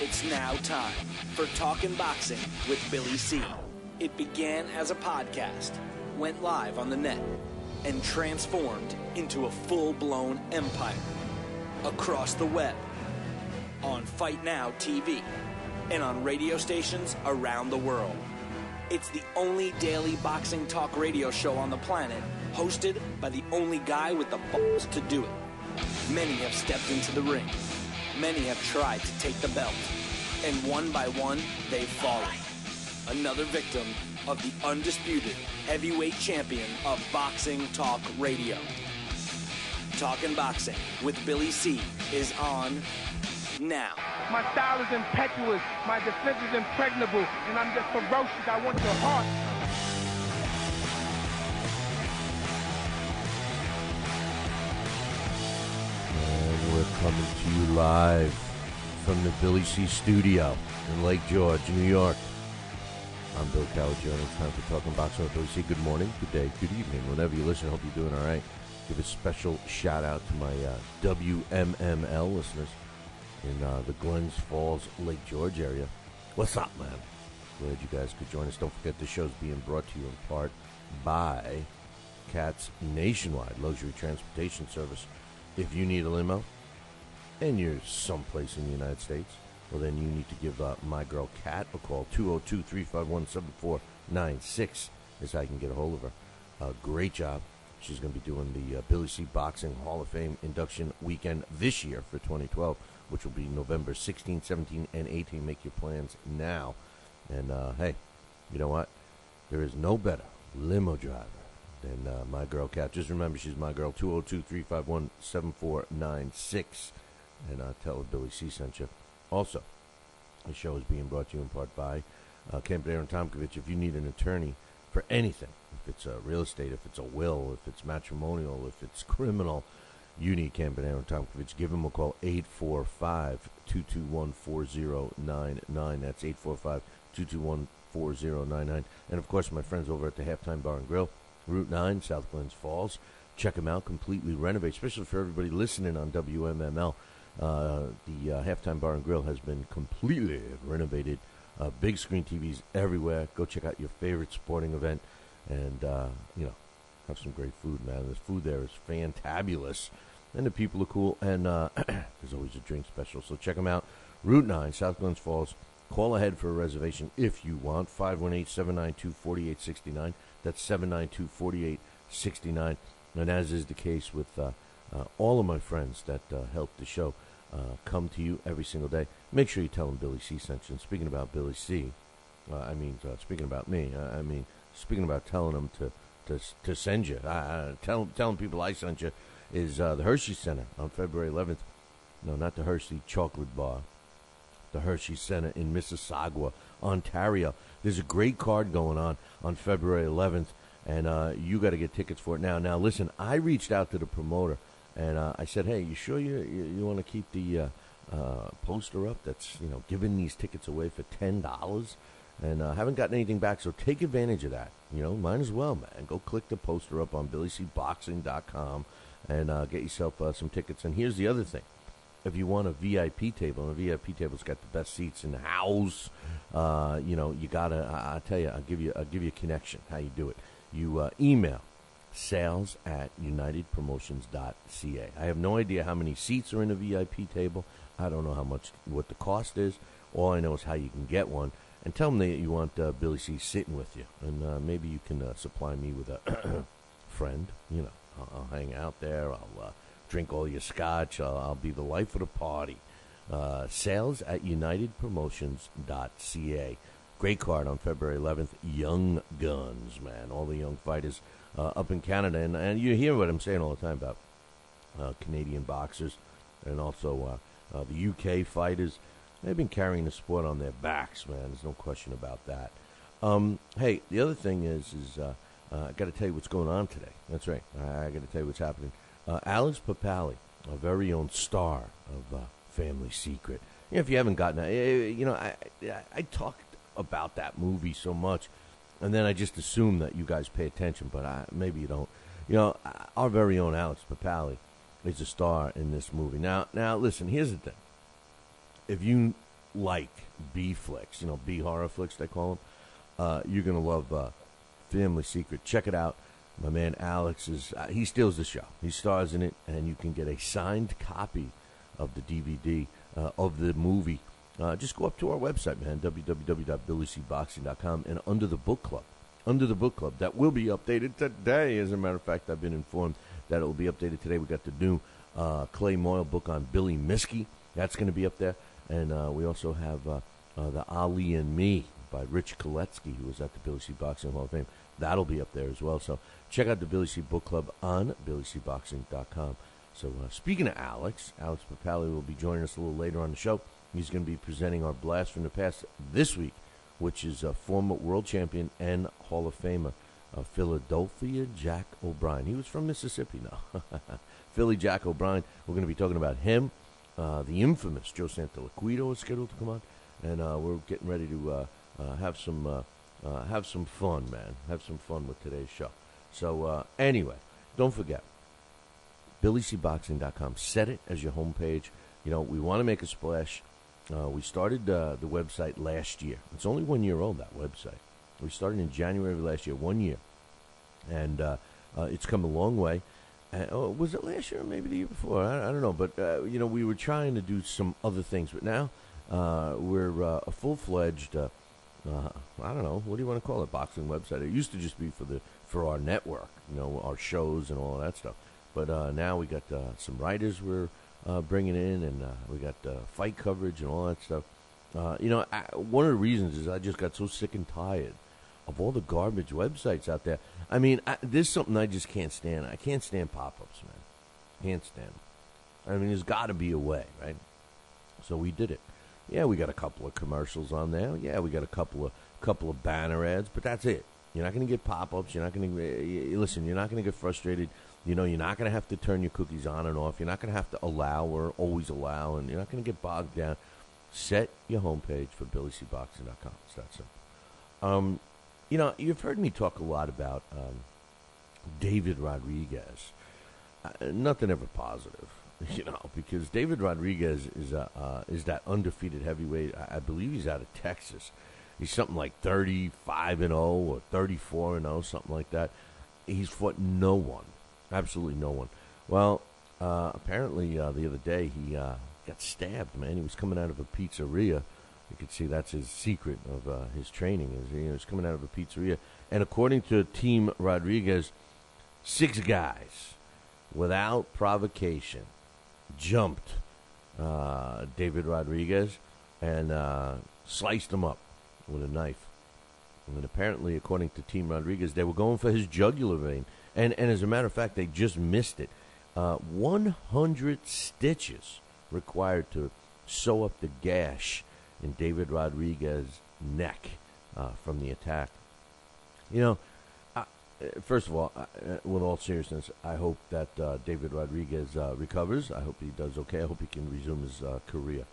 It's now time for Talking Boxing with Billy C. It began as a podcast, went live on the net, and transformed into a full blown empire. Across the web, on Fight Now TV, and on radio stations around the world. It's the only daily boxing talk radio show on the planet, hosted by the only guy with the balls to do it. Many have stepped into the ring. Many have tried to take the belt. And one by one, they've fallen. Another victim of the undisputed heavyweight champion of Boxing Talk Radio. Talking Boxing with Billy C is on now. My style is impetuous, my defense is impregnable, and I'm just ferocious. I want your heart. Coming to you live from the Billy C studio in Lake George, New York. I'm Bill Calagione. It's time for Talking Boxing with Billy C. Good morning, good day, good evening. Whenever you listen, I hope you're doing all right. Give a special shout out to my uh, WMML listeners in uh, the Glens Falls, Lake George area. What's up, man? Glad you guys could join us. Don't forget the show's being brought to you in part by Cat's Nationwide Luxury Transportation Service. If you need a limo and you're someplace in the United States, well, then you need to give uh, my girl Kat a call. 202 351 7496 is how you can get a hold of her. Uh, great job. She's going to be doing the uh, Billy C. Boxing Hall of Fame induction weekend this year for 2012, which will be November 16, 17, and 18. Make your plans now. And uh, hey, you know what? There is no better limo driver than uh, my girl Kat. Just remember, she's my girl. 202 351 7496. And uh, tell Billy C. sent you. Also, the show is being brought to you in part by uh, Camp Aaron Tomkovich. If you need an attorney for anything, if it's uh, real estate, if it's a will, if it's matrimonial, if it's criminal, you need Camp Aaron Tomkovich. Give him a call, 845 221 4099. That's 845 221 4099. And of course, my friends over at the Halftime Bar and Grill, Route 9, South Glens Falls. Check them out, completely renovated, especially for everybody listening on WMML. Uh, the uh, Halftime Bar and Grill has been completely renovated. Uh, big screen TVs everywhere. Go check out your favorite sporting event, and uh, you know, have some great food, man. The food there is fantabulous, and the people are cool. And uh, there's always a drink special, so check them out. Route Nine, South Glens Falls. Call ahead for a reservation if you want. 518-792-4869. That's 792-4869. And as is the case with uh, all of my friends that helped the show uh, come to you every single day. Make sure you tell them Billy C sent you. And speaking about Billy C, uh, I mean, uh, speaking about me, I mean, speaking about telling them to to, to send you, tell, telling people I sent you is the Hershey Center on February 11th. No, not the Hershey Chocolate Bar. The Hershey Center in Mississauga, Ontario. There's a great card going on on February 11th, and uh, you got to get tickets for it now. Now, listen, I reached out to the promoter and uh, I said, "Hey, you sure you you, you want to keep the uh, uh, poster up? That's you know giving these tickets away for ten dollars." And uh, haven't gotten anything back, so take advantage of that. You know, might as well, man. Go click the poster up on BillyCBoxing.com and uh, get yourself uh, some tickets. And here's the other thing: if you want a VIP table, and a VIP table's got the best seats in the house, you know, you gotta. I, I tell you, I'll give you, I'll give you a connection. How you do it? You email sales at unitedpromotions.ca. I have no idea how many seats are in a VIP table. I don't know how much, what the cost is. All I know is how you can get one. And tell them that you want uh, Billy C sitting with you. And uh, maybe you can uh, supply me with a friend. You know, I'll, I'll, hang out there. I'll uh, drink all your scotch. I'll, I'll, be the life of the party. Uh, sales at unitedpromotions.ca. Great card on February 11th. Young Guns, man. All the young fighters uh, up in Canada. And, and you hear what I'm saying all the time about uh, Canadian boxers and also uh, uh the UK fighters. They've been carrying the sport on their backs, man. There's no question about that. Um, hey, the other thing is, is uh, uh, I got to tell you what's going on today. That's right. I, got to tell you what's happening. Alex Pierpaoli, our very own star of Family Secret. You know, if you haven't gotten eh, you know, I, I, I talked about that movie so much and then I just assume that you guys pay attention, but I, maybe you don't. You know, our very own Alex Pierpaoli is a star in this movie. Now, now listen. Here's the thing. if you like B flicks, you know, B horror flicks they call them, uh, you're gonna love uh, Family Secret. Check it out. My man Alex is uh, he steals the show. He stars in it, and you can get a signed copy of the DVD uh, of the movie. Uh, just go up to our website, man, www.billycboxing.com, and under the book club, under the book club, that will be updated today. As a matter of fact, I've been informed that it will be updated today. We got the new uh, Clay Moyle book on Billy Miske. That's going to be up there, and uh, we also have uh, uh, the Ali and Me by Rich Koletsky, who was at the Billy C Boxing Hall of Fame. That'll be up there as well. So check out the Billy C Book Club on BillyCBoxing.com. So uh, speaking of Alex, Alex Pierpaoli will be joining us a little later on the show. He's going to be presenting our blast from the past this week, which is a former world champion and Hall of Famer, uh, Philadelphia Jack O'Brien. He was from Mississippi now. Philly Jack O'Brien. We're going to be talking about him. Uh, the infamous Joe Santoliquito is scheduled to come on, and uh, we're getting ready to uh, uh, have some uh, have some fun, man. Have some fun with today's show. So anyway, don't forget BillyCBoxing.com. Set it as your homepage. You know, we want to make a splash. Uh, we started uh, the website last year. It's only one year old, that website. We started in January of last year, one year. And uh, uh it's come a long way. oh, was it last year or maybe the year before? I, I don't know. But, uh, you know, we were trying to do some other things. But now uh, we're a full fledged, I don't know, what do you want to call it, boxing website. It used to just be for the for our network, you know, our shows and all that stuff. But uh, now we got uh, some writers we're uh, bringing in, and uh, we got uh, fight coverage and all that stuff. Uh, you know, I, one of the reasons is I just got so sick and tired of all the garbage websites out there. I mean, I, there's something I just can't stand. I can't stand pop-ups, man. Can't stand them. I mean, there's got to be a way, right? So we did it. Yeah, we got a couple of commercials on there. Yeah, we got a couple of couple of banner ads, but that's it. You're not going to get pop-ups. You're not going to listen. You're not going to get frustrated you know, you're not going to have to turn your cookies on and off. You're not going to have to allow or always allow, and you're not going to get bogged down. Set your homepage for BillyCBoxing.com. It's that simple. Um, you know, you've heard me talk a lot about um, David Rodriguez. Uh, nothing ever positive, you know, because David Rodriguez is a, uh, is that undefeated heavyweight. I, I believe he's out of Texas. He's something like 35 and 0 or 34 and 0, something like that. He's fought no one Absolutely no one. Well, uh, apparently uh, the other day he uh, got stabbed. Man, he was coming out of a pizzeria. You could see that's his secret of uh, his training. Is he was coming out of a pizzeria, and according to Team Rodriguez, six guys, without provocation, jumped uh, David Rodriguez and uh, sliced him up with a knife. And apparently, according to Team Rodriguez, they were going for his jugular vein. And, and as a matter of fact, they just missed it. Uh, 100 stitches required to sew up the gash in David Rodriguez's neck uh, from the attack. You know, uh, first of all, uh, with all seriousness, I hope that uh, David Rodriguez uh, recovers. I hope he does okay. I hope he can resume his career.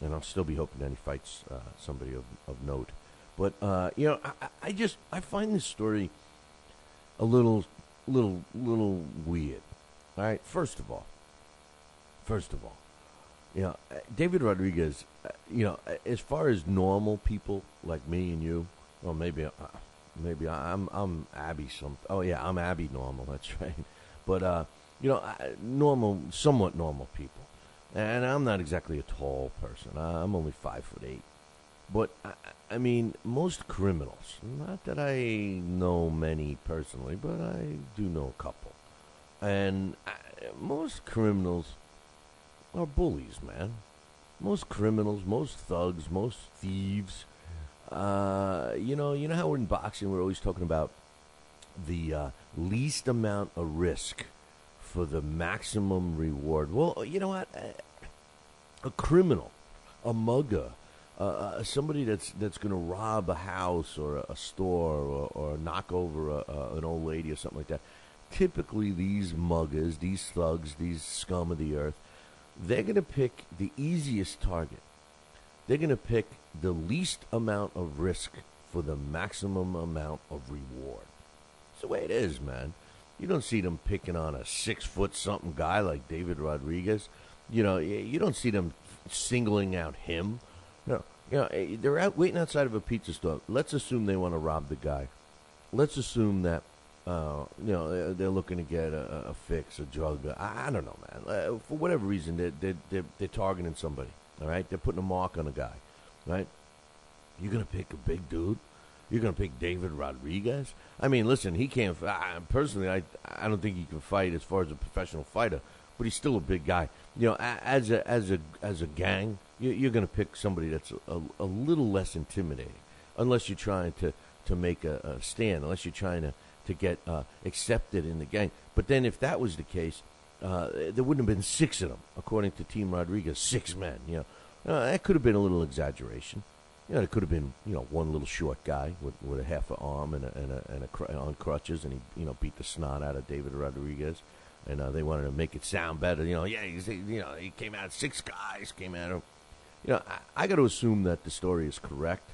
And I'll still be hoping that he fights somebody of, of note. But, you know, I, I just, I find this story a little little little weird. All right, first of all, first of all, you know, uh, David Rodriguez, uh, you know, as far as normal people like me and you, well, maybe, uh, maybe I'm I'm Abby some. Oh yeah, I'm Abby normal. That's right. But uh, you know, normal, somewhat normal people, and I'm not exactly a tall person. I'm only five foot eight. But I, I mean, most criminals, not that I know many personally, but I do know a couple. And I, most criminals are bullies, man. Most criminals, most thugs, most thieves. Uh, you know, you know how in boxing we're always talking about the uh, least amount of risk for the maximum reward. Well, you know what? A criminal, a mugger, uh, uh, somebody that's that's going to rob a house or a, a store or, or, knock over a, a, an old lady or something like that. Typically, these muggers, these thugs, these scum of the earth, they're going to pick the easiest target. They're going to pick the least amount of risk for the maximum amount of reward. It's the way it is, man. You don't see them picking on a six foot something guy like David Rodriguez. You know, you don't see them singling out him. You know, eh, they're out waiting outside of a pizza store. Let's assume they want to rob the guy. Let's assume that uh, you know they're looking to get a, a fix, a drug. I, I don't know, man. Uh, for whatever reason, they're, they're, they're, they're targeting somebody. All right, they're putting a mark on a guy. Right? You're gonna pick a big dude. You're gonna pick David Rodriguez. I mean, listen, he can't. I, personally, I I don't think he can fight as far as a professional fighter, but he's still a big guy. You know, as a as a as a gang, you're going to pick somebody that's a, a, little less intimidating, unless you're trying to to make a, a stand, unless you're trying to to get uh, accepted in the gang. But then, if that was the case, uh, there wouldn't have been six of them, according to Team Rodriguez. Six men, you know, uh, that could have been a little exaggeration. You know, it could have been you know one little short guy with, with a half an arm and a, and a, and a cr- on crutches, and he you know beat the snot out of David Rodriguez, and uh, they wanted to make it sound better. You know, yeah, he's, you know, he came out six guys came at him. You know, I, I got to assume that the story is correct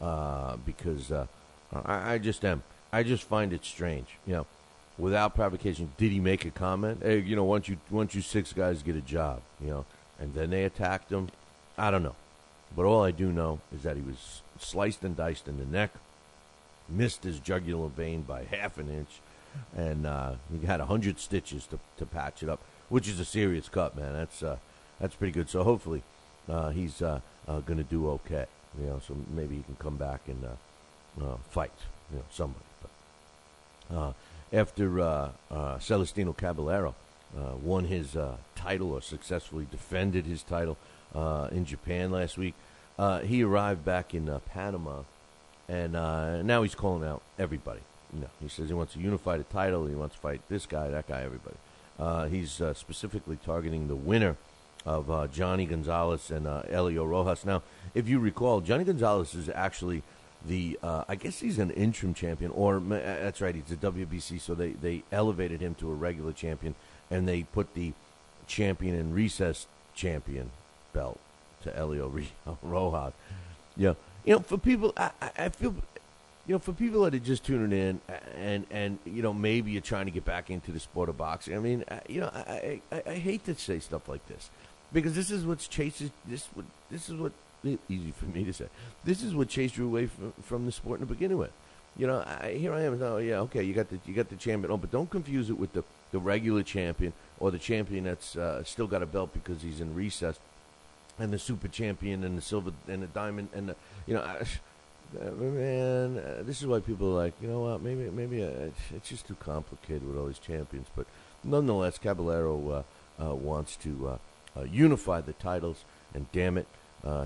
uh, because uh, I, I just am. I just find it strange. You know, without provocation, did he make a comment? Hey, you know, once you once you six guys get a job, you know, and then they attacked him. I don't know. But all I do know is that he was sliced and diced in the neck, missed his jugular vein by half an inch, and uh, he had a hundred stitches to, to patch it up, which is a serious cut, man. That's uh, that's pretty good. So hopefully, uh, he's uh, uh, going to do okay. You know, so maybe he can come back and uh, fight. You know, somebody. But, after Celestino Caballero won his title or successfully defended his title uh, in Japan last week. Uh, he arrived back in uh, Panama, and uh, now he's calling out everybody. You know, he says he wants to unify the title. He wants to fight this guy, that guy, everybody. Uh, he's uh, specifically targeting the winner of uh, Johnny Gonzalez and uh, Elio Rojas. Now, if you recall, Johnny Gonzalez is actually the uh, I guess he's an interim champion, or that's right, he's a WBC. So they they elevated him to a regular champion, and they put the champion in recess champion belt to Elio Rojas. Know, you know, for people, I, I feel, you know, for people that are just tuning in and and you know maybe you're trying to get back into the sport of boxing. I mean, you know, I, I, I hate to say stuff like this because this is what's chases this this is what easy for me to say. This is what chased you away from, from the sport to begin with. You know, I, here I am. Oh yeah, okay, you got the you got the champion. Oh, but don't confuse it with the the regular champion or the champion that's uh, still got a belt because he's in recess and the super champion and the silver and the diamond and the you know I, man uh, this is why people are like you know what maybe maybe uh, it's just too complicated with all these champions but nonetheless Caballero uh, uh wants to uh, uh, unify the titles and damn it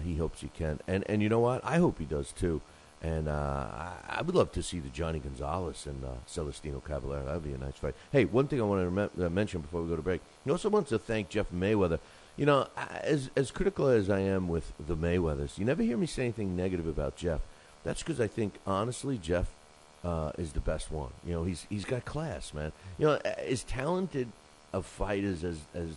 he hopes he can and and you know what I hope he does too and I, I, would love to see the Johnny Gonzalez and Celestino Caballero. That'd be a nice fight. Hey, one thing I want to rem- mention before we go to break. He also wants to thank Jeff Mayweather you know, as as critical as I am with the Mayweathers, you never hear me say anything negative about Jeff. That's because I think honestly, Jeff uh, is the best one. You know, he's he's got class, man. You know, as talented of fighters as as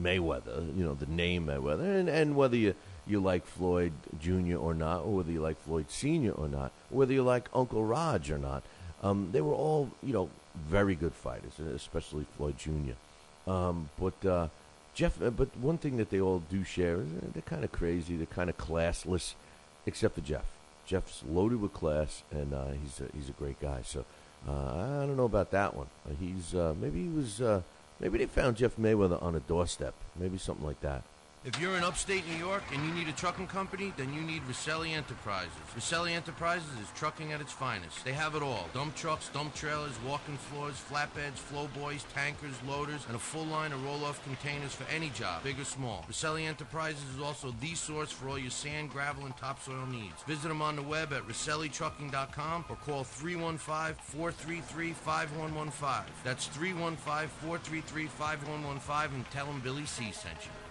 Mayweather, you know, the name Mayweather, and and whether you you like Floyd Jr. or not, or whether you like Floyd Sr. or not, whether you like Uncle Raj or not, um, they were all you know very good fighters, especially Floyd Jr. Um, but uh, Jeff, uh, but one thing that they all do share is uh, they're kind of crazy, they're kind of classless, except for Jeff. Jeff's loaded with class, and uh, he's a, he's a great guy. So uh, I don't know about that one. Uh, he's maybe he was maybe they found Jeff Mayweather on a doorstep, maybe something like that. If you're in upstate New York and you need a trucking company, then you need Raselli Enterprises. Raselli Enterprises is trucking at its finest. They have it all. Dump trucks, dump trailers, walk-in floors, flatbeds, flow boys, tankers, loaders, and a full line of roll-off containers for any job, big or small. Raselli Enterprises is also the source for all your sand, gravel, and topsoil needs. Visit them on the web at RaselliTrucking.com or call 315-433-5115. That's 315-433-5115 and tell them Billy C sent you.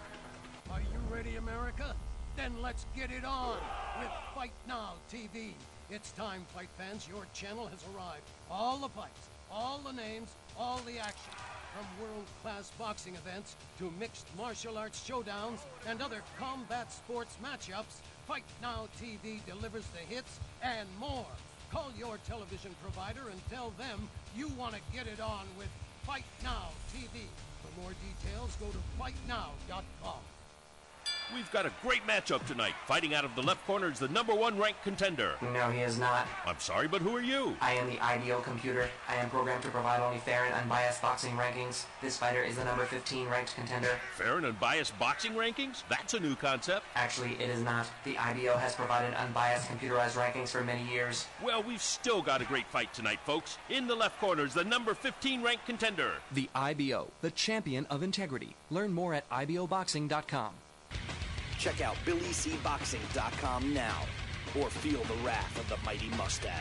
Are you ready, America? Then let's get it on with Fight Now TV. It's time, fight fans. Your channel has arrived. All the fights, all the names, all the action. From world-class boxing events to mixed martial arts showdowns and other combat sports matchups, Fight Now TV delivers the hits and more. Call your television provider and tell them you want to get it on with Fight Now TV. For more details, go to fightnow.com. We've got a great matchup tonight. Fighting out of the left corner is the number one ranked contender. No, he is not. I'm sorry, but who are you? I am the ideal computer. I am programmed to provide only fair and unbiased boxing rankings. This fighter is the number 15 ranked contender. Fair and unbiased boxing rankings? That's a new concept. Actually, it is not. The IBO has provided unbiased computerized rankings for many years. Well, we've still got a great fight tonight, folks. In the left corner is the number 15 ranked contender. The IBO, the champion of integrity. Learn more at IBOboxing.com. Check out BillyCBoxing.com now or feel the wrath of the mighty mustache.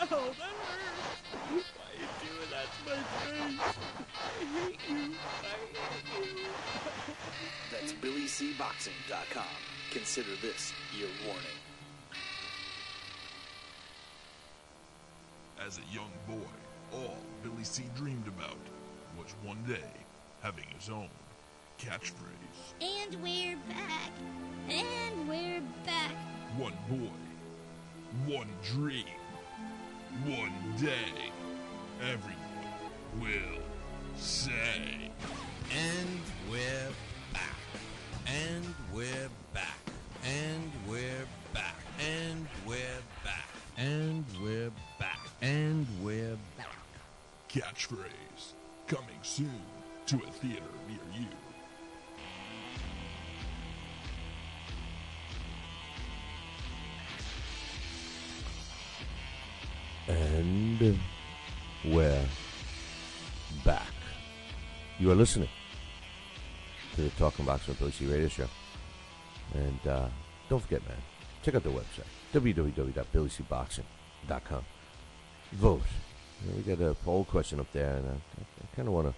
Oh, that hurts. Why are you doing that to my face? I hate you. I hate you. That's BillyCBoxing.com. Consider this your warning. As a young boy, all Billy C dreamed about was one day having his own catchphrase. And we're back. And we're back. One boy, one dream, one day, everyone will say. And we're back. And we're back. And we're back. And we're back. And we're back. And we're back. Catchphrase coming soon to a theater near And we're back. You are listening to the Talking Boxing Billy C radio show. And uh, don't forget, man, check out the website, www.billycboxing.com. Vote. You know, we got a poll question up there, and I, I kind of want to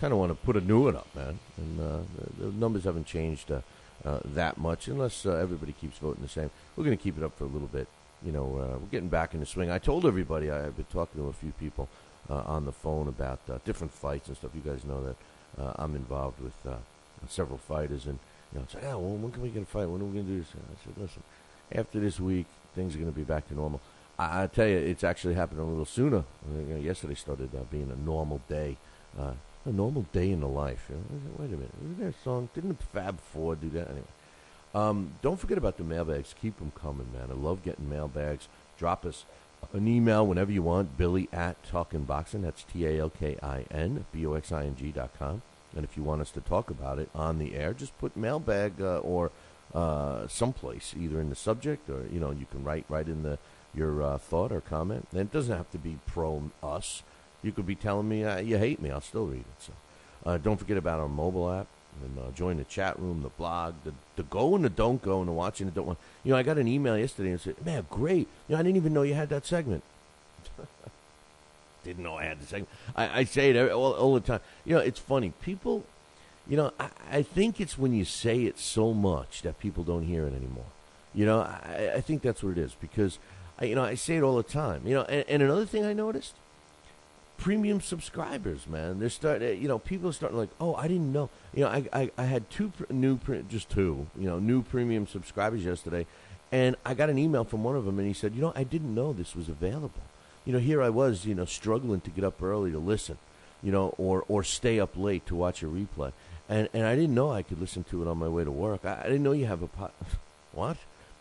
kind of want to put a new one up, man. And uh, the, the numbers haven't changed uh, uh, that much, unless uh, everybody keeps voting the same. We're going to keep it up for a little bit. You know, uh, we're getting back in the swing. I told everybody I, I've been talking to a few people uh, on the phone about uh, different fights and stuff. You guys know that uh, I'm involved with uh, several fighters, and you know, it's like, yeah, well, when can we get a fight? When are we going to do this? And I said, listen, after this week, things are going to be back to normal. I, I tell you, it's actually happened a little sooner. Uh, you know, yesterday started being a normal day, a normal day in the life. You know? Wait a minute, isn't there a song? Didn't Fab Four do that anyway? Um, don't forget about the mailbags. Keep them coming, man. I love getting mailbags. Drop us an email whenever you want. Billy at Talkin' Boxing. That's T A L K I N B O X I N G dot com. And if you want us to talk about it on the air, just put mailbag uh, or uh, someplace, either in the subject or you know you can write right in the your uh, thought or comment. And it doesn't have to be pro us. You could be telling me uh, you hate me. I'll still read it. So uh, don't forget about our mobile app and uh, join the chat room, the blog, the the go and the don't go and the watching and don't want. You know, I got an email yesterday and said, "Man, great! You know, I didn't even know you had that segment." didn't know I had the segment. I, I say it all, all the time. You know, it's funny. People, you know, I, I think it's when you say it so much that people don't hear it anymore. You know, I, I think that's what it is because, I, you know, I say it all the time. You know, and, and another thing I noticed, premium subscribers, man. They're starting. Eh, you know, people are starting like, oh, I didn't know. You know, I I, I had two pr- new, pre- just two, you know, new premium subscribers yesterday, and I got an email from one of them, and he said, you know, I didn't know this was available. You know, here I was, you know, struggling to get up early to listen, you know, or or stay up late to watch a replay, and and I didn't know I could listen to it on my way to work. I, I didn't know you have a pot. what?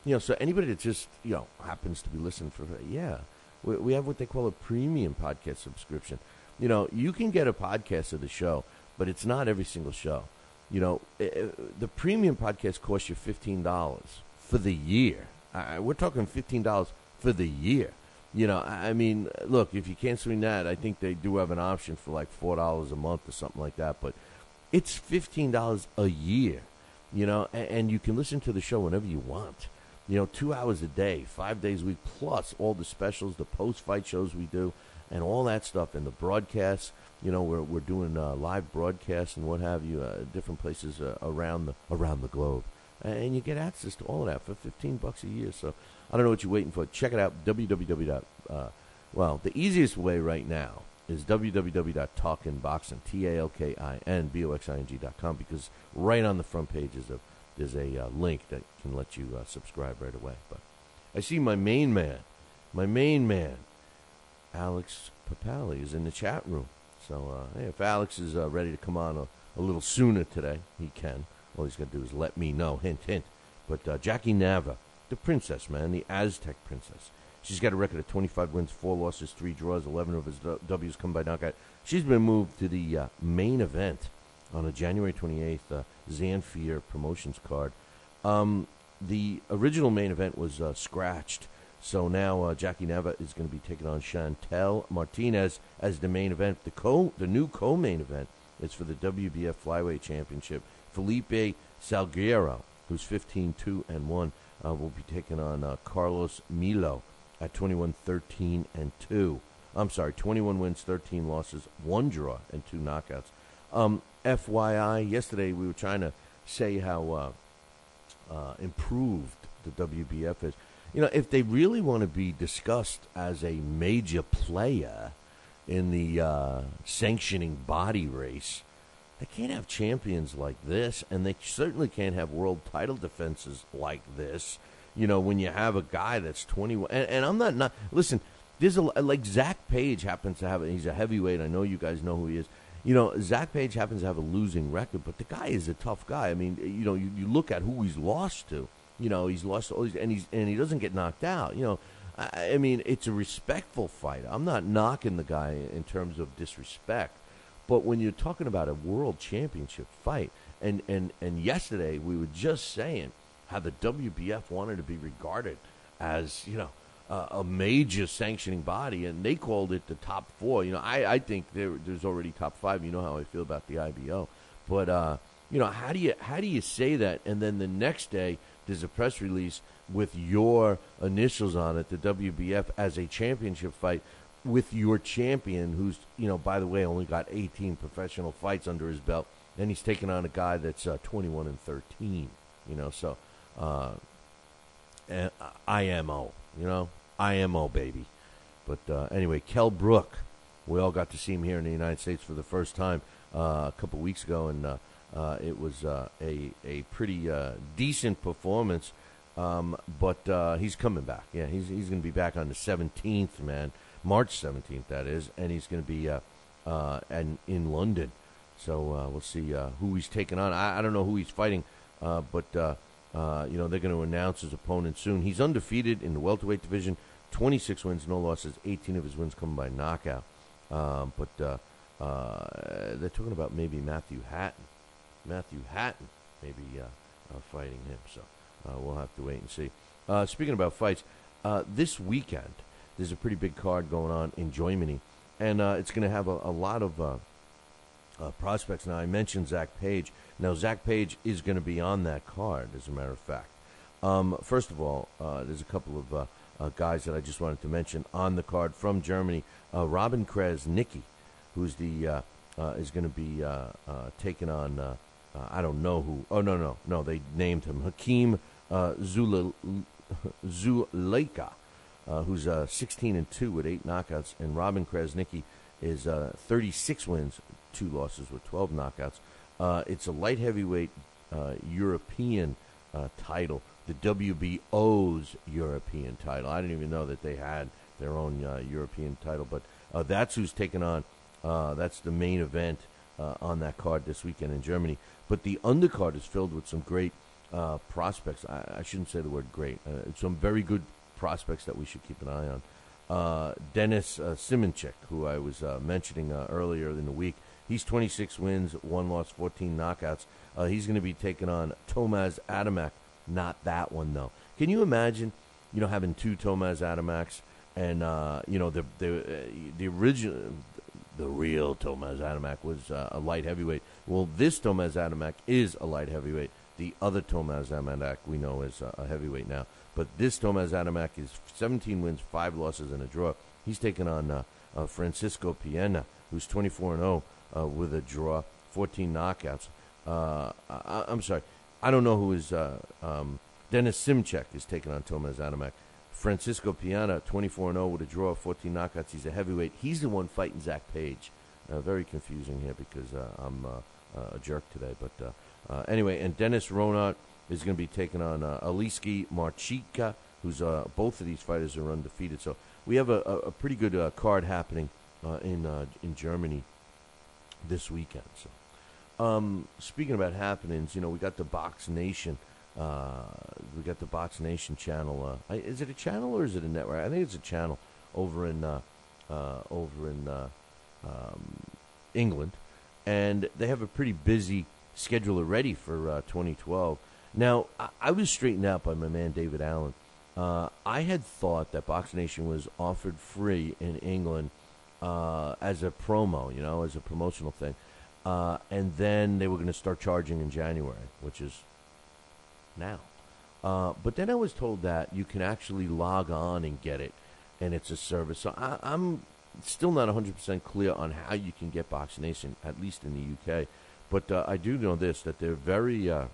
You know, so anybody that just you know happens to be listening for yeah, we, we have what they call a premium podcast subscription. You know, you can get a podcast of the show, but it's not every single show. You know, eh, eh, the premium podcast costs you fifteen dollars for the year. We're talking fifteen dollars for the year. You know, I I mean, look, if you can't swing that, I think they do have an option for like four dollars a month or something like that. But it's fifteen dollars a year. You know, and, and you can listen to the show whenever you want. You know, two hours a day, five days a week, plus all the specials, the post-fight shows we do, and all that stuff, and the broadcasts. You know, we're we're doing uh, live broadcasts and what have you, uh, different places uh, around the around the globe, and you get access to all of that for fifteen bucks a year. So I don't know what you're waiting for. Check it out. www. Uh, well, the easiest way right now is www.talkinboxing, T A L K I N B O X I N G dot com, because right on the front page is a there's a uh, link that can let you uh, subscribe right away. But I see my main man, my main man, Alex Pierpaoli, is in the chat room. So uh, hey, if Alex is uh, ready to come on, uh, a little sooner today. He can. All he's got to do is let me know. Hint, hint. But uh, Jackie Nava, the princess, man, the Aztec princess. She's got a record of 25 wins, four losses, three draws. 11 of his W's come by knockout. She's been moved to the uh, main event on a January 28th uh, Zanfer Promotions card. Um, the original main event was uh, scratched, so now uh, Jackie Nava is going to be taking on Chantel Martinez as the main event. The co the new co-main event is for the WBF Flyweight Championship. Felipe Salguero, who's 15-2 and one, uh, will be taking on uh, Carlos Milo at 21-13 and two. I'm sorry, 21 wins, 13 losses, one draw, and two knockouts. Um, FYI, yesterday we were trying to say how uh, uh, improved the WBF is. You know, if they really want to be discussed as a major player in the uh, sanctioning body race, they can't have champions like this, and they certainly can't have world title defenses like this. You know, when you have a guy that's 21, and, and I'm not not listen. There's a like Zach Page happens to have. He's a heavyweight. I know you guys know who he is you know, Zach Page happens to have a losing record, but the guy is a tough guy. I mean, you know, you, you look at who he's lost to. You know, he's lost all these, and he's and he doesn't get knocked out. You know, I, I mean, it's a respectful fight. I'm not knocking the guy in terms of disrespect, but when you're talking about a world championship fight, and and and yesterday we were just saying how the WBF wanted to be regarded as you know uh, a major sanctioning body, and they called it the top four. You know, I, I think there, there's already top five. You know how I feel about the IBO, but uh, you know, how do you how do you say that? And then the next day, there's a press release with your initials on it, the WBF as a championship fight with your champion, who's you know, by the way, only got 18 professional fights under his belt, and he's taking on a guy that's uh, 21 and 13. You know, so uh, IMO. You know, IMO, baby. But uh, anyway, Kel Brook, we all got to see him here in the United States for the first time uh, a couple weeks ago, and uh, uh it was uh, a a pretty decent performance. Um, but he's coming back. Yeah, he's he's going to be back on the 17th, man, March 17th, that is, and he's going to be and in London. So we'll see who he's taking on. I, I, don't know who he's fighting, but you know they're going to announce his opponent soon. He's undefeated in the welterweight division. 26 wins, no losses. 18 of his wins come by knockout. Um, but uh, uh, they're talking about maybe Matthew Hatton. Matthew Hatton maybe uh, uh fighting him. So uh, we'll have to wait and see. Uh, speaking about fights, this weekend there's a pretty big card going on in Germany, and it's going to have a, a, lot of prospects. Now I mentioned Zach Page. Now Zach Page is going to be on that card, as a matter of fact. Um, first of all, there's a couple of uh, guys that I just wanted to mention on the card from Germany. Uh, Robin Krasniqi, who's the uh, uh is going to be uh, uh, taking on I don't know who. Oh no no no! They named him Hakeem Zula, Zuleka, who's 16 and two with eight knockouts, and Robin Krasniqi is 36 wins, two losses with 12 knockouts. it's a light heavyweight European title the WBO's European title. I didn't even know that they had their own uh, European title, but uh, that's who's taken on. Uh, that's the main event uh, on that card this weekend in Germany. But the undercard is filled with some great uh, prospects. I, I, shouldn't say the word great. Uh, some very good prospects that we should keep an eye on. Dennis uh, who I was mentioning earlier in the week, he's 26 wins, one loss, 14 knockouts. he's going to be taking on Tomasz Adamek not that one though. Can you imagine, you know, having two Tomasz Adameks and uh, you know the the uh, the original the real Tomasz Adamek was uh, a light heavyweight. Well, this Tomasz Adamek is a light heavyweight. The other Tomasz Adamek we know is a heavyweight now. But this Tomasz Adamek is 17 wins, five losses, and a draw. He's taking on uh, uh, Francisco Piena, who's 24 and 0 uh, with a draw, 14 knockouts. I, am sorry. I don't know who is. Uh, um, Dennis Simchek is taking on Tomasz Adamek. Francisco Piana, 24 0 with a draw, 14 knockouts. He's a heavyweight. He's the one fighting Zach Page. Uh, very confusing here because uh, I'm uh, uh, a jerk today. But uh, anyway, and Dennis Ronart is going to be taking on uh, Aliski Marchika, who's both of these fighters are undefeated. So we have a, a, a pretty good card happening in in Germany this weekend. So um, speaking about happenings, you know, we got the Box Nation. Uh, we got the Box Nation channel. Uh, is it a channel or is it a network? I think it's a channel over in uh, uh, over in uh, um, England, and they have a pretty busy schedule already for uh, 2012. Now, I, I was straightened out by my man David Allen. Uh, I had thought that Box Nation was offered free in England uh, as a promo, you know, as a promotional thing, uh, and then they were going to start charging in January, which is now. Uh, but then I was told that you can actually log on and get it, and it's a service. So I, I'm still not 100% clear on how you can get Box Nation, at least in the UK. But uh, I do know this that they're very uh,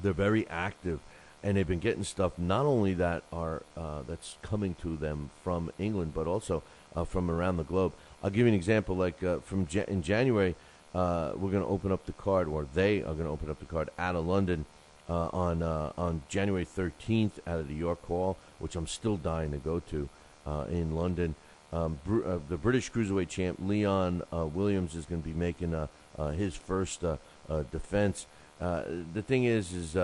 they're very active, and they've been getting stuff not only that are uh, that's coming to them from England, but also uh, from around the globe. I'll give you an example. Like uh, from ja- in January, uh, we're going to open up the card, or they are going to open up the card out of London uh, on uh, on January 13th out of the York Hall, which I'm still dying to go to uh, in London. Um, the British cruiserweight champ Leon Williams is going to be making his first defense. The thing is, is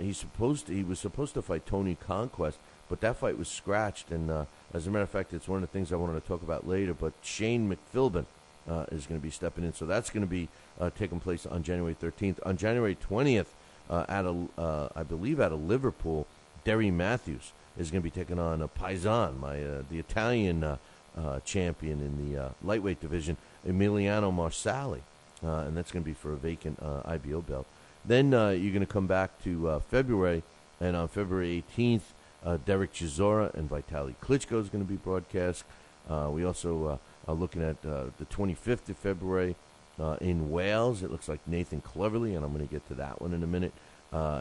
he's supposed to, he was supposed to fight Tony Conquest, but that fight was scratched. And as a matter of fact, it's one of the things I wanted to talk about later. But Shane McPhilbin uh, is going to be stepping in, so that's going to be uh, taking place on January 13th. On January 20th, uh, at a, uh, I believe at a Liverpool, Derry Matthews is going to be taking on a Paisan, my uh, the Italian uh, uh, champion in the uh, lightweight division, Emiliano Marsili, uh, and that's going to be for a vacant uh, IBO belt. Then uh, you're going to come back to uh, February, and on February 18th, uh, Derek Chisora and Vitaly Klitschko is going to be broadcast. Uh, we also uh, are looking at uh, the 25th of February uh, in Wales. It looks like Nathan Cleverly, and I'm going to get to that one in a minute.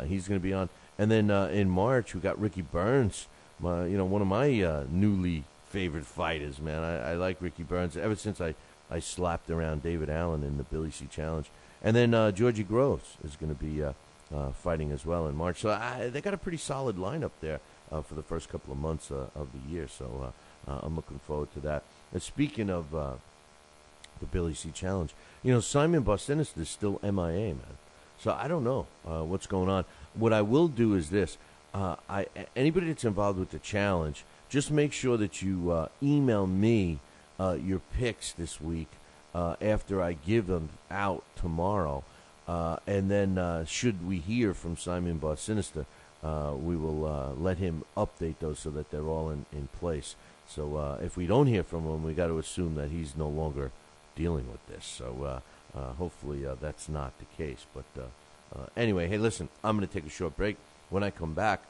He's going to be on, and then in March we got Ricky Burns, my, you know, one of my newly favorite fighters. Man, I, I like Ricky Burns ever since I I slapped around David Allen in the Billy C Challenge, and then uh, Georgie Groves is going to be uh, uh, fighting as well in March. So I, they got a pretty solid lineup there uh, for the first couple of months uh, of the year. So uh, uh, I'm looking forward to that. And speaking of uh, the Billy C Challenge, you know Simon Bosinister is still MIA, man. So I don't know what's going on. What I will do is this: I anybody that's involved with the challenge, just make sure that you email me your picks this week after I give them out tomorrow, uh, and then uh, should we hear from Simon Bosinister, uh, we will uh, let him update those so that they're all in, in place. So uh, if we don't hear from him, we got to assume that he's no longer dealing with this. So uh, uh, hopefully that's not the case. But anyway, hey, listen, I'm going to take a short break. When I come back,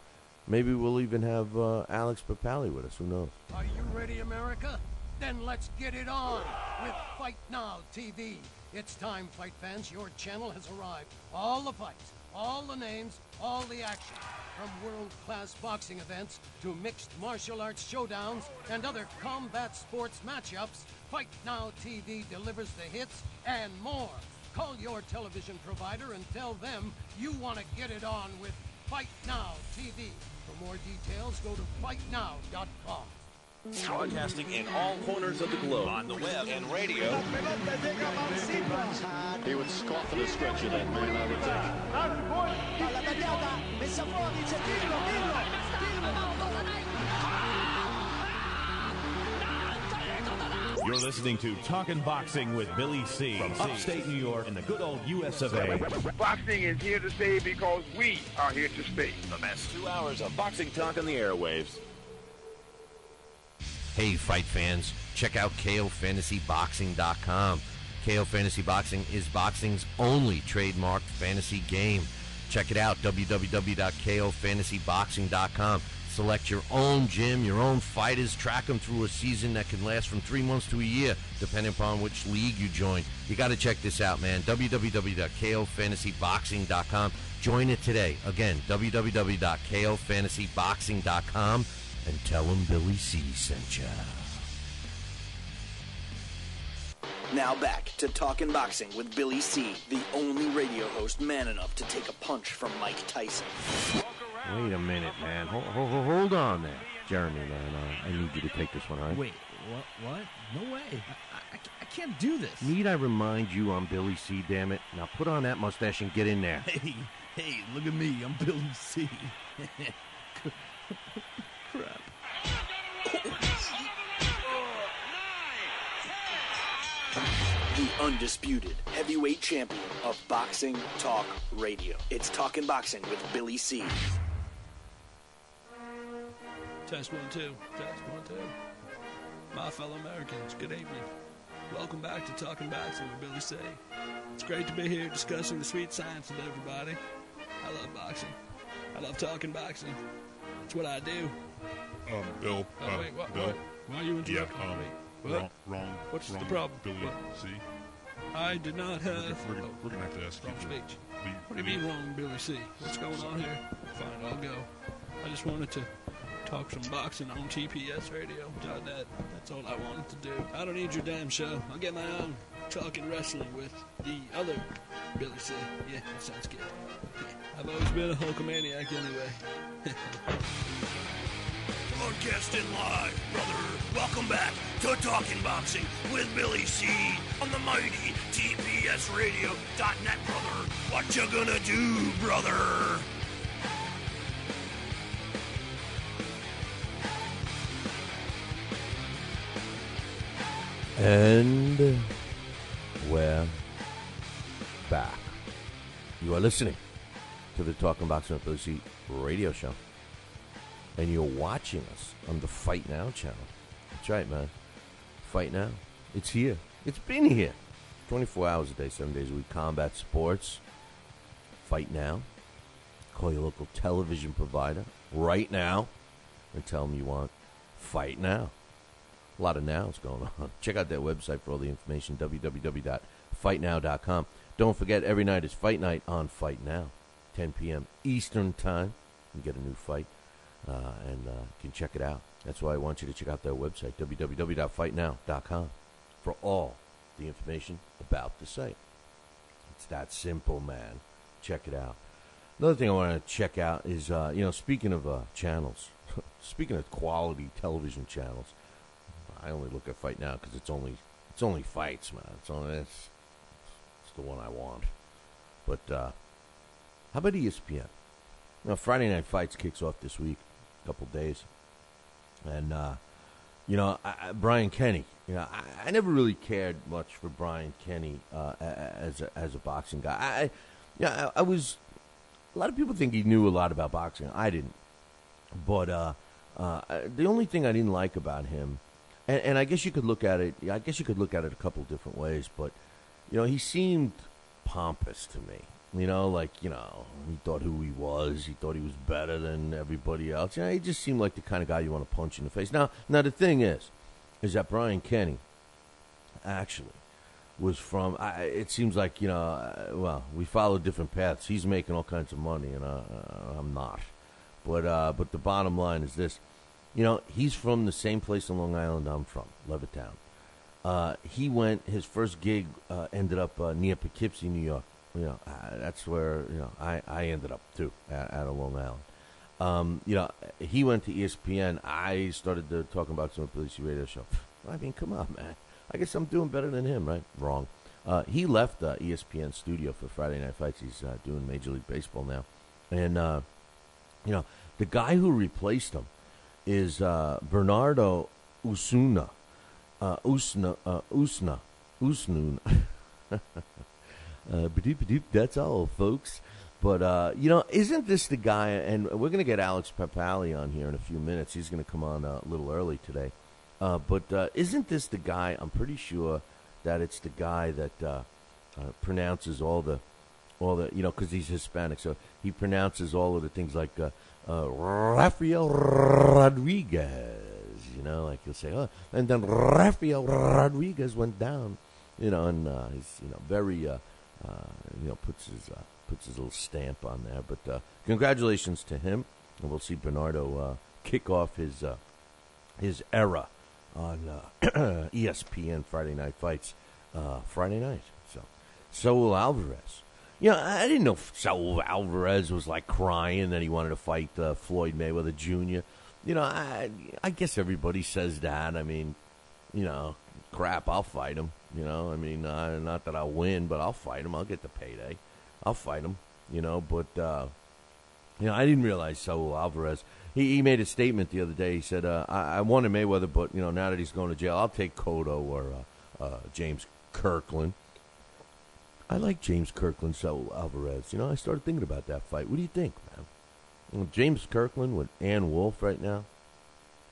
maybe we'll even have Alex Pierpaoli with us. Who knows? Are you ready, America? Then let's get it on with Fight Now TV. It's time, fight fans. Your channel has arrived. All the fights, all the names, all the action. From world-class boxing events to mixed martial arts showdowns and other combat sports matchups, Fight Now TV delivers the hits and more. Call your television provider and tell them you want to get it on with Fight Now TV. For more details, go to fightnow.com. Broadcasting in all corners of the globe, on the web and radio. He would scoff at a stretcher, that man, I would think. Palla tagliata, messa fuori, c'è Pirlo, Pirlo, You're listening to Talking Boxing with Billy C. From upstate New York in the good old US of A. Boxing is here to stay because we are here to stay. The best two hours of boxing talk on the airwaves. Hey, fight fans, check out KOFantasyBoxing.com. KO Fantasy Boxing is boxing's only trademarked fantasy game. Check it out, www.kofantasyboxing.com. Select your own gym, your own fighters, track them through a season that can last from three months to a year, depending upon which league you join. You got to check this out, man. www.kofantasyboxing.com. Join it today. Again, www.kofantasyboxing.com and tell them Billy C sent you. Now back to Talking Boxing with Billy C., the only radio host man enough to take a punch from Mike Tyson. Wait a minute, man. Hold, hold, hold on there. Jeremy, man. Uh, I need you to take this one, all right? Wait, What? What? No way. I, I, I can't do this. Need I remind you I'm Billy C, damn it? Now put on that mustache and get in there. Hey, hey, look at me. I'm Billy C. Crap. The undisputed heavyweight champion of Boxing Talk Radio. It's Talking Boxing with Billy C. Test one, two. Test one, two. My fellow Americans, good evening. Welcome back to Talking Boxing with Billy C. It's great to be here discussing the sweet science with everybody. I love boxing. I love talking boxing. It's what I do. Um, Bill. Oh, uh, wait, what, Bill. what? Why are you Yeah, interrupting um, me? What? wrong, wrong. What's the wrong problem? Billy What? C. I did not have. we're, gonna- we're gonna have to ask you Wrong to speech. leave- What do you mean wrong, Billy C? What's going on here? Fine, I'll go. I just wanted to talk some boxing on TPS TPSradio.net. That's all I wanted to do. I don't need your damn show. I'll get my own talking wrestling with the other Billy C. Yeah, that sounds good. I've always been a Hulkamaniac anyway. Broadcasting live, brother. Welcome back to Talking Boxing with Billy C on the mighty TPSRadio.net, brother. What you gonna do, brother? And we're back. You are listening to the Talking Boxing with Billy C radio show. And you're watching us on the Fight Now channel. That's right, man. Fight Now. It's here. It's been here. 24 hours a day, 7 days a week. Combat sports. Fight Now. Call your local television provider right now and tell them you want Fight Now. A lot of nows going on. Check out their website for all the information, www.fightnow.com. Don't forget, every night is Fight Night on Fight Now, 10 p.m. Eastern Time. You get a new fight, uh, and uh, can check it out. That's why I want you to check out their website, www.fightnow.com, for all the information about the site. It's that simple, man. Check it out. Another thing I want to check out is, uh, you know, speaking of uh, channels, speaking of quality television channels, I only look at Fight Now because it's only it's only fights, man. It's only it's, it's the one I want. But uh, how about ESPN? Know, Friday Night Fights kicks off this week, couple days, and uh, you know I, I, Brian Kenny. You know, I, I never really cared much for Brian Kenny uh, as a, as a boxing guy. I, yeah, I, I was. A lot of people think he knew a lot about boxing. I didn't, but uh, uh, the only thing I didn't like about him and, and I guess you could look at it. I guess you could look at it a couple different ways, but you know, he seemed pompous to me. You know, like you know, he thought who he was. He thought he was better than everybody else. You know, he just seemed like the kind of guy you want to punch in the face. Now, now the thing is, is that Brian Kenny actually was from. I, it seems like you know, uh, well, we follow different paths. He's making all kinds of money, and uh, uh, I'm not. But uh, but the bottom line is this: you know, he's from the same place in Long Island I'm from, Levittown. Uh, he went. His first gig uh, ended up uh, near Poughkeepsie, New York. You know, uh, that's where you know I, I ended up too, at, at Long Island. Um, you know, he went to ESPN. I started to talking about some police radio show. I mean, come on, man. I guess I'm doing better than him, right? Wrong. Uh, he left uh, ESPN studio for Friday Night Fights. He's uh, doing Major League Baseball now, and uh, you know, the guy who replaced him is uh, Bernardo Osuna. Uh, Usna, Usna, Usnoon. uh, that's all, folks. But, uh, you know, isn't this the guy? And we're going to get Alex Pierpaoli on here in a few minutes. He's going to come on uh, a little early today. Uh, but uh, isn't this the guy? I'm pretty sure that it's the guy that uh, uh, pronounces all the, all the, you know, because he's Hispanic, so he pronounces all of the things like Rafael Rodriguez. You know, like he'll say, oh, and then Rafael Rodriguez went down. You know, and he's you know very, you know, puts his uh, puts his little stamp on there. But uh, congratulations to him, and we'll see Bernardo uh, kick off his uh, his era on uh, ESPN Friday Night Fights uh, Friday night. So, Saul Alvarez. You know, I didn't know Saul Alvarez was like crying that he wanted to fight uh, Floyd Mayweather Jr. You know, I I guess everybody says that. I mean, you know, crap, I'll fight him. You know, I mean, uh, not that I'll win, but I'll fight him. I'll get the payday. I'll fight him. You know, but uh, you know, I didn't realize Saul Alvarez. He, he made a statement the other day. He said, uh, I, "I wanted Mayweather, but you know, now that he's going to jail, I'll take Cotto or uh, uh, James Kirkland." I like James Kirkland, Saul Alvarez. You know, I started thinking about that fight. What do you think, man? James Kirkland with Ann Wolfe right now.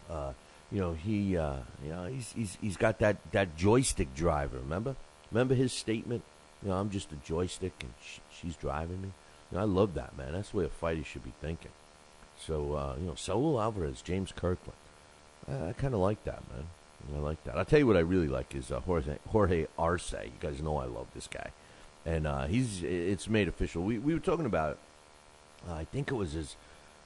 Uh, you know, he, uh, you know, he's, he's he's got that, that joystick driver. Remember, remember his statement. You know, I'm just a joystick and sh- she's driving me. You know, I love that man. That's the way a fighter should be thinking. So, uh, you know, Saul Alvarez, James Kirkland. I, I kind of like that, man. I like that. I'll tell you what I really like is uh, Jorge, Arce. You guys know I love this guy, and uh, he's it's made official. We we were talking about. Uh, I think it was his,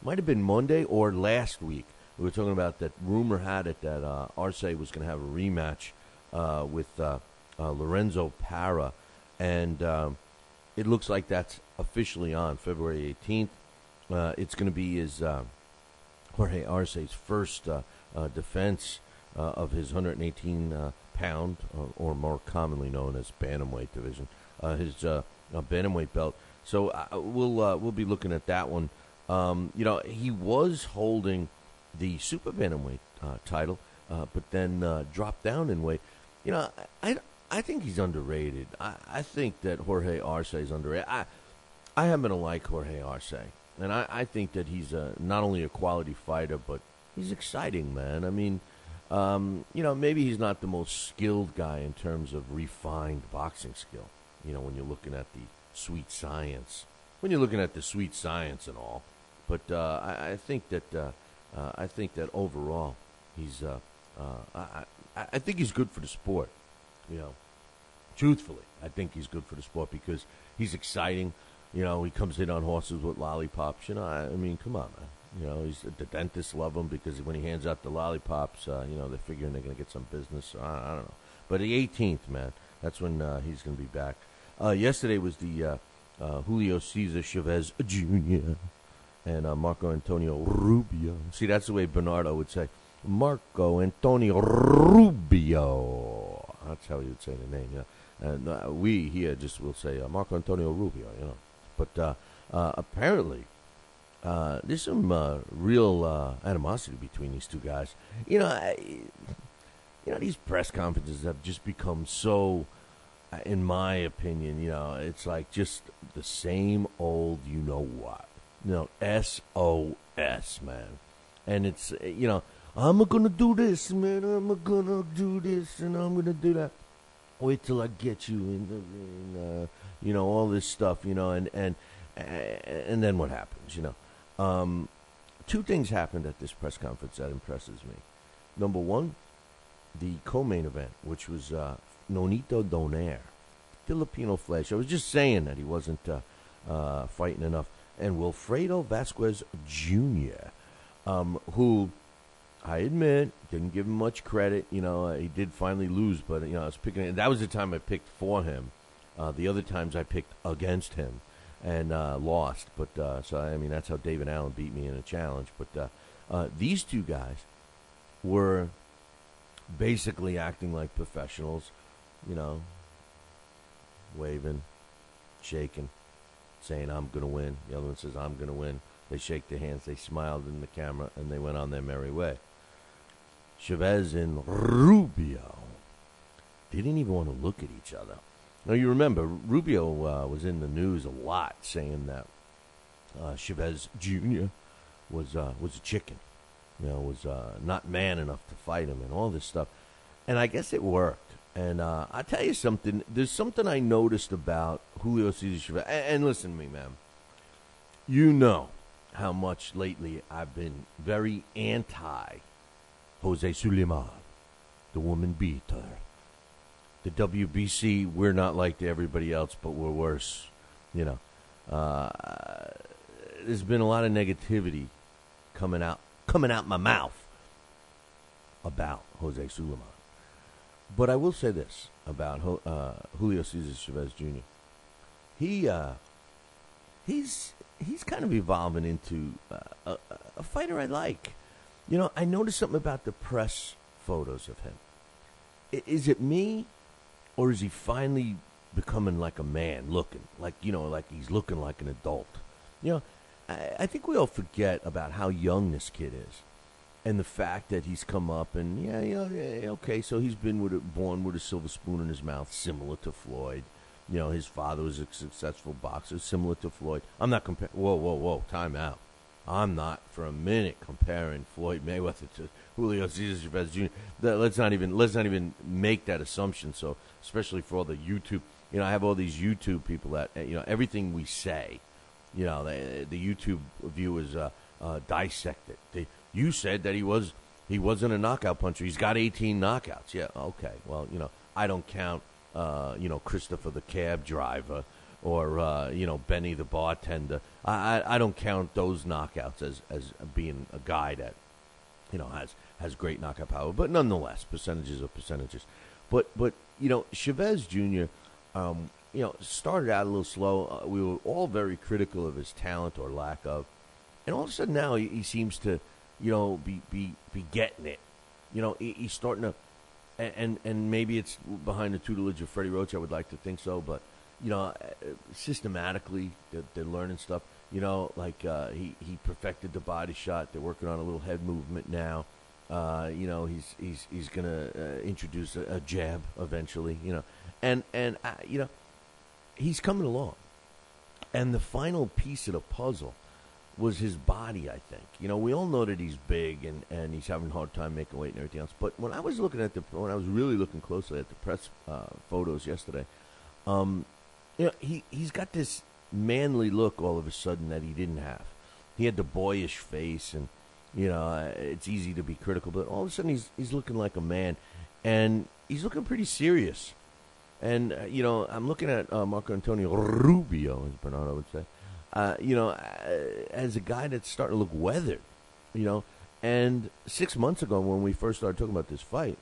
might have been Monday or last week. We were talking about that rumor had it that uh, Arce was going to have a rematch uh, with uh, uh, Lorenzo Parra, and um, it looks like that's officially on February 18th. Uh, it's going to be his uh, Jorge Arce's first defense of his 118 uh, pound, or more commonly known as bantamweight division, his bantamweight belt. So we'll we'll be looking at that one. Um, you know, he was holding the super bantamweight uh, title, uh, but then uh, dropped down in weight. You know, I I think he's underrated. I, I think that Jorge Arce is underrated. I I happen to like Jorge Arce, and I, I think that he's a, not only a quality fighter, but he's exciting, man. I mean, um, you know, maybe he's not the most skilled guy in terms of refined boxing skill. You know, when you're looking at the sweet science, when you're looking at the sweet science and all. But uh, I, I think that uh, uh, I think that overall, he's uh, uh, I, I, think he's good for the sport. You know, truthfully, I think he's good for the sport because he's exciting. You know, he comes in on horses with lollipops. You know, I, I mean, come on, man. You know, he's the dentists love him because when he hands out the lollipops, uh, you know, they're figuring they're going to get some business. So I, I don't know. But the 18th, man, that's when uh, he's going to be back. Uh, yesterday was the uh, uh, Julio Cesar Chavez Jr. and uh, Marco Antonio Rubio. See, that's the way Bernardo would say Marco Antonio Rubio. That's how he would say the name, yeah. And uh, we here just will say uh, Marco Antonio Rubio, you know. But uh, uh, apparently, uh, there's some real animosity between these two guys. You know, I, you know these press conferences have just become so, in my opinion, you know, it's like just the same old, you know what, you know, S O S, man, and it's you know, I'm gonna do this, man, I'm gonna do this, and I'm gonna do that. Wait till I get you in, the, in uh, you know, all this stuff, you know, and and and then what happens, you know. Um, two things happened at this press conference that impresses me. Number one, the co-main event, which was uh, Nonito Donaire, Filipino Flash. I was just saying that he wasn't uh, uh, fighting enough, and Wilfredo Vasquez Jr., um, who I admit didn't give him much credit. You know, he did finally lose, but you know, I was picking. That was the time I picked for him. Uh, the other times I picked against him and uh, lost. But uh, so I mean, that's how David Allen beat me in a challenge. But uh, uh, these two guys were basically acting like professionals. You know, waving, shaking, saying, "I'm going to win." The other one says, "I'm going to win." They shake their hands, they smiled in the camera, and they went on their merry way. Chavez and Rubio didn't even want to look at each other. Now you remember Rubio uh, was in the news a lot, saying that uh, Chavez Jr. was uh, was a chicken, you know, was uh, not man enough to fight him, and all this stuff. And I guess it worked. And uh, I tell you something. There's something I noticed about Julio Cesar Chavez. And, and listen to me, man. You know how much lately I've been very anti Jose Sulaiman, the woman beater the WBC, we're not like everybody else, but we're worse. You know, uh, there's been a lot of negativity coming out coming out my mouth about Jose Sulaiman. But I will say this about uh, Julio Cesar Chavez Jr. He uh, he's he's kind of evolving into uh, a, a fighter I like. You know, I noticed something about the press photos of him i- is it me, or is he finally becoming like a man, looking like you know, like he's looking like an adult? You know, I, I think we all forget about how young this kid is, and the fact that he's come up and yeah, yeah, yeah okay, so he's been with a, born with a silver spoon in his mouth, similar to Floyd. You know, his father was a successful boxer, similar to Floyd. I'm not comparing. Whoa, whoa, whoa! Time out. I'm not for a minute comparing Floyd Mayweather to Julio Cesar Chavez Jr. That- let's not even let's not even make that assumption. So, especially for all the YouTube, you know, I have all these YouTube people that uh, you know everything we say, you know, the, the YouTube viewers uh, uh, dissect it. They, you said that he was he wasn't a knockout puncher. He's got 18 knockouts. Yeah, okay. Well, you know, I don't count, uh, you know, Christopher the cab driver or uh, you know Benny the bartender. I, I I don't count those knockouts as as being a guy that you know has has great knockout power. But nonetheless, percentages are percentages. But but you know Chavez Jr. Um, you know started out a little slow. Uh, we were all very critical of his talent or lack of, and all of a sudden now he, he seems to you know be be be getting it. You know he, he's starting to. And, and maybe it's behind the tutelage of Freddie Roach. I would like to think so, but you know, uh, systematically they're, they're learning stuff. You know, like uh, he he perfected the body shot. They're working on a little head movement now. Uh, you know, he's he's he's gonna uh, introduce a, a jab eventually. You know, and and uh, you know, he's coming along. And the final piece of the puzzle was his body. I think. You know, we all know that he's big and and he's having a hard time making weight and everything else. But when I was looking at the when I was really looking closely at the press uh, photos yesterday, um, you know, he he's got this manly look all of a sudden that he didn't have. He had the boyish face, and you know, uh, it's easy to be critical, but all of a sudden he's he's looking like a man, and he's looking pretty serious. And uh, you know, I'm looking at uh, Marco Antonio Rubio, as Bernardo would say. Uh, you know, uh, as a guy that's starting to look weathered. You know, and six months ago when we first started talking about this fight,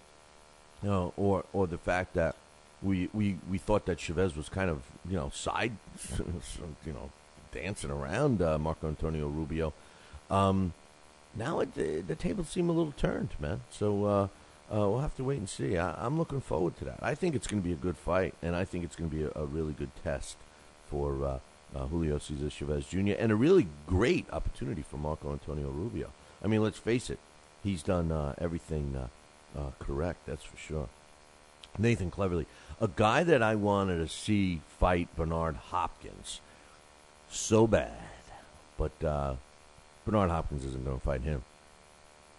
you know, or or the fact that we we we thought that Chavez was kind of you know side, you know, dancing around uh, Marco Antonio Rubio. Um, now it, the, the tables seem a little turned, man. So uh, uh, we'll have to wait and see. I, I'm looking forward to that. I think it's going to be a good fight, and I think it's going to be a, a really good test for uh, Julio Cesar Chavez Jr. and a really great opportunity for Marco Antonio Rubio. I mean, let's face it, he's done uh, everything uh, uh, correct. That's for sure. Nathan Cleverly, a guy that I wanted to see fight Bernard Hopkins so bad, but uh, Bernard Hopkins isn't going to fight him.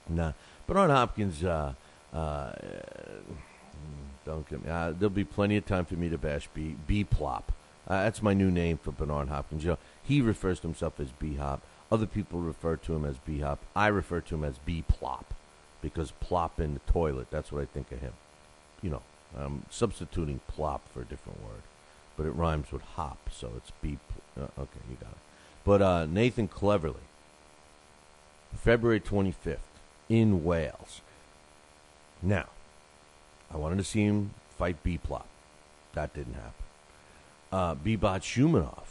Nah, Bernard Hopkins. Uh, don't get me. There'll be plenty of time for me to bash B B Plop. Uh, that's my new name for Bernard Hopkins. You know, he refers to himself as B Hop. Other people refer to him as B Hop. I refer to him as B Plop because plop in the toilet. That's what I think of him. You know, I'm substituting plop for a different word, but it rhymes with hop, so it's B. Uh, okay, you got it. But uh, Nathan Cleverly, February 25th in Wales. Now, I wanted to see him fight B Plop. That didn't happen. Uh, Beibut Shumenov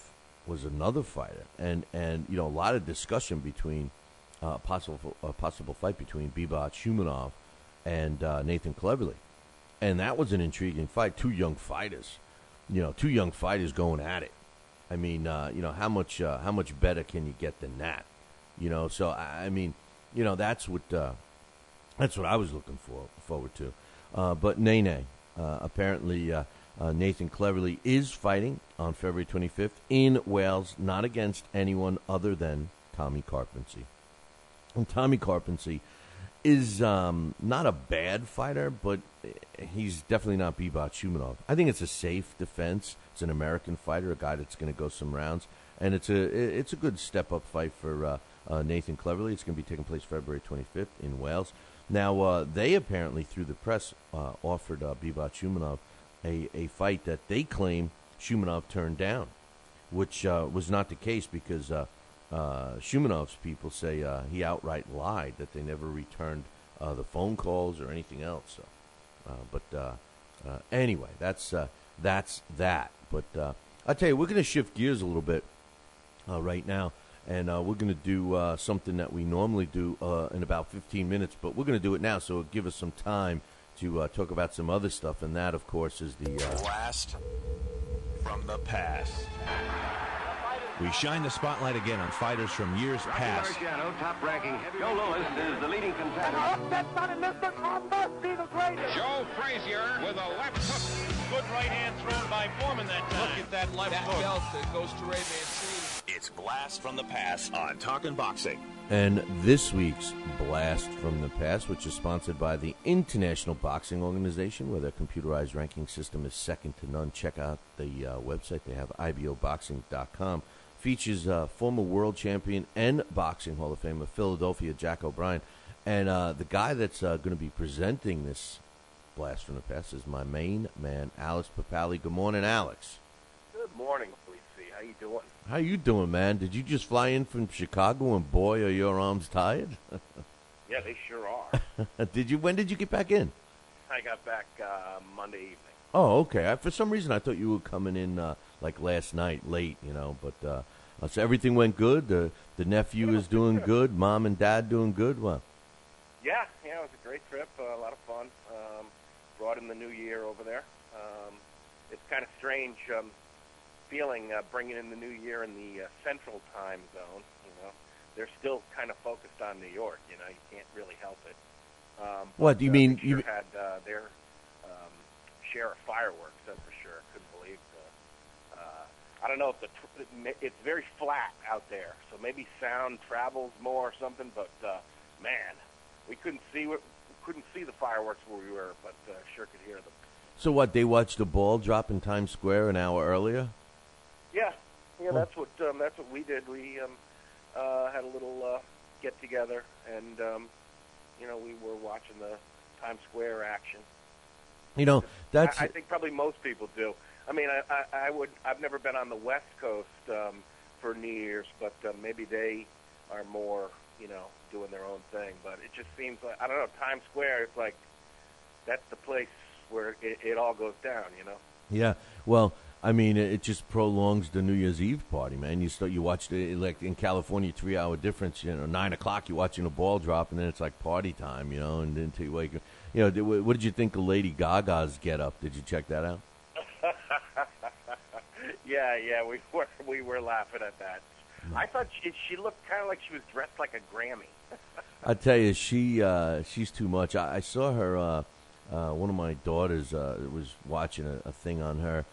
was another fighter, and and you know a lot of discussion between uh, possible a possible fight between Beibut Shumenov and uh, Nathan Cleverly, and that was an intriguing fight. Two young fighters, you know, two young fighters going at it. I mean, uh, you know, how much uh, how much better can you get than that? You know, so I mean, you know, that's what uh, that's what I was looking for forward to. Uh, but Nene, apparently uh, Nathan Cleverly is fighting on February 25th in Wales, not against anyone other than Tommy Karpency. And Tommy Karpency is um, not a bad fighter, but he's definitely not Beibut Shumenov. I think it's a safe defense. It's an American fighter, a guy that's going to go some rounds, and it's a it's a good step up fight for uh, uh, Nathan Cleverly. It's going to be taking place February 25th in Wales. Now uh, they apparently through the press uh, offered uh, Beibut Shumenov a, a fight that they claim Shumenov turned down, which uh, was not the case because uh, uh, Shumenov's people say uh, he outright lied that they never returned uh, the phone calls or anything else. So, uh, but uh, anyway, that's that's that. But I tell you, we're going to shift gears a little bit right now, and we're going to do something that we normally do in about 15 minutes, but we're going to do it now, so give us some time to uh, talk about some other stuff, and that, of course, is the uh, Blast from the past. We shine the spotlight again on fighters from years past. Marciano, top ranking. Joe Louis is the leading contender. Joe Frazier with a left hook. Good right hand thrown by Foreman that time. Look at that left hook. Delta goes to Ray Mancini. It's Blast from the Past on Talking Boxing. And this week's Blast from the Past, which is sponsored by the International Boxing Organization, where their computerized ranking system is second to none. Check out the uh, website. They have iboboxing.com. Features uh, former world champion and boxing Hall of Famer Philadelphia Jack O'Brien. And uh, the guy that's uh, going to be presenting this Blast from the Past is my main man, Alex Pierpaoli. Good morning, Alex. Good morning, Lucy. How you doing? How you doing, man? Did you just fly in from Chicago and boy, are your arms tired? Yeah, they sure are. did you? When did you get back in? I got back uh, Monday evening. Oh, okay. I, for some reason, I thought you were coming in uh, like last night, late. You know, but uh, uh, so everything went good. The the nephew is doing good. Mom and dad doing good. Well, Yeah, yeah, it was a great trip. Uh, a lot of fun. Um, brought in the new year over there. Um, it's kind of strange um, feeling uh, bringing in the new year in the uh, central time zone. You know, they're still kind of focused on New York. You know, you can't really help it. Um, What, do you uh, mean- they you- Sure had uh, their um, share of fireworks. That's for sure. Couldn't believe. The, uh, I don't know if the tr- it's very flat out there, so maybe sound travels more or something. But uh, man, we couldn't see what couldn't see the fireworks where we were, but uh, sure could hear them. so what? They watched the ball drop in Times Square an hour earlier. Yeah, yeah, that's what um, that's what we did. We um, uh, had a little uh, get together, and um, you know, we were watching the Times Square action. You know, that's I, I think probably most people do. I mean, I, I, I would. I've never been on the West Coast um, for New Year's, but uh, maybe they are more, you know, doing their own thing. But it just seems like I don't know. Times Square, it's like that's the place where it, it all goes down. You know. Yeah. Well, I mean, it just prolongs the New Year's Eve party, man. You start, you watch the like in California, three hour difference. You know, nine o'clock, you're watching a ball drop, and then it's like party time. You know, and then to you wake. Up. you know, what did you think of Lady Gaga's get up? Did you check that out? yeah, yeah, we were we were laughing at that. I thought she, she looked kind of like she was dressed like a Grammy. I tell you, she uh, she's too much. I, I saw her. Uh, uh, one of my daughters uh, was watching a, a thing on her,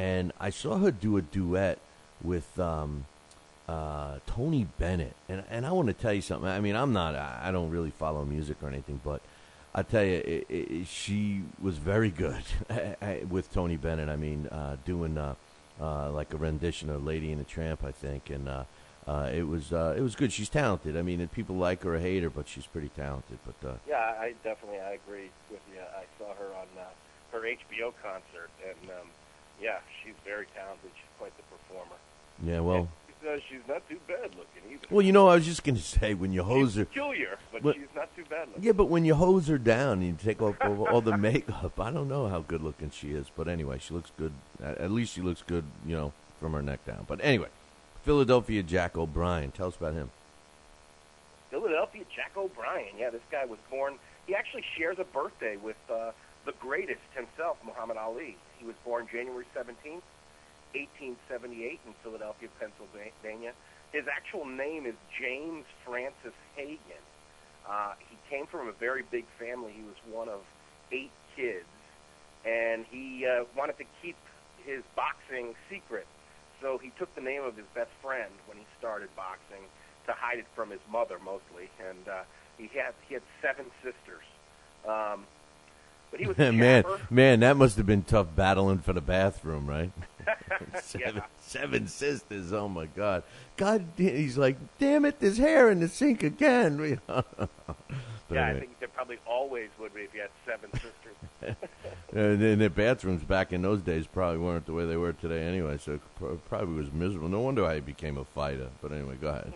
and I saw her do a duet with um, uh, Tony Bennett. And and I want to tell you something. I mean, I'm not. I don't really follow music or anything, but I tell you, it, it, she was very good with Tony Bennett. I mean, uh, doing uh, uh, like a rendition of "Lady and the Tramp," I think, and uh, uh, it was uh, it was good. She's talented. I mean, people like her or hate her, but she's pretty talented. But Yeah, I definitely I agree with you. I saw her on her HBO concert, and um, yeah, she's very talented. She's quite the performer. yeah, well, She's, uh, she's not too bad looking either. well, you know, I was just gonna say when you hose her, Peculiar, but Well- she's not too bad looking. yeah, but when you hose her down and you take off all, all the makeup, I don't know how good looking she is. But anyway, she looks good. At, at least she looks good, you know, from her neck down. But anyway, Philadelphia Jack O'Brien. Tell us about him. Philadelphia Jack O'Brien. Yeah, this guy was born. He actually shares a birthday with uh, the greatest himself, Muhammad Ali. He was born January 17th, 1878, in Philadelphia, Pennsylvania. His actual name is James Francis Hagan. Uh, he came from a very big family. He was one of eight kids, and he uh, wanted to keep his boxing secret. So he took the name of his best friend when he started boxing to hide it from his mother mostly, and uh, he had he had seven sisters. Um, but he was a man, man, that must have been tough battling for the bathroom, right? seven, Yeah. seven sisters. Oh my God, God, he's like, damn it, there's hair in the sink again. yeah, I think there probably always would be if you had seven sisters. And then their bathrooms back in those days probably weren't the way they were today anyway, so it probably was miserable. No wonder I became a fighter. But anyway, go ahead.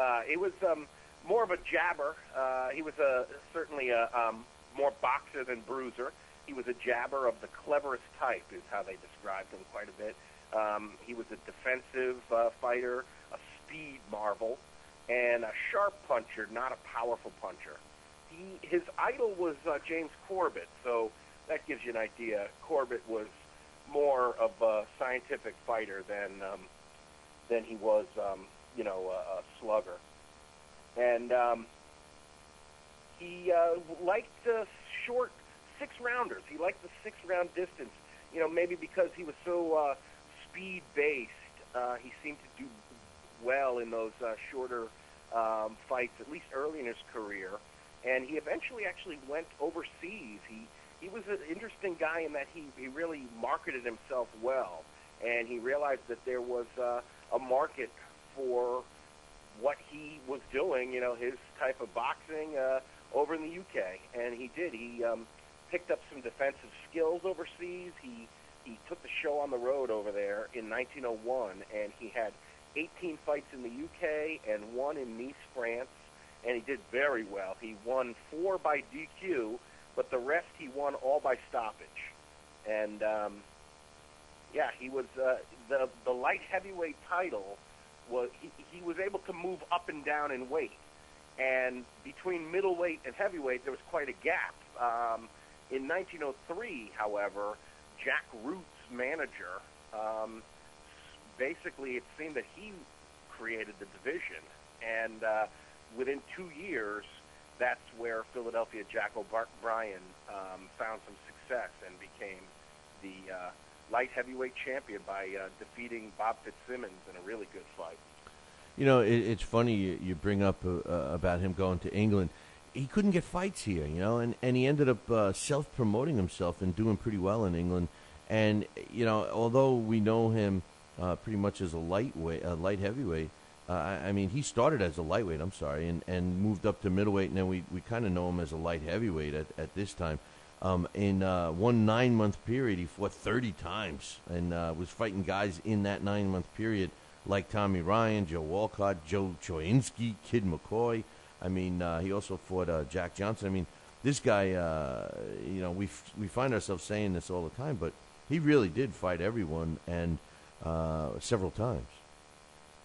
Uh, he was um, more of a jabber. Uh, he was a certainly a um, more boxer than bruiser. He was a jabber of the cleverest type, is how they described him quite a bit. Um, he was a defensive uh, fighter, a speed marvel, and a sharp puncher, not a powerful puncher. he his idol was uh, James Corbett, so that gives you an idea. Corbett was more of a scientific fighter than um, than he was, um, you know, a, a slugger, and um, he uh, liked the short six rounders. He liked the six round distance. You know, maybe because he was so uh, speed based, uh, he seemed to do well in those uh, shorter um, fights, at least early in his career. And he eventually actually went overseas. He he was an interesting guy in that he he really marketed himself well, and he realized that there was uh, a market for what he was doing. You know, his type of boxing uh, over in the UK, and he did. He um, picked up some defensive skills overseas. He he took the show on the road over there in 1901, and he had 18 fights in the UK and one in Nice, France, and he did very well. He won four by DQ, but the rest he won all by stoppage. And um, yeah, he was uh, the the light heavyweight title was he, he was able to move up and down in weight, and between middleweight and heavyweight there was quite a gap. Um, in 1903, however, Jack Root's manager um, basically it seemed that he created the division, and uh, within two years, that's where Philadelphia Jack O'Brien um, found some success and became the uh, light heavyweight champion by uh, defeating Bob Fitzsimmons in a really good fight. You know, it, it's funny you, you bring up uh, uh, about him going to England. He couldn't get fights here, you know, and, and he ended up uh, self promoting himself and doing pretty well in England. And you know, although we know him uh, pretty much as a lightweight, a light heavyweight, uh, I, I mean, he started as a lightweight. I'm sorry, and, and moved up to middleweight, and then we, we kind of know him as a light heavyweight at, at this time. Um, in uh, one nine month period, he fought 30 times and uh, was fighting guys in that nine month period like Tommy Ryan, Joe Walcott, Joe Choynski, Kid McCoy. I mean, uh, he also fought uh, Jack Johnson. I mean, this guy, uh, you know, we f- we find ourselves saying this all the time, but he really did fight everyone and uh, several times.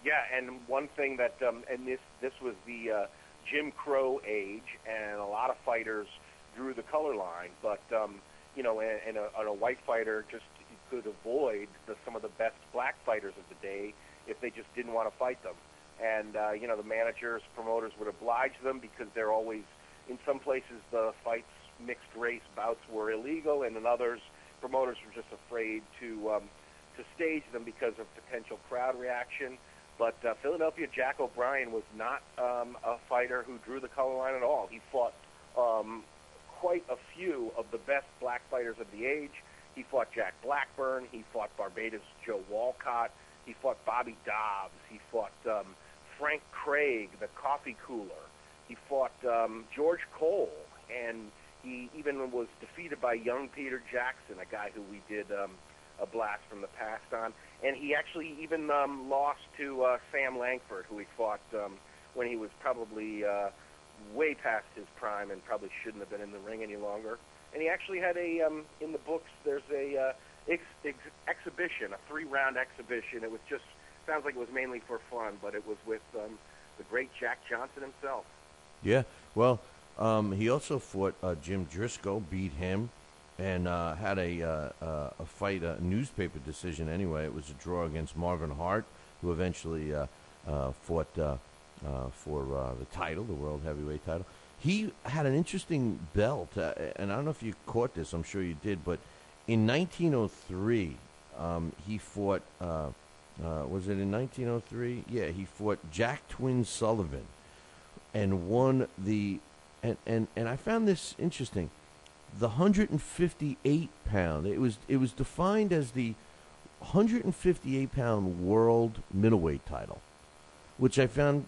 Yeah, and one thing that, um, and this this was the uh, Jim Crow age, and a lot of fighters drew the color line, but um, you know, and, and, a, and a white fighter just could avoid the, some of the best black fighters of the day if they just didn't want to fight them. And uh, you know, the managers, promoters would oblige them because they're always in some places the fights, mixed race bouts were illegal, and in others, promoters were just afraid to um, to stage them because of potential crowd reaction. But uh, Philadelphia Jack O'Brien was not um, a fighter who drew the color line at all. He fought um, quite a few of the best black fighters of the age. He fought Jack Blackburn. He fought Barbados Joe Walcott. He fought Bobby Dobbs. He fought um, Frank Craig, the coffee cooler. He fought um, George Cole, and he even was defeated by young Peter Jackson, a guy who we did um, a blast from the past on. And he actually even um, lost to uh, Sam Langford, who he fought um, when he was probably uh, way past his prime and probably shouldn't have been in the ring any longer. And he actually had a um, in the books. There's a uh, ex- ex- exhibition, a three-round exhibition. It was just sounds like it was mainly for fun, but it was with um, the great Jack Johnson himself. Yeah, well, um, he also fought uh, Jim Driscoll, beat him, and uh, had a uh, uh a fight, a newspaper decision. Anyway, it was a draw against Marvin Hart, who eventually uh, uh, fought for the title, the world heavyweight title. He had an interesting belt, and I don't know if you caught this. I'm sure you did, but in 1903, um, he fought. was it in 1903? Yeah, he fought Jack Twin Sullivan, and won the and, and, and I found this interesting. The 158 pound, it was it was defined as the 158 pound world middleweight title, which I found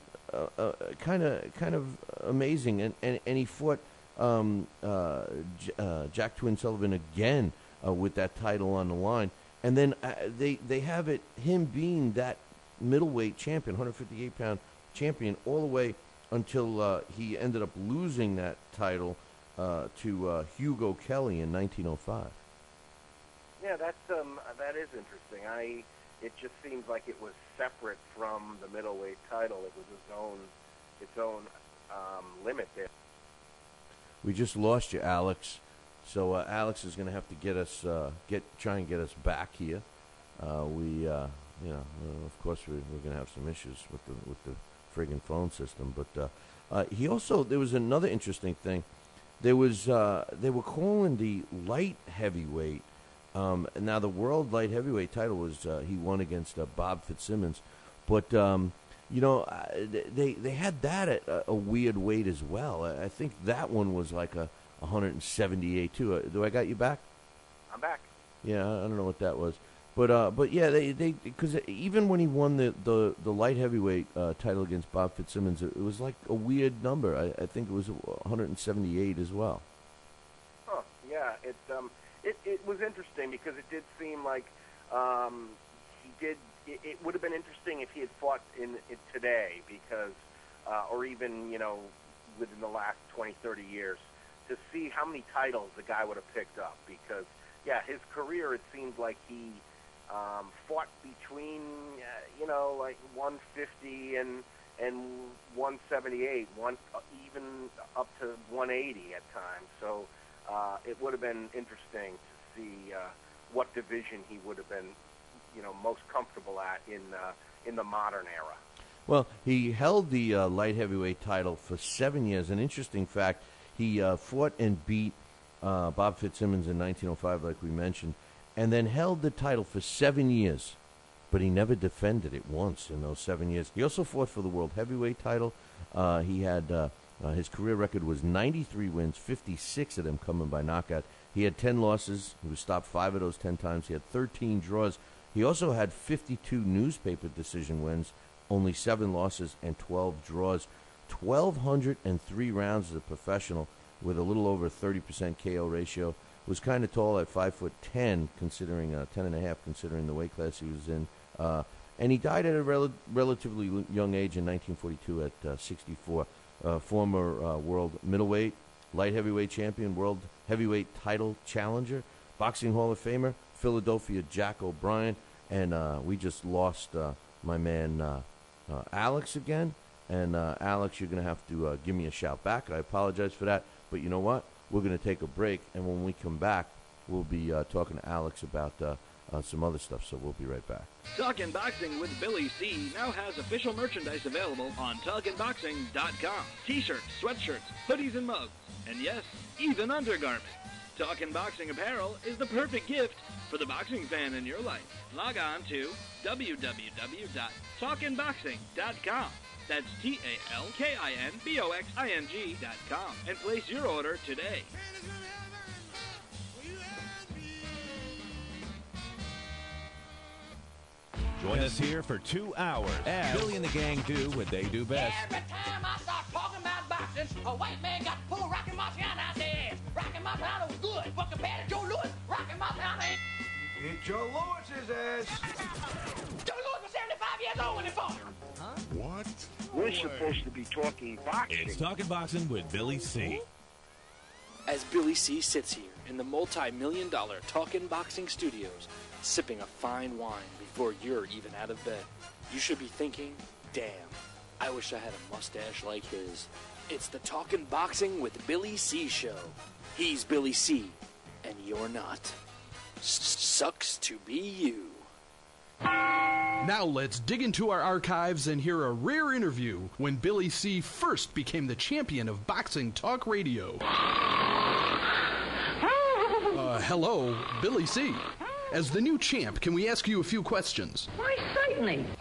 kind of kind of amazing. And, and, and he fought um, uh, J- uh, Jack Twin Sullivan again uh, with that title on the line. And then uh, they they have it him being that middleweight champion, 158 pound champion, all the way until uh, he ended up losing that title uh, to uh, Hugo Kelly in 1905. Yeah, that's um, that is interesting. I it just seems like it was separate from the middleweight title. It was its own its own um, limit there. we just lost you, Alex. So uh, Alex is going to have to get us uh, get try and get us back here. Uh, we, uh, you know, uh, of course, we, we're going to have some issues with the with the friggin' phone system. But uh, he also there was another interesting thing. There was they were calling the light heavyweight. Um, now the world light heavyweight title was he won against Bob Fitzsimmons, but um, you know they they had that at a, weird weight as well. I think that one was like a 178 too. Uh, do I got you back? I'm back. Yeah, I don't know what that was, but uh, but yeah, they they because even when he won the the, the light heavyweight uh, title against Bob Fitzsimmons, it, it was like a weird number. I, I think it was 178 as well. Huh. Yeah. It um it it was interesting because it did seem like um he did. It, it would have been interesting if he had fought in it today because uh, or even you know within the last 20, 30 years to see how many titles the guy would have picked up because yeah his career it seems like he um, fought between uh, you know like 150 and and 178 one uh, even up to 180 at times so uh, it would have been interesting to see uh, what division he would have been you know most comfortable at in uh, in the modern era Well, he held the uh, light heavyweight title for seven years. An interesting fact: he uh, fought and beat uh, Bob Fitzsimmons in 1905, like we mentioned, and then held the title for seven years. But he never defended it once in those seven years. He also fought for the world heavyweight title. Uh, he had uh, uh, his career record was 93 wins, 56 of them coming by knockout. He had 10 losses. He was stopped five of those 10 times. He had 13 draws. He also had 52 newspaper decision wins, only seven losses and 12 draws. 1,203 rounds as a professional with a little over 30% KO ratio. Was kind of tall at five foot ten, considering uh, ten and a half, considering the weight class he was in. Uh, and he died at a rel- relatively young age in 1942 at uh, 64. Uh, former uh, world middleweight, light heavyweight champion, world heavyweight title challenger, boxing Hall of Famer, Philadelphia Jack O'Brien, and uh, we just lost my man Alex again. And uh, Alex, you're going to have to uh, give me a shout back. I apologize for that, but you know what? We're going to take a break, and when we come back, we'll be uh, talking to Alex about uh, uh, some other stuff. So we'll be right back. Talkin' Boxing with Billy C now has official merchandise available on TalkinBoxing.com. T-shirts, sweatshirts, hoodies, and mugs. And yes, even undergarments. Talkin' Boxing apparel is the perfect gift for the boxing fan in your life. Log on to www.talkinboxing.com. That's T-A-L-K-I-N-B-O-X-I-N-G dot com. And place your order today. Join us here for two hours as Billy and the gang do what they do best. Every time I start talking about boxing, a white man got to pull Rocky Marciano out there. Rocky Marciano was good, but compared to Joe Louis, Rocky Marciano ain't. It's Joe Louis's ass. Joe Louis was 75 years old when he fought. What? We're supposed to be talking boxing. It's Talking Boxing with Billy C. As Billy C sits here in the multi million dollar Talkin' Boxing Studios, sipping a fine wine before you're even out of bed, you should be thinking, damn, I wish I had a mustache like his. It's the Talkin' Boxing with Billy C show. He's Billy C, and you're not. S- sucks to be you. Now let's dig into our archives and hear a rare interview when Billy C. first became the champion of boxing talk radio. Uh, hello, Billy C. As the new champ, can we ask you a few questions? Why, certainly.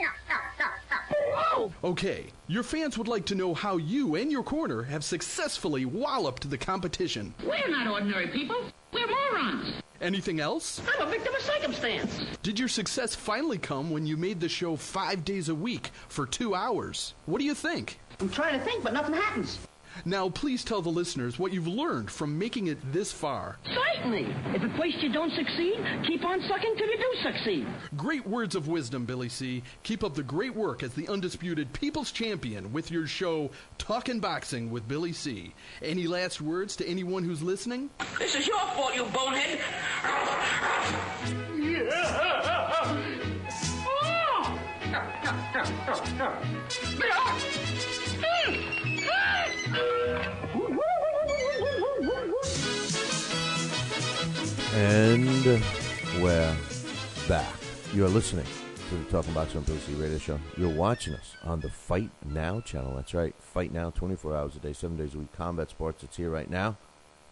Okay, your fans would like to know how you and your corner have successfully walloped the competition. We're not ordinary people. We're morons. Anything else? I'm a victim of circumstance. Did your success finally come when you made the show five days a week for two hours? What do you think? I'm trying to think, but nothing happens. Now, please tell the listeners what you've learned from making it this far. Certainly. If at first you don't succeed, keep on sucking till you do succeed. Great words of wisdom, Billy C. Keep up the great work as the undisputed People's Champion with your show, Talkin' Boxing with Billy C. Any last words to anyone who's listening? This is your fault, you bonehead. Ah! And we're back. You're listening to the Talking Box on PC Radio Show. You're watching us on the Fight Now channel. That's right, Fight Now, 24 hours a day, seven days a week. Combat sports. It's here right now.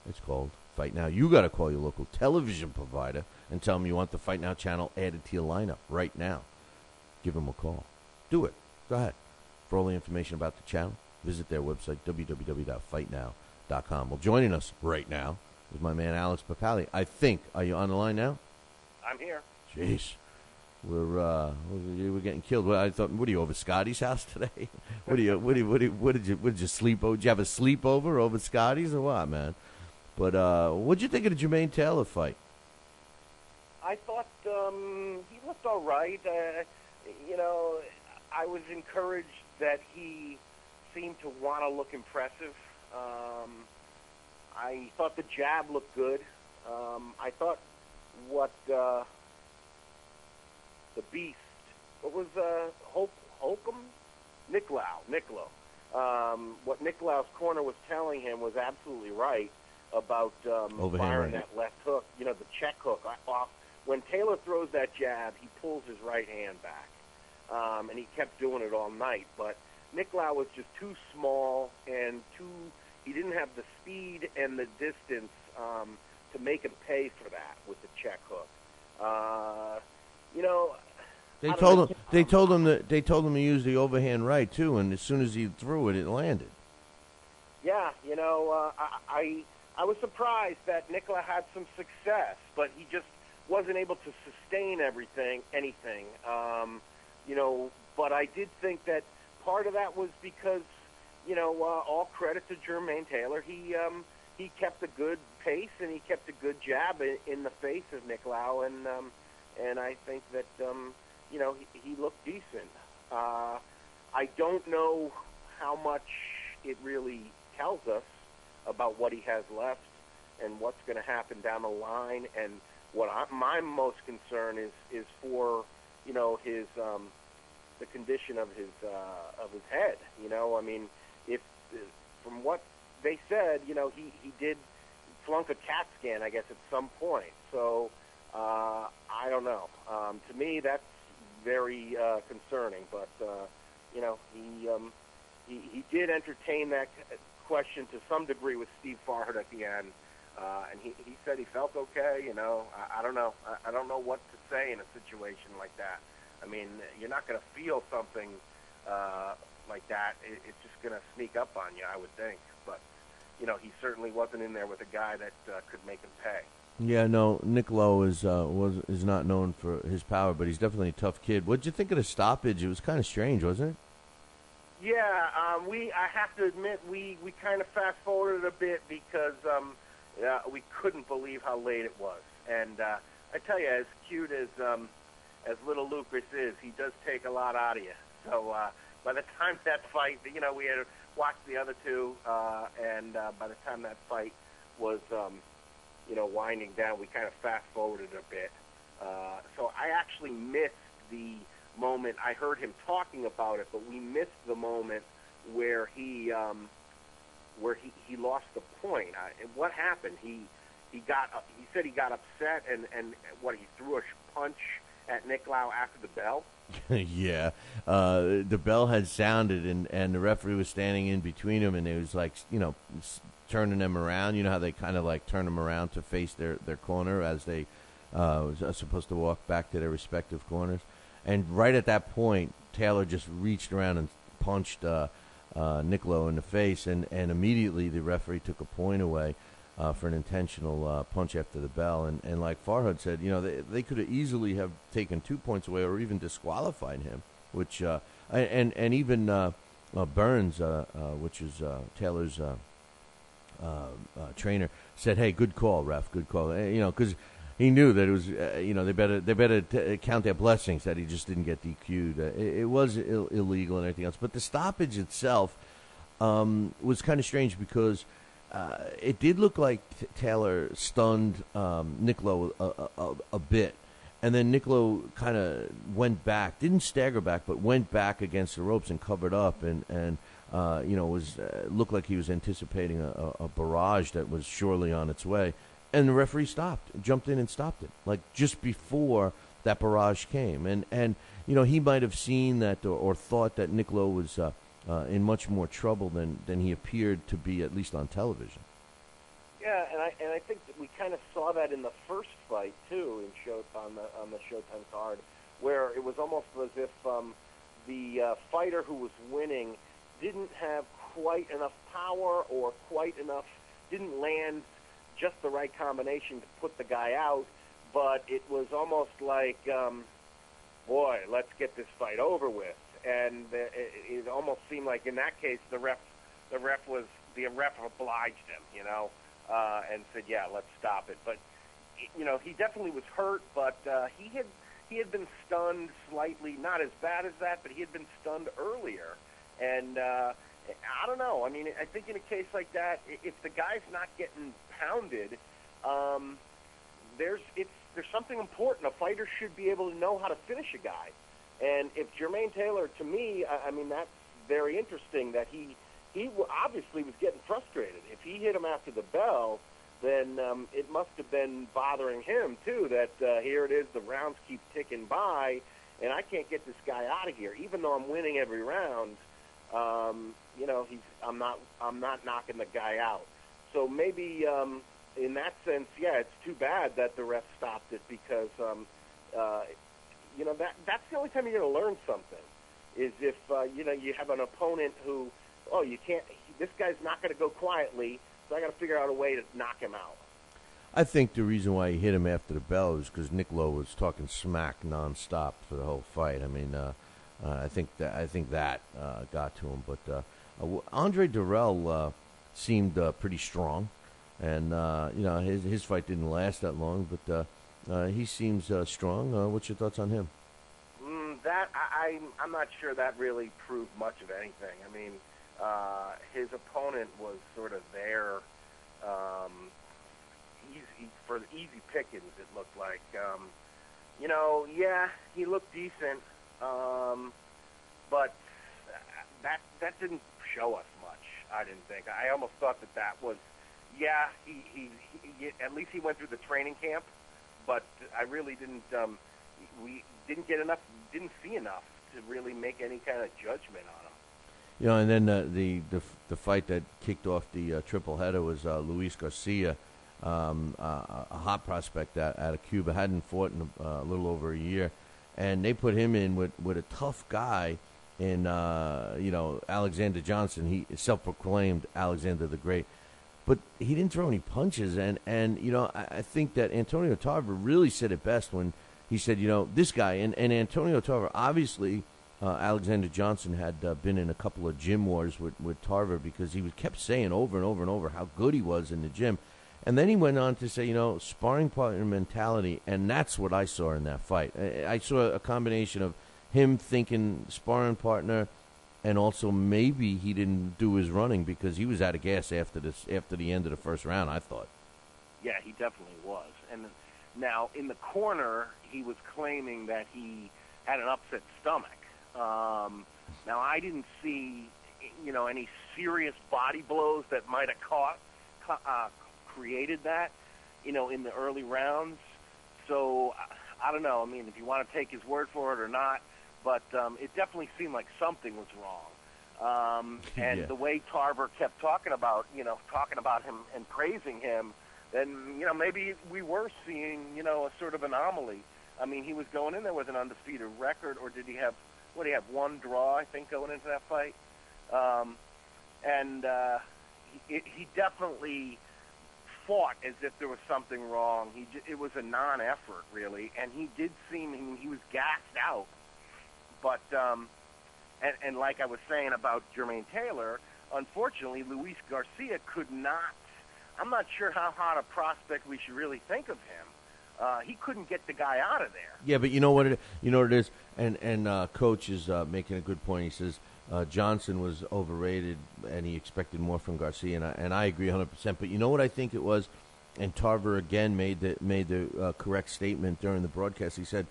It's called Fight Now. You got to call your local television provider and tell them you want the Fight Now channel added to your lineup right now. Give them a call. Do it. Go ahead. For all the information about the channel, visit their website, www.fightnow.com. Well, joining us right now is my man Alex Pierpaoli. I think. Are you on the line now? I'm here. Jeez. We're uh, we're getting killed. Well, I thought, what are you over Scotty's house today? what are you? What, do you, what, do you, what did you? What did you sleep? over? Did you have a sleepover over Scotty's or what, man? But uh, what'd you think of the Jermaine Taylor fight? I thought um, he looked all right. Uh, you know, I was encouraged that he seemed to want to look impressive. Um, I thought the jab looked good. Um, I thought what uh, the Beast, what was uh, Hope, Holcomb? Nicklow, Nicklow. Um, what Nicklow's corner was telling him was absolutely right about um, Overhand firing right. that left hook, you know, the check hook uh, off. When Taylor throws that jab, he pulls his right hand back. Um, and he kept doing it all night. But Nicklow was just too small and too, he didn't have the speed and the distance um, to make him pay for that with the check hook. Uh, you know, They told know. him. They told him that they told him to use the overhand right too, and as soon as he threw it, it landed. Yeah, you know, uh, I, I I was surprised that Nicklow had some success, but he just wasn't able to sustain everything, anything. Um, you know, but I did think that part of that was because, you know, uh, all credit to Jermaine Taylor. He um, he kept a good pace and he kept a good jab in, in the face of Nicklow, and um, and I think that um, you know he, he looked decent. Uh, I don't know how much it really tells us about what he has left and what's going to happen down the line. And what I, my most concern is is for you know his um, the condition of his uh, of his head. You know, I mean, if from what they said, you know, he he did flunk a CAT scan, I guess, at some point. So uh, I don't know. Um, to me, that's very uh, concerning. But uh, you know, he um, he he did entertain that question to some degree with Steve Farhood at the end. Uh, and he, he said he felt okay. You know, I, I don't know. I, I don't know what to say in a situation like that. I mean, you're not going to feel something uh, like that. It, it's just going to sneak up on you, I would think. But you know, he certainly wasn't in there with a guy that uh, could make him pay. Yeah, no, Nicklow is uh, was is not known for his power, but he's definitely a tough kid. What'd you think of the stoppage? It was kind of strange, wasn't it? Yeah, um, we. I have to admit, we we kind of fast forwarded a bit because um, uh, we couldn't believe how late it was. And uh, I tell you, as cute as um, as little Lucas is, he does take a lot out of you. So uh, by the time that fight, you know, we had watched the other two, uh, and uh, by the time that fight was, um, you know, winding down, we kind of fast forwarded a bit. Uh, so I actually missed the moment. I heard him talking about it, but we missed the moment where he um, where he, he lost the point. I, what happened? He he got he said he got upset and and what he threw a punch at Nicklow after the bell. yeah, uh, the bell had sounded, and and the referee was standing in between them, and it was like you know turning them around. You know how they kind of like turn them around to face their their corner as they uh, was supposed to walk back to their respective corners. And right at that point, Taylor just reached around and punched uh, uh, in the face, and, and immediately the referee took a point away uh, for an intentional uh, punch after the bell. And, and like Farhood said, you know, they, they could have easily have taken two points away or even disqualified him, which uh, and and even uh, uh, Burns, uh, which is Taylor's trainer, said, "Hey, good call, ref, good call." Eh, you know, because he knew that it was, you know, they better they better t- count their blessings that he just didn't get DQ'd. It, it was Ill- illegal and everything else, but the stoppage itself um, was kind of strange because uh, it did look like t- Taylor stunned um, Nicklow a, a, a, a bit. And then Nicklow kind of went back, didn't stagger back, but went back against the ropes and covered up, and and uh, you know was uh, looked like he was anticipating a, a, barrage that was surely on its way. and the referee stopped, jumped in and stopped it, like just before that barrage came. And and you know he might have seen that or, or thought that Nicklow was uh, uh, in much more trouble than than he appeared to be, at least on television. Yeah, and I and I think that we kind of saw that in the first fight too in show on the on the Showtime card, where it was almost as if um, the uh, fighter who was winning didn't have quite enough power or quite enough didn't land just the right combination to put the guy out, but it was almost like, um, boy, let's get this fight over with. And it, it almost seemed like in that case the ref, the ref was the ref obliged him, you know, uh, and said, yeah, let's stop it. But you know, he definitely was hurt, but uh, he had he had been stunned slightly, not as bad as that, but he had been stunned earlier, and. Uh, I don't know. I mean, I think in a case like that, if the guy's not getting pounded, um, there's it's there's something important. A fighter should be able to know how to finish a guy, and if Jermaine Taylor, to me, I, I mean that's very interesting that he he obviously was getting frustrated. If he hit him after the bell, then um, it must have been bothering him too. That uh, here it is, the rounds keep ticking by, and I can't get this guy out of here, even though I'm winning every round. Um, you know, he's I'm not I'm not knocking the guy out. So maybe um, in that sense, yeah, it's too bad that the ref stopped it because um, uh, you know that that's the only time you're going to learn something is if uh, you know you have an opponent who oh you can't this guy's not going to go quietly, so I got to figure out a way to knock him out. I think the reason why he hit him after the bell is because Nicklow was talking smack nonstop for the whole fight. I mean, uh, uh, I think that I think that uh, got to him. But uh, uh, Andre Dirrell uh, seemed uh, pretty strong, and uh, you know his his fight didn't last that long, but uh, he seems uh, strong. Uh, what's your thoughts on him? Mm, that I, I'm I'm not sure that really proved much of anything. I mean, uh, his opponent was sort of there. Um, easy for the easy pickings. It looked like. Um, you know, yeah, he looked decent, um, but that that didn't show us much. I didn't think. I almost thought that that was, yeah, he, he, he at least he went through the training camp, but I really didn't. Um, we didn't get enough, didn't see enough to really make any kind of judgment on him. You know, and then uh, the, the the fight that kicked off the uh, triple header was uh, Luis Garcia, um, uh, a hot prospect out, out of Cuba, hadn't fought in a, a little over a year, and they put him in with with a tough guy in uh, you know Alexander Johnson. He self-proclaimed Alexander the Great, but he didn't throw any punches. And and you know I, I think that Antonio Tarver really said it best when he said, you know, this guy and, and Antonio Tarver obviously. Uh, Alexander Johnson had uh, been in a couple of gym wars with, with Tarver because he was kept saying over and over and over how good he was in the gym. And then he went on to say, you know, sparring partner mentality, and that's what I saw in that fight. I, I saw a combination of him thinking sparring partner, and also maybe he didn't do his running because he was out of gas after this after the end of the first round. I thought. Yeah, he definitely was. And now in the corner, he was claiming that he had an upset stomach. Um, now I didn't see, you know, any serious body blows that might have caught uh, created that, you know, in the early rounds. So I don't know. I mean, if you want to take his word for it or not, but um, it definitely seemed like something was wrong. Um, and Yeah. the way Tarver kept talking about, you know, talking about him and praising him, then you know maybe we were seeing, you know, a sort of anomaly. I mean, he was going in there with an undefeated record, or did he have? What did he have? One draw, I think, going into that fight. Um, and uh, he, he definitely fought as if there was something wrong. He j- it was a non-effort really, and he did seem I mean, he was gassed out. But um, and, and like I was saying about Jermaine Taylor, unfortunately, Luis Garcia could not. I'm not sure how hot a prospect we should really think of him. Uh, he couldn't get the guy out of there. Yeah, but you know what it you know what it is, and and uh, coach is uh, making a good point. He says uh, Johnson was overrated, and he expected more from Garcia, and I, and I agree 100. percent But you know what I think it was, and Tarver again made the made the uh, correct statement during the broadcast. He said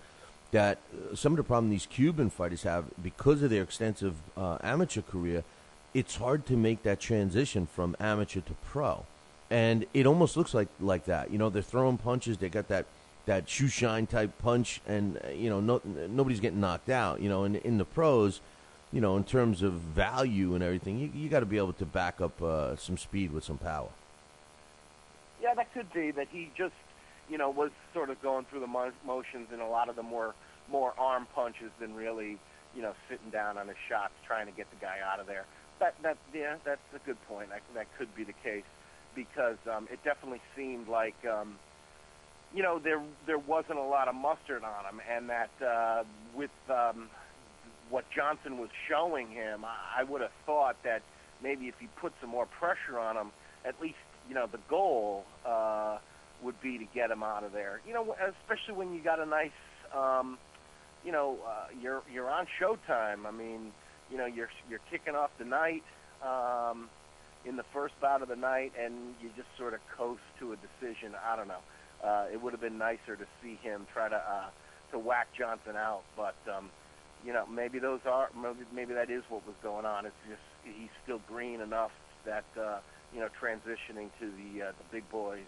that some of the problem these Cuban fighters have because of their extensive uh, amateur career, it's hard to make that transition from amateur to pro. and it almost looks like like that. You know, they're throwing punches. They got that that shoe shine type punch, and uh, you know, no, nobody's getting knocked out. You know, in in the pros, you know, in terms of value and everything, you you got to be able to back up uh, some speed with some power. Yeah, that could be that he just, you know, was sort of going through the mo- motions, and a lot of them were more arm punches than really, you know, sitting down on his shots trying to get the guy out of there. That that yeah, that's a good point. That that could be the case because um, it definitely seemed like, um, you know, there there wasn't a lot of mustard on him, and that uh, with um, what Johnson was showing him, I, I would have thought that maybe if he put some more pressure on him, at least you know the goal uh, would be to get him out of there. You know, especially when you got a nice, um, you know, uh, you're you're on Showtime. I mean, you know, you're you're kicking off the night um, in the first bout of the night, and you just sort of coast to a decision. I don't know. Uh, it would have been nicer to see him try to uh, to whack Johnson out, but um, you know, maybe those are maybe, maybe that is what was going on. It's just he's still green enough that. Uh, you know, transitioning to the uh, the big boys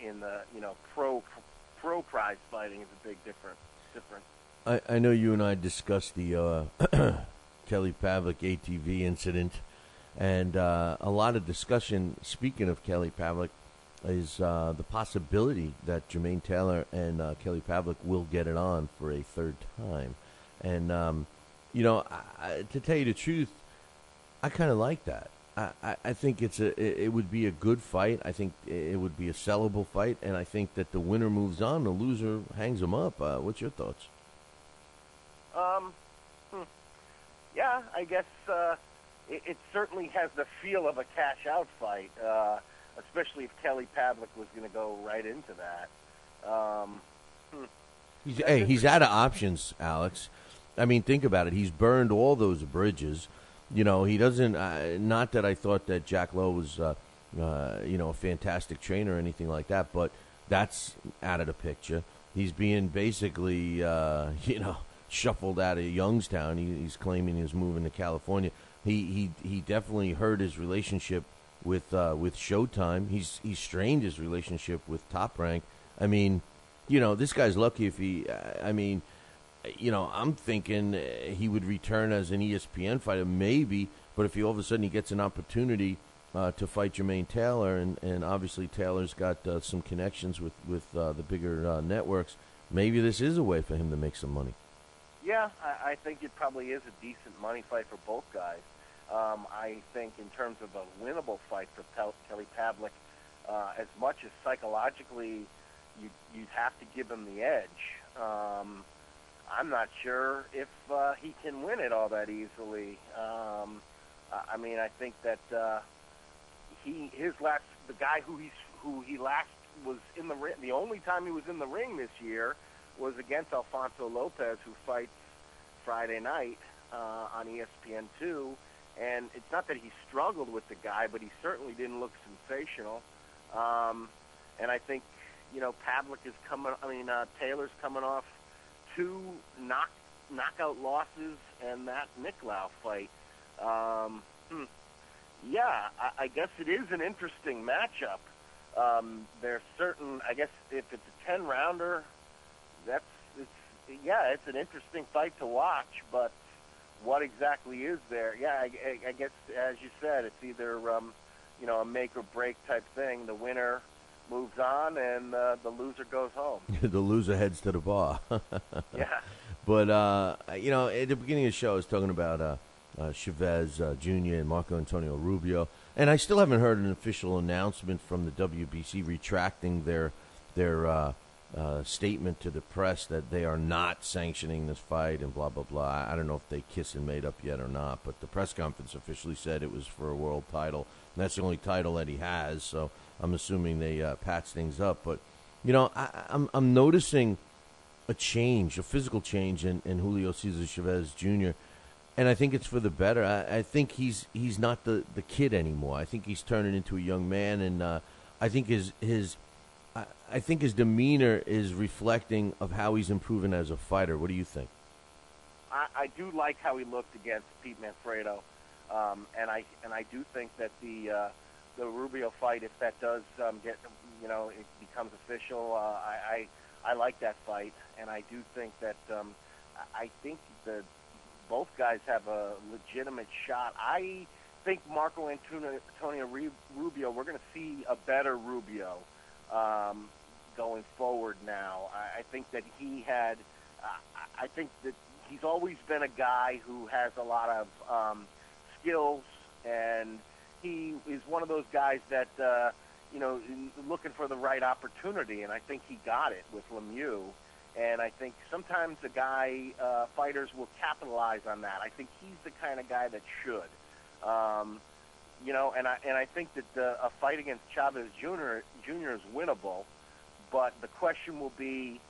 in the you know pro pro prize fighting is a big difference. Difference. I, I know you and I discussed the uh, Kelly Pavlik ATV incident, and uh, a lot of discussion. Speaking of Kelly Pavlik, is uh, the possibility that Jermaine Taylor and uh, Kelly Pavlik will get it on for a third time, and um, you know, I, to tell you the truth, I kind of like that. I, I think it's a it would be a good fight. I think it would be a sellable fight, and I think that the winner moves on, the loser hangs them up. Uh, what's your thoughts? Um, hmm. yeah, I guess uh, it, it certainly has the feel of a cash out fight, uh, especially if Kelly Pavlik was going to go right into that. Um, hmm. He's, hey, he's out of options, Alex. I mean, think about it. He's burned all those bridges you know, he doesn't. Uh, not that I thought that Jack Loew was, uh, uh, you know, a fantastic trainer or anything like that, but that's out of the picture. He's being basically, uh, you know, shuffled out of Youngstown. He, he's claiming he's moving to California. He he he definitely hurt his relationship with uh, with Showtime. He's he strained his relationship with Top Rank. I mean, you know, this guy's lucky if he. I mean you know, I'm thinking uh, he would return as an ESPN fighter, maybe. But if he all of a sudden he gets an opportunity uh, to fight Jermaine Taylor, and, and obviously Taylor's got uh, some connections with with uh, the bigger uh, networks, maybe this is a way for him to make some money. Yeah, I, I think it probably is a decent money fight for both guys. Um, I think in terms of a winnable fight for Pel- Kelly Pavlik, uh, as much as psychologically you, you'd have to give him the edge. Um, I'm not sure if uh, he can win it all that easily. Um, I mean, I think that uh, he his last the guy who he's who he last was in the ring. The only time he was in the ring this year was against Alfonso Lopez, who fights Friday night uh, on ESPN two. And it's not that he struggled with the guy, but he certainly didn't look sensational. Um, and I think you know Pavlik is coming. I mean uh, Taylor's coming off two knock knockout losses and that Nicklow fight. Um, hmm. Yeah, I, I guess it is an interesting matchup. Um, there's certain, I guess, if it's a ten rounder, that's it's yeah, it's an interesting fight to watch. But what exactly is there? Yeah, I, I, I guess as you said, it's either um, you know a make or break type thing. The winner moves on, and uh, the loser goes home. the loser heads to the bar. yeah. But uh, you know, at the beginning of the show, I was talking about uh, uh, Chavez uh, Jr. and Marco Antonio Rubio, and I still haven't heard an official announcement from the WBC retracting their their uh, uh, statement to the press that they are not sanctioning this fight and blah blah blah. I don't know if they kiss and made up yet or not, but the press conference officially said it was for a world title. And that's the only title that he has, so I'm assuming they uh, patch things up. But you know, I, I'm I'm noticing a change, a physical change in, in Julio Cesar Chavez Jr. And I think it's for the better. I, I think he's he's not the, the kid anymore. I think he's turning into a young man, and uh, I think his his I, I think his demeanor is reflecting of how he's improving as a fighter. What do you think? I, I do like how he looked against Pete Manfredo, um, and I and I do think that the uh, the Rubio fight if that does um, get you know it becomes official. Uh, I, I I like that fight, and I do think that um, I think the both guys have a legitimate shot. I think Marco Antonio, Antonio Rubio, we're going to see a better Rubio um, going forward now. I, I think that he had, uh, I think that he's always been a guy who has a lot of um, skills, and he is one of those guys that, uh, you know, looking for the right opportunity, and I think he got it with Lemieux. And I think sometimes the guy uh, fighters will capitalize on that. I think he's the kind of guy that should. Um, you know, and I and I think that the, a fight against Chavez Jr. Jr. is winnable, but the question will be,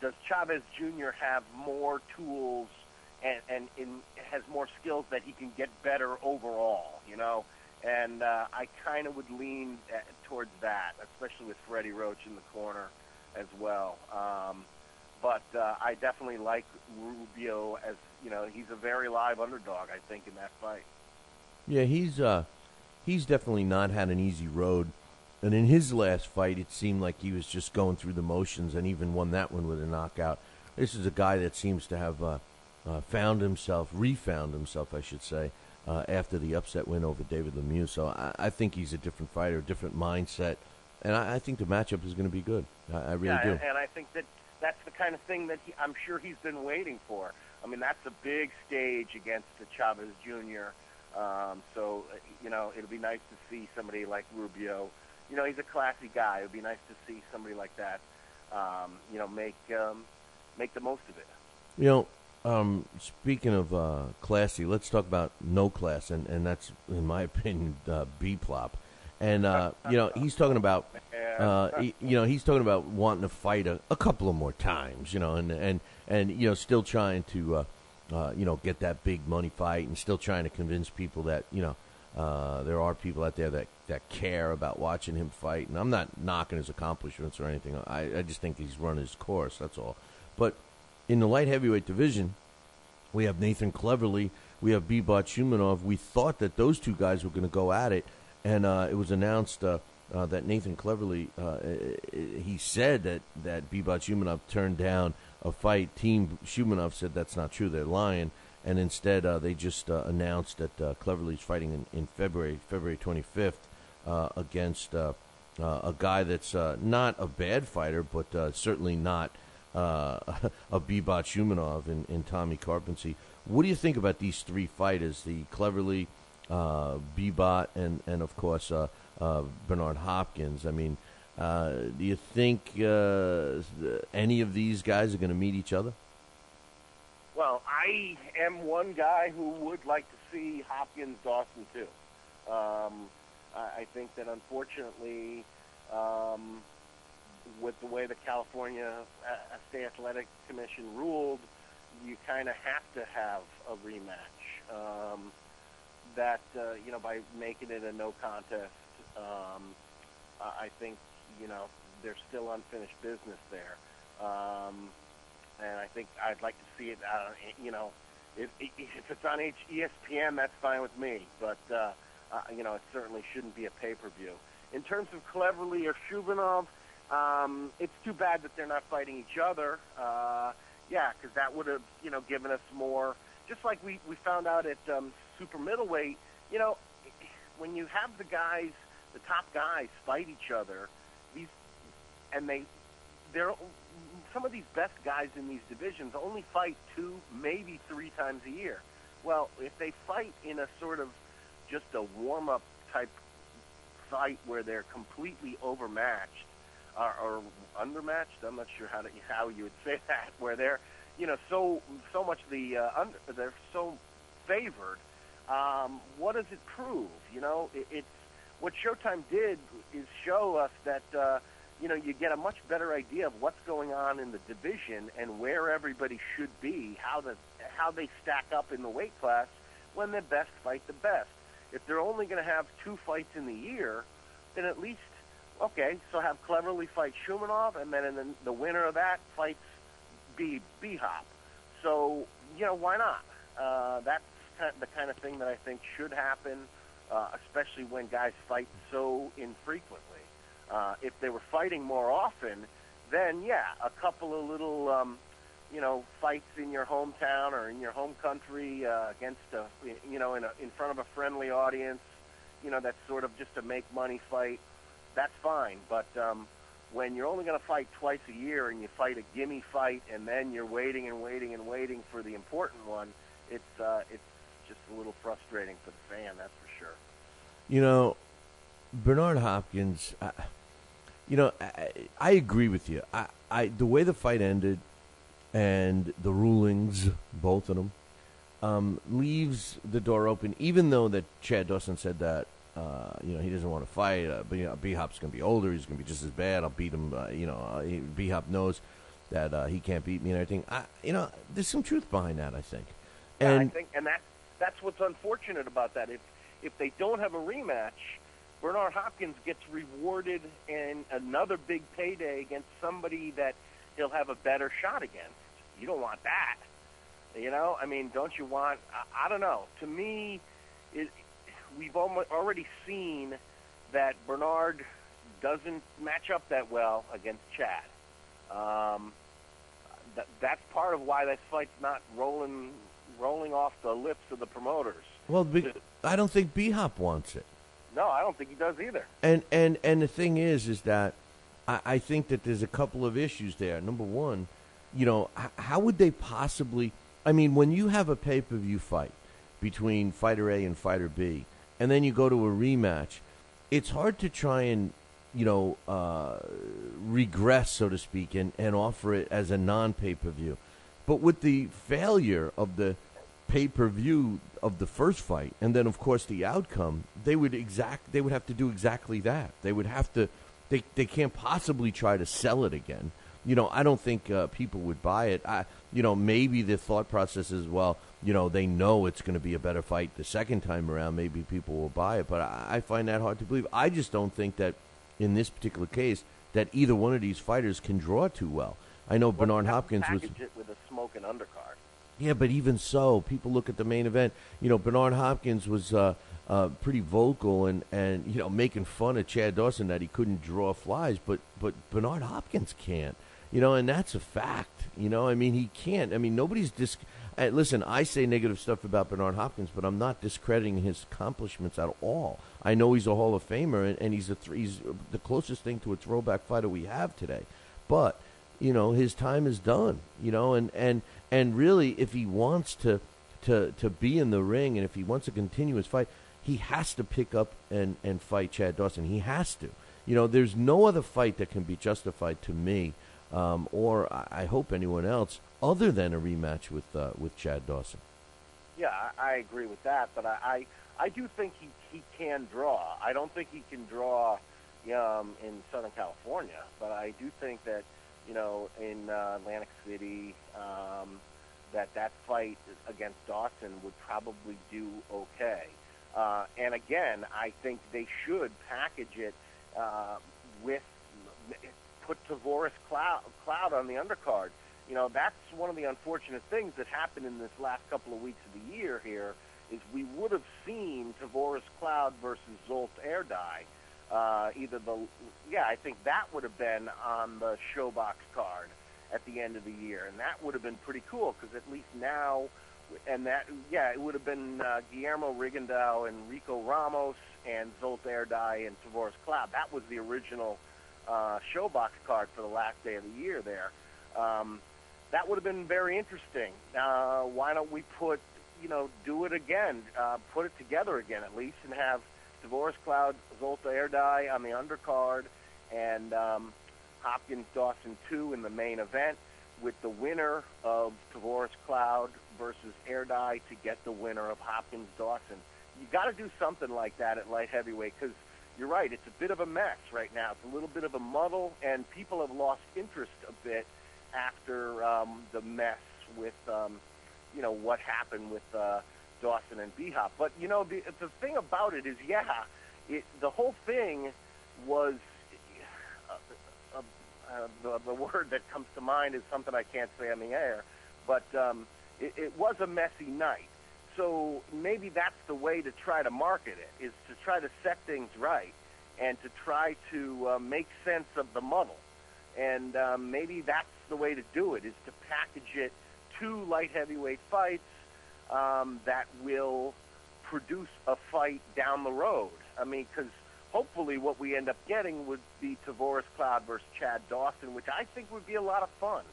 does Chavez Jr. have more tools and and in, has more skills that he can get better overall? You know, and uh, I kind of would lean at, towards that, especially with Freddie Roach in the corner as well. Um, but uh, I definitely like Rubio as you know he's a very live underdog. I think in that fight. Yeah, he's uh, he's definitely not had an easy road. And in his last fight, it seemed like he was just going through the motions, and even won that one with a knockout. This is a guy that seems to have uh, uh, found himself, refound himself, I should say, uh, after the upset win over David Lemieux. So I, I think he's a different fighter, a different mindset, and I, I think the matchup is going to be good. I, I really yeah, do. And, I think that that's the kind of thing that he, I'm sure he's been waiting for. I mean, that's a big stage against the Chavez Jr. Um, so, you know, it'll be nice to see somebody like Rubio. You know, he's a classy guy. It would be nice to see somebody like that, um, you know, make um, make the most of it. You know, um, speaking of uh, classy, let's talk about no class, and, and that's, in my opinion, uh, B plop. And uh, you know, he's talking about, uh, he, you know, he's talking about wanting to fight a, a couple of more times, you know, and and and you know, still trying to, uh, uh, you know, get that big money fight, and still trying to convince people that you know. Uh, there are people out there that, that care about watching him fight, and I'm not knocking his accomplishments or anything. I, I just think he's run his course. That's all. But in the light heavyweight division, we have Nathan Cleverly, we have Beibut Shumenov. We thought that those two guys were going to go at it, and uh, it was announced uh, uh, that Nathan Cleverly uh, he said that that Beibut Shumenov turned down a fight. Team Shumenov said that's not true. They're lying, and instead uh, they just uh, announced that uh, Cleverly's fighting in, in February February 25th uh, against uh, uh, a guy that's uh, not a bad fighter, but uh, certainly not uh, a Beibut Shumenov in, in Tommy Karpency. What do you think about these three fighters, the Cleverly, uh, Beibut, and, and of course uh, uh, Bernard Hopkins? I mean, uh, do you think uh, any of these guys are going to meet each other? Well, I am one guy who would like to see Hopkins Dawson too. Um, I, I think that unfortunately, um, with the way the California uh, State Athletic Commission ruled, you kind of have to have a rematch. Um, that uh, you know, by making it a no contest, um, I think you know there's still unfinished business there. Um, and I think I'd like to see it. Uh, you know, if, if it's on ESPN, that's fine with me. But uh, uh, you know, it certainly shouldn't be a pay-per-view. In terms of Cleverly or Shumenov, um, it's too bad that they're not fighting each other. Uh, yeah, because that would have you know given us more. Just like we we found out at um, super middleweight, you know, when you have the guys, the top guys fight each other, these and they they're some of these best guys in these divisions only fight two, maybe three times a year. Well, if they fight in a sort of just a warm-up type fight where they're completely overmatched or, or undermatched, I'm not sure how to how you would say that, where they're you know so so much the uh, under, they're so favored. Um, what does it prove? You know, it, it's what Showtime did is show us that. Uh, you know, you get a much better idea of what's going on in the division and where everybody should be, how the how they stack up in the weight class when the best fight the best. If they're only going to have two fights in the year, then at least okay, so have Cleverly fight Shumenov, and then in the, the winner of that fights B B Hop. So you know why not? Uh, that's kind of the kind of thing that I think should happen. uh, especially when guys fight so infrequently. Uh, if they were fighting more often, then yeah, a couple of little, um, you know, fights in your hometown or in your home country uh, against a, you know, in a, in front of a friendly audience, you know, that's sort of just a make money fight. That's fine, but um, when you're only going to fight twice a year and you fight a gimme fight and then you're waiting and waiting and waiting for the important one, it's uh, it's just a little frustrating for the fan, that's for sure. You know, Bernard Hopkins. I, you know, I, I agree with you. I, I the way the fight ended and the rulings, both of them, um, leaves the door open. Even though that Chad Dawson said that, uh, you know, he doesn't want to fight. Uh, but you know, B Hop's going to be older. He's going to be just as bad. I'll beat him. Uh, you know, uh, B Hop knows that uh, he can't beat me and everything. I, you know, there's some truth behind that. I think. Yeah, And I think, and that that's what's unfortunate about that. If if they don't have a rematch, Bernard Hopkins gets rewarded in another big payday against somebody that he'll have a better shot against. You don't want that. You know, I mean, don't you want? I, I don't know. To me, it, we've already seen that Bernard doesn't match up that well against Chad. Um, th- that's part of why that fight's not rolling rolling off the lips of the promoters. well, B- I don't think B Hop wants it. No, I don't think he does either. And and and the thing is, is that I, I think that there's a couple of issues there. Number one, you know, h- how would they possibly? I mean, when you have a pay per view fight between fighter A and fighter B, and then you go to a rematch, it's hard to try and you know uh, regress, so to speak, and, and offer it as a non pay per view. But with the failure of the pay per view of the first fight, and then of course the outcome, they would exact they would have to do exactly that. They would have to. They they can't possibly try to sell it again. You know, I don't think uh, people would buy it. I, you know, maybe the thought process is well, you know, they know it's going to be a better fight the second time around. Maybe people will buy it, but I, I find that hard to believe. I just don't think that in this particular case that either one of these fighters can draw too well. I know Bernard Hopkins was it with a smoking undercard. yeah, but even so, people look at the main event. You know, Bernard Hopkins was uh, uh, pretty vocal and, and you know making fun of Chad Dawson that he couldn't draw flies, but but Bernard Hopkins can't. You know, and that's a fact. You know, I mean, he can't. I mean, nobody's dis. Listen, I say negative stuff about Bernard Hopkins, but I'm not discrediting his accomplishments at all. I know he's a Hall of Famer, and, and he's a th- he's the closest thing to a throwback fighter we have today. But you know his time is done you know and and and really if he wants to to to be in the ring and if he wants to continue his fight he has to pick up and and fight Chad Dawson he has to you know there's no other fight that can be justified to me um, or I, hope anyone else other than a rematch with uh, with Chad Dawson Yeah, I, I agree with that, but I, I I do think he he can draw. I don't think he can draw um, in Southern California, but I do think that you know in uh, Atlantic City um, that that fight against Dawson would probably do okay. Uh, and again, I think they should package it uh, with put Tavoris Cloud, Cloud on the undercard. You know, that's one of the unfortunate things that happened in this last couple of weeks of the year here is we would have seen Tavoris Cloud versus Zsolt Erdei. Uh, either the, yeah, I think that would have been on the ShoBox card at the end of the year, and that would have been pretty cool because at least now, and that, yeah, it would have been uh, Guillermo Rigondeaux and Rico Ramos and Zsolt Erdei and Tavoris Cloud. That was the original uh, ShoBox card for the last day of the year there. Um, that would have been very interesting. Uh, why don't we put, you know, do it again, uh, put it together again at least, and have Tavoris Cloud, Zsolt Erdei on the undercard, and um, Hopkins Dawson 2 in the main event, with the winner of Tavoris Cloud versus Erdei to get the winner of Hopkins Dawson. You got to do something like that at light heavyweight because you're right, it's a bit of a mess right now. It's a little bit of a muddle, and people have lost interest a bit after um, the mess with, um, you know, what happened with uh, Dawson and B Hop. But you know, the the thing about it is, yeah, it, the whole thing was. Uh, uh, uh, the, the word that comes to mind is something I can't say on the air, but um, it, it was a messy night. So maybe that's the way to try to market it is to try to set things right and to try to uh, make sense of the muddle. And um, maybe that's the way to do it is to package it two light heavyweight fights um, that will produce a fight down the road. I mean, because hopefully what we end up getting would be Tavoris Cloud versus Chad Dawson, which I think would be a lot of fun.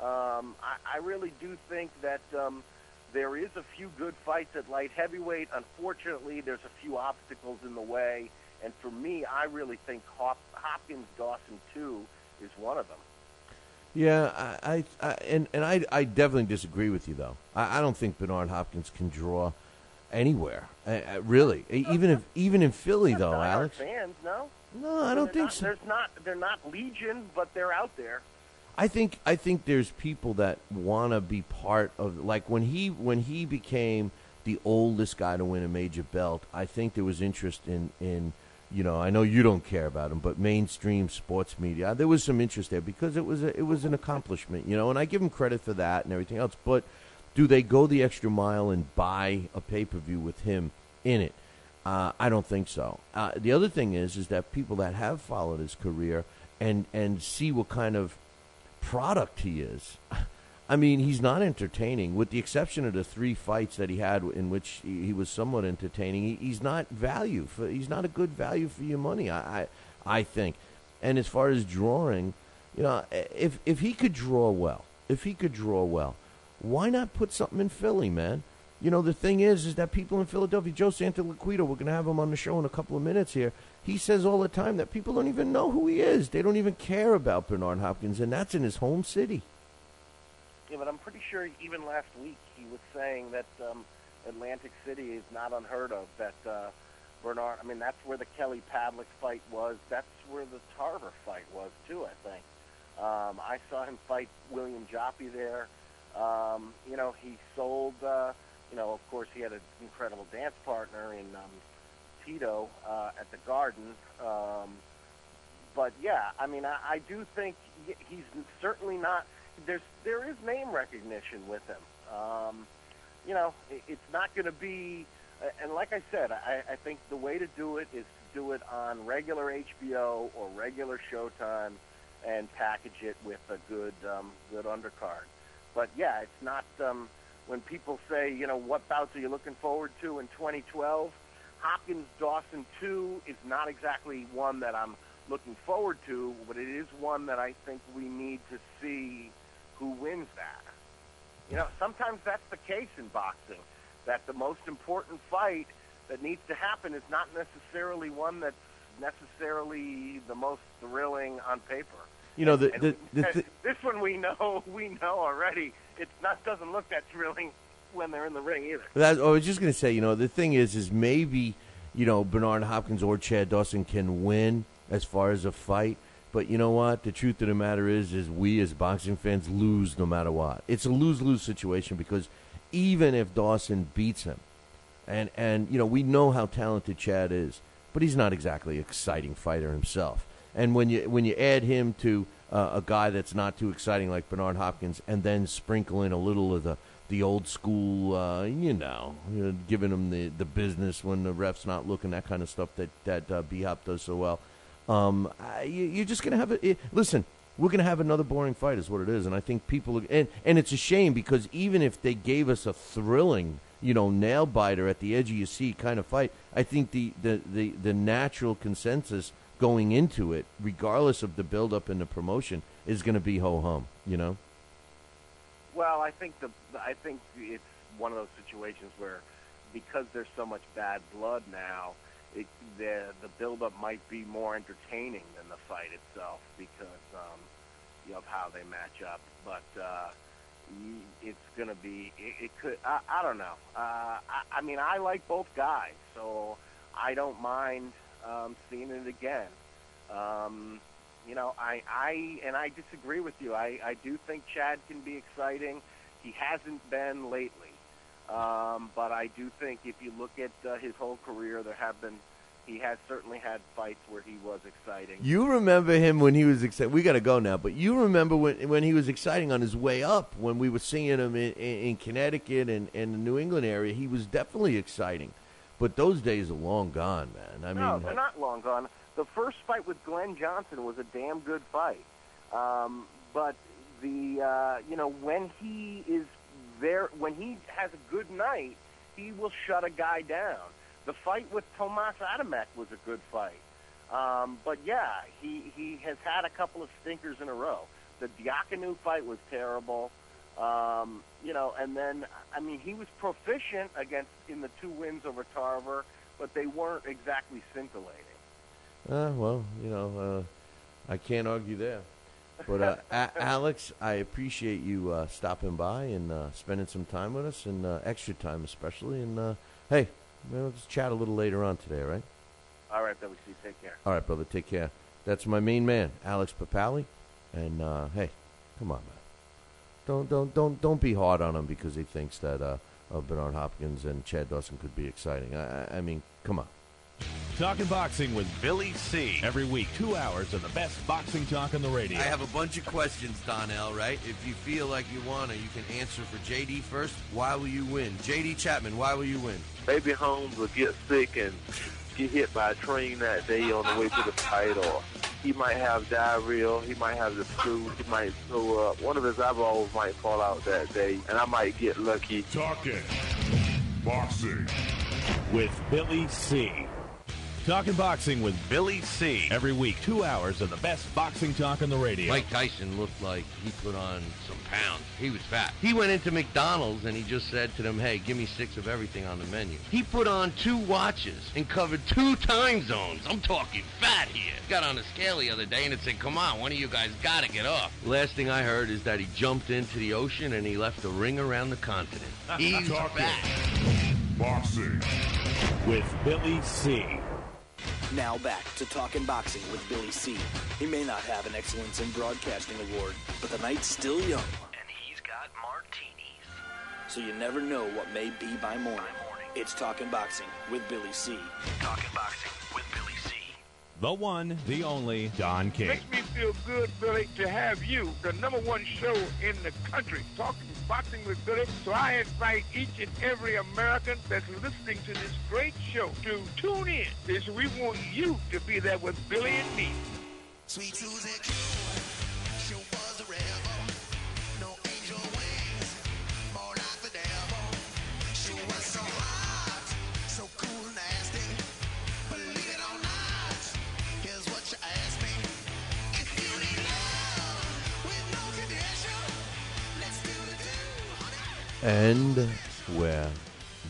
Um, I, I really do think that um, there is a few good fights at light heavyweight. Unfortunately, there's a few obstacles in the way. And for me, I really think Hop- Hopkins Dawson 2 is one of them. Yeah, I, I, I and and I, I definitely disagree with you though. I, I don't think Bernard Hopkins can draw anywhere. Really, even if even in Philly though, Alex. fans, no. No, I don't think not- so. There's not. They're not legion, but they're out there. I think I think there's people that want to be part of like when he when he became the oldest guy to win a major belt. I think there was interest in in you know I know you don't care about him, but mainstream sports media there was some interest there because it was a, it was an accomplishment, you know, and I give him credit for that and everything else. But do they go the extra mile and buy a pay per view with him in it? Uh, I don't think so. Uh, the other thing is, is that people that have followed his career and and see what kind of product he is. I mean, he's not entertaining, with the exception of the three fights that he had in which he, he was somewhat entertaining. He, he's not value for. He's not a good value for your money. I, I, I think. And as far as drawing, you know, if if he could draw well, if he could draw well, why not put something in Philly, man? You know, the thing is, is that people in Philadelphia, Joe Santoliquito, we're going to have him on the show in a couple of minutes here. He says all the time that people don't even know who he is. They don't even care about Bernard Hopkins, and that's in his home city. Yeah, but I'm pretty sure even last week he was saying that um, Atlantic City is not unheard of. That uh, Bernard, I mean, that's where the Kelly Pavlik fight was. That's where the Tarver fight was too. I think. Um, I saw him fight William Joppy there. Um, you know, he sold. Uh, you know, of course, he had an incredible dance partner in um, Tito uh, at the Garden. Um, but yeah, I mean, I, I do think he's certainly not. There's there is name recognition with him. Um, you know, it, it's not going to be. And like I said, I, I think the way to do it is to do it on regular HBO or regular Showtime, and package it with a good um, good undercard. But yeah, it's not. Um, when people say, you know, what bouts are you looking forward to in 2012? Hopkins Dawson 2 is not exactly one that I'm looking forward to, but it is one that I think we need to see who wins that. You know, sometimes that's the case in boxing, that the most important fight that needs to happen is not necessarily one that's necessarily the most thrilling on paper. You know, the And the, the th- this one we know we know already. It's not doesn't look that thrilling when they're in the ring either. That, I was just going to say, you know, the thing is, is maybe, you know, Bernard Hopkins or Chad Dawson can win as far as a fight. But you know what? The truth of the matter is, is we as boxing fans lose no matter what. It's a lose-lose situation because even if Dawson beats him, and and you know we know how talented Chad is, but he's not exactly an exciting fighter himself. And when you when you add him to uh, a guy that's not too exciting like Bernard Hopkins, and then sprinkle in a little of the the old school, uh, you know, you know, giving them the, the business when the ref's not looking, that kind of stuff that that uh, B Hop does so well. Um, I, you, you're just gonna have a it, listen. We're gonna have another boring fight, is what it is, and I think people and and it's a shame because even if they gave us a thrilling, you know, nail biter at the edge of your seat kind of fight, I think the the the, the natural consensus going into it, regardless of the build up and the promotion, is going to be ho hum. You know. Well, I think the I think it's one of those situations where because there's so much bad blood now, it, the the buildup might be more entertaining than the fight itself because um, of how they match up. But uh, it's going to be it, it could I, I don't know. Uh, I, I mean, I like both guys, so I don't mind um, seeing it again. Um, you know, I, I and I disagree with you. I, I do think Chad can be exciting. He hasn't been lately, um, but I do think if you look at uh, his whole career, there have been he has certainly had fights where he was exciting. You remember him when he was excited. We got to go now, but you remember when when he was exciting on his way up when we were seeing him in, in, in Connecticut and, and the New England area. He was definitely exciting, but those days are long gone, man. I no, mean, they're not long gone. The first fight with Glenn Johnson was a damn good fight, um, but the uh, you know when he is there, when he has a good night, he will shut a guy down. The fight with Tomasz Adamek was a good fight. Um, but yeah, he, he has had a couple of stinkers in a row. The Diaconu fight was terrible. Um, you know, and then I mean he was proficient against in the two wins over Tarver, but they weren't exactly scintillating. Uh, well, you know, uh, I can't argue there. But uh, a- Alex, I appreciate you uh, stopping by and uh, spending some time with us, and uh, extra time especially. And uh, hey, well, let's chat a little later on today, all right? All right, WC, take care. All right, brother, take care. That's my main man, Alex Pierpaoli. And uh, hey, come on, man. Don't don't don't don't be hard on him because he thinks that Bernard Hopkins and Chad Dawson could be exciting. I- I mean, come on. Talking boxing with Billy C. Every week, two hours of the best boxing talk on the radio. I have a bunch of questions, Donnell, right? If you feel like you want to, you can answer for JD first. Why will you win? JD Chapman, why will you win? Baby Holmes will get sick and get hit by a train that day on the way to the fight, or he might have diarrhea, he might have the flu, he might throw up. One of his eyeballs might fall out that day, and I might get lucky. Talking boxing with Billy C. Talking boxing with Billy C. Every week, two hours of the best boxing talk on the radio. Mike Tyson looked like he put on some pounds. He was fat. He went into McDonald's and he just said to them, hey, give me six of everything on the menu. He put on two watches and covered two time zones. I'm talking fat here. Got on a scale the other day and it said, come on, one of you guys got to get off. Last thing I heard is that he jumped into the ocean and he left a ring around the continent. He's Talking fat. boxing with Billy C. Now back to Talking Boxing with Billy C. He may not have an Excellence in Broadcasting award, but the night's still young. And he's got martinis. So you never know what may be by morning. It's Talking Boxing with Billy C. Talking Boxing with Billy C. The one, the only Don King. Makes me feel good, Billy, to have you, the number one show in the country, talking boxing with Billy. So I invite each and every American that's listening to this great show to tune in. Because we want you to be there with Billy and me. Sweet Susie Q, And we're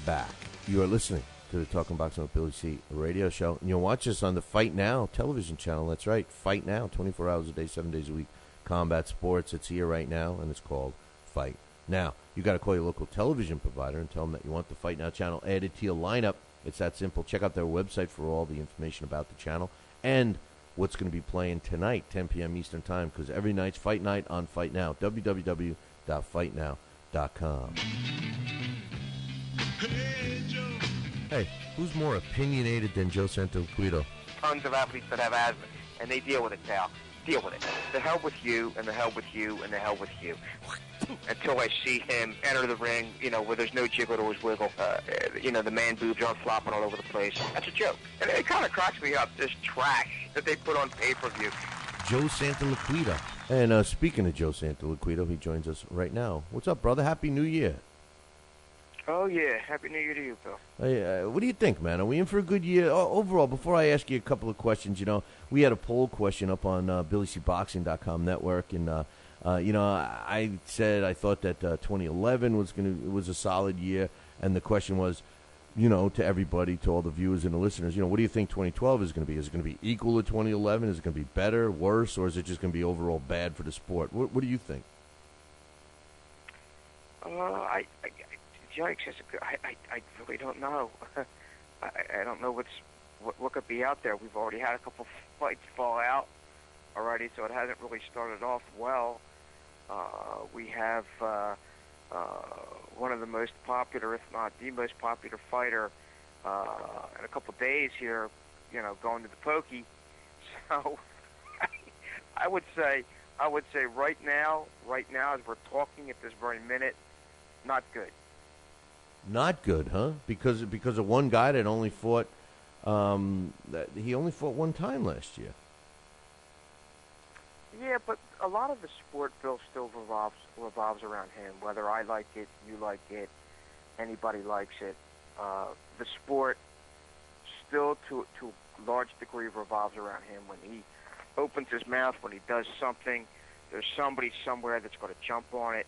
back. You are listening to the Talking Boxing with Billy C. radio show. And you'll watch us on the Fight Now television channel. That's right, Fight Now, 24 hours a day, 7 days a week. Combat sports. It's here right now, and it's called Fight Now. you got to call your local television provider and tell them that you want the Fight Now channel added to your lineup. It's that simple. Check out their website for all the information about the channel and what's going to be playing tonight, 10 p.m. Eastern Time, because every night's Fight Night on Fight Now. www.fightnow.com. Hey, who's more opinionated than Joe Santoliquito? Tons of athletes that have asthma, and they deal with it, pal. Deal with it. The hell with you, and the hell with you, and the hell with you. Until I see him enter the ring, you know, where there's no jiggle to his wiggle. Uh, you know, the man boobs aren't flopping all over the place. That's a joke. And it kind of cracks me up, this trash that they put on pay-per-view. Joe Santoliquito. And uh, speaking of Joe Santoliquito, he joins us right now. What's up, brother? Happy New Year. Oh, yeah. Happy New Year to you, Bill. Hey, uh, what do you think, man? Are we in for a good year? O- overall, before I ask you a couple of questions, you know, we had a poll question up on uh, BillyCBoxing.com network, and uh, uh, you know, I, I said I thought that uh, 2011 was going to was a solid year, and the question was, you know, to everybody, to all the viewers and the listeners, you know, what do you think 2012 is going to be? Is it going to be equal to 2011? Is it going to be better, worse, or is it just going to be overall bad for the sport? What, what do you think? Uh, I, I, yikes, I, I, really don't know. I, I don't know what's what, what could be out there. We've already had a couple fights fall out already, so it hasn't really started off well. Uh, we have uh, one of the most popular, if not the most popular fighter uh, in a couple of days here you know, going to the pokey. So I would say, I would say right now, right now as we're talking at this very minute, not good. Not good, huh? Because because of one guy that only fought. Um, that he only fought one time last year. Yeah, but a lot of the sport, Bill, still revolves revolves around him. Whether I like it, you like it, anybody likes it. Uh, the sport still, to to a large degree, revolves around him. When he opens his mouth, when he does something, there's somebody somewhere that's going to jump on it.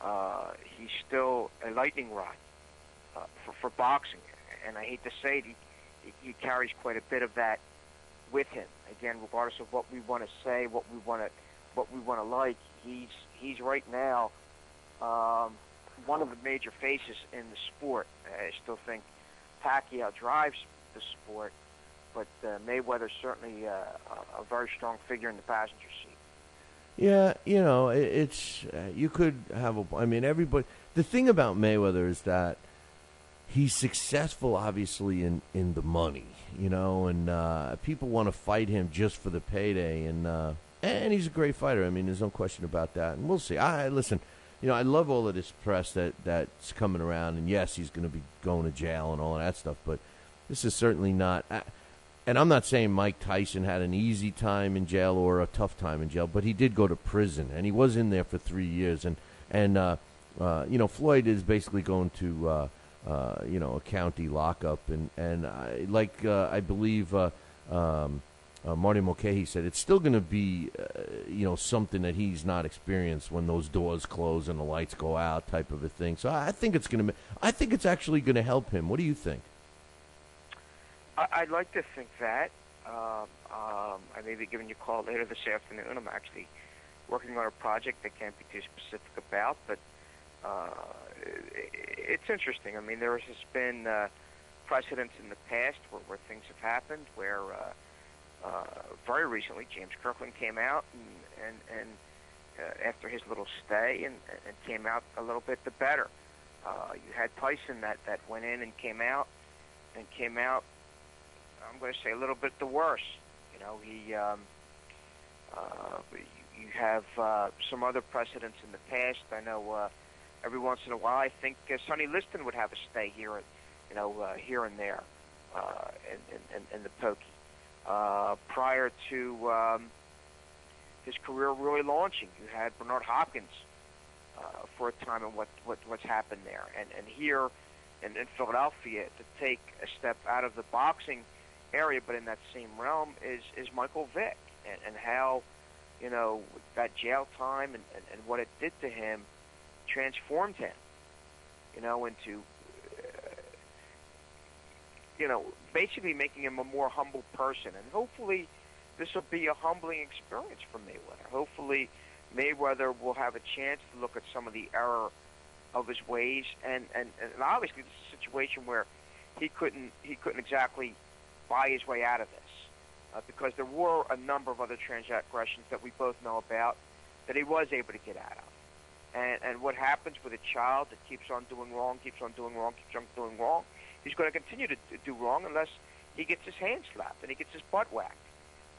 Uh, he's still a lightning rod uh, for, for boxing, and I hate to say it, he, he, he carries quite a bit of that with him. Again, regardless of what we want to say, what we want to, what we want to like, he's he's right now um, one of the major faces in the sport. I still think Pacquiao drives the sport, but uh, Mayweather's certainly uh, a, a very strong figure in the passenger seat. Yeah, you know, it, it's uh, you could have a. I mean, everybody. The thing about Mayweather is that he's successful, obviously, in in the money. You know, and uh, people want to fight him just for the payday, and uh, and he's a great fighter. I mean, there's no question about that. And we'll see. I listen. You know, I love all of this press that that's coming around, and yes, he's going to be going to jail and all of that stuff. But this is certainly not. And I'm not saying Mike Tyson had an easy time in jail or a tough time in jail, but he did go to prison, and he was in there for three years. And and uh, uh, you know, Floyd is basically going to uh, uh, you know a county lockup, and and I, like uh, I believe uh, um, uh, Marty Mulcahy said, it's still going to be uh, you know something that he's not experienced when those doors close and the lights go out, type of a thing. So I think it's going to. I think it's actually going to help him. What do you think? I'd like to think that. Um, um, I may be giving you a call later this afternoon. I'm actually working on a project that can't be too specific about, but uh, it's interesting. I mean, there has been uh, precedents in the past where, where things have happened, where uh, uh, very recently James Kirkland came out and, and, and uh, after his little stay and, and came out a little bit the better. Uh, you had Tyson that, that went in and came out and came out I'm going to say a little bit the worse. You know, he. Um, uh, you have uh, some other precedents in the past. I know uh, every once in a while, I think uh, Sonny Liston would have a stay here, and you know, uh, here and there, uh, in, in, in the pokey. Uh, prior to um, his career really launching, you had Bernard Hopkins uh, for a time, and what, what what's happened there, and and here in, in Philadelphia to take a step out of the boxing area, but in that same realm is is Michael Vick and, and how you know that jail time and, and, and what it did to him transformed him, you know, into you know basically making him a more humble person, and hopefully this will be a humbling experience for Mayweather. Hopefully Mayweather will have a chance to look at some of the error of his ways, and and, and obviously this is a situation where he couldn't he couldn't exactly buy his way out of this uh, because there were a number of other transgressions that we both know about that he was able to get out of. And, and what happens with a child that keeps on doing wrong, keeps on doing wrong, keeps on doing wrong, he's going to continue to do wrong unless he gets his hand slapped and he gets his butt whacked.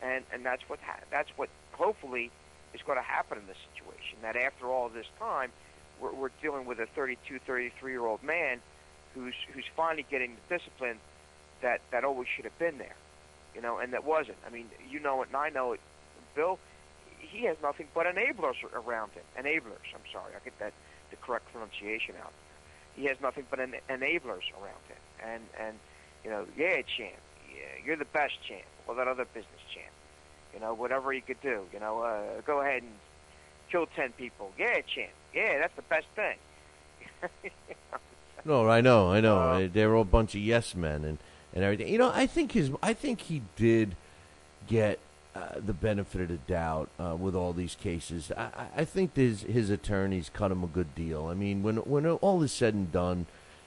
And, and that's what ha- that's what hopefully is going to happen in this situation. That after all this time, we're, we're dealing with a 32, 33 year old man who's who's finally getting the discipline that that always should have been there, you know, and that wasn't. I mean, you know it, and I know it. Bill, he has nothing but enablers around him. Enablers. I'm sorry, I get that the correct pronunciation out. He has nothing but en- enablers around him, and and you know, yeah, champ, yeah, you're the best champ. Well, that other business champ, you know, whatever he could do, you know, uh, go ahead and kill ten people. Yeah, champ. Yeah, that's the best thing. No, I know, I know. They're all a bunch of yes men and, and everything. You know, I think his, I think he did get uh, the benefit of the doubt uh, with all these cases. I, I- I think his his attorneys cut him a good deal. I mean, when when all is said and done,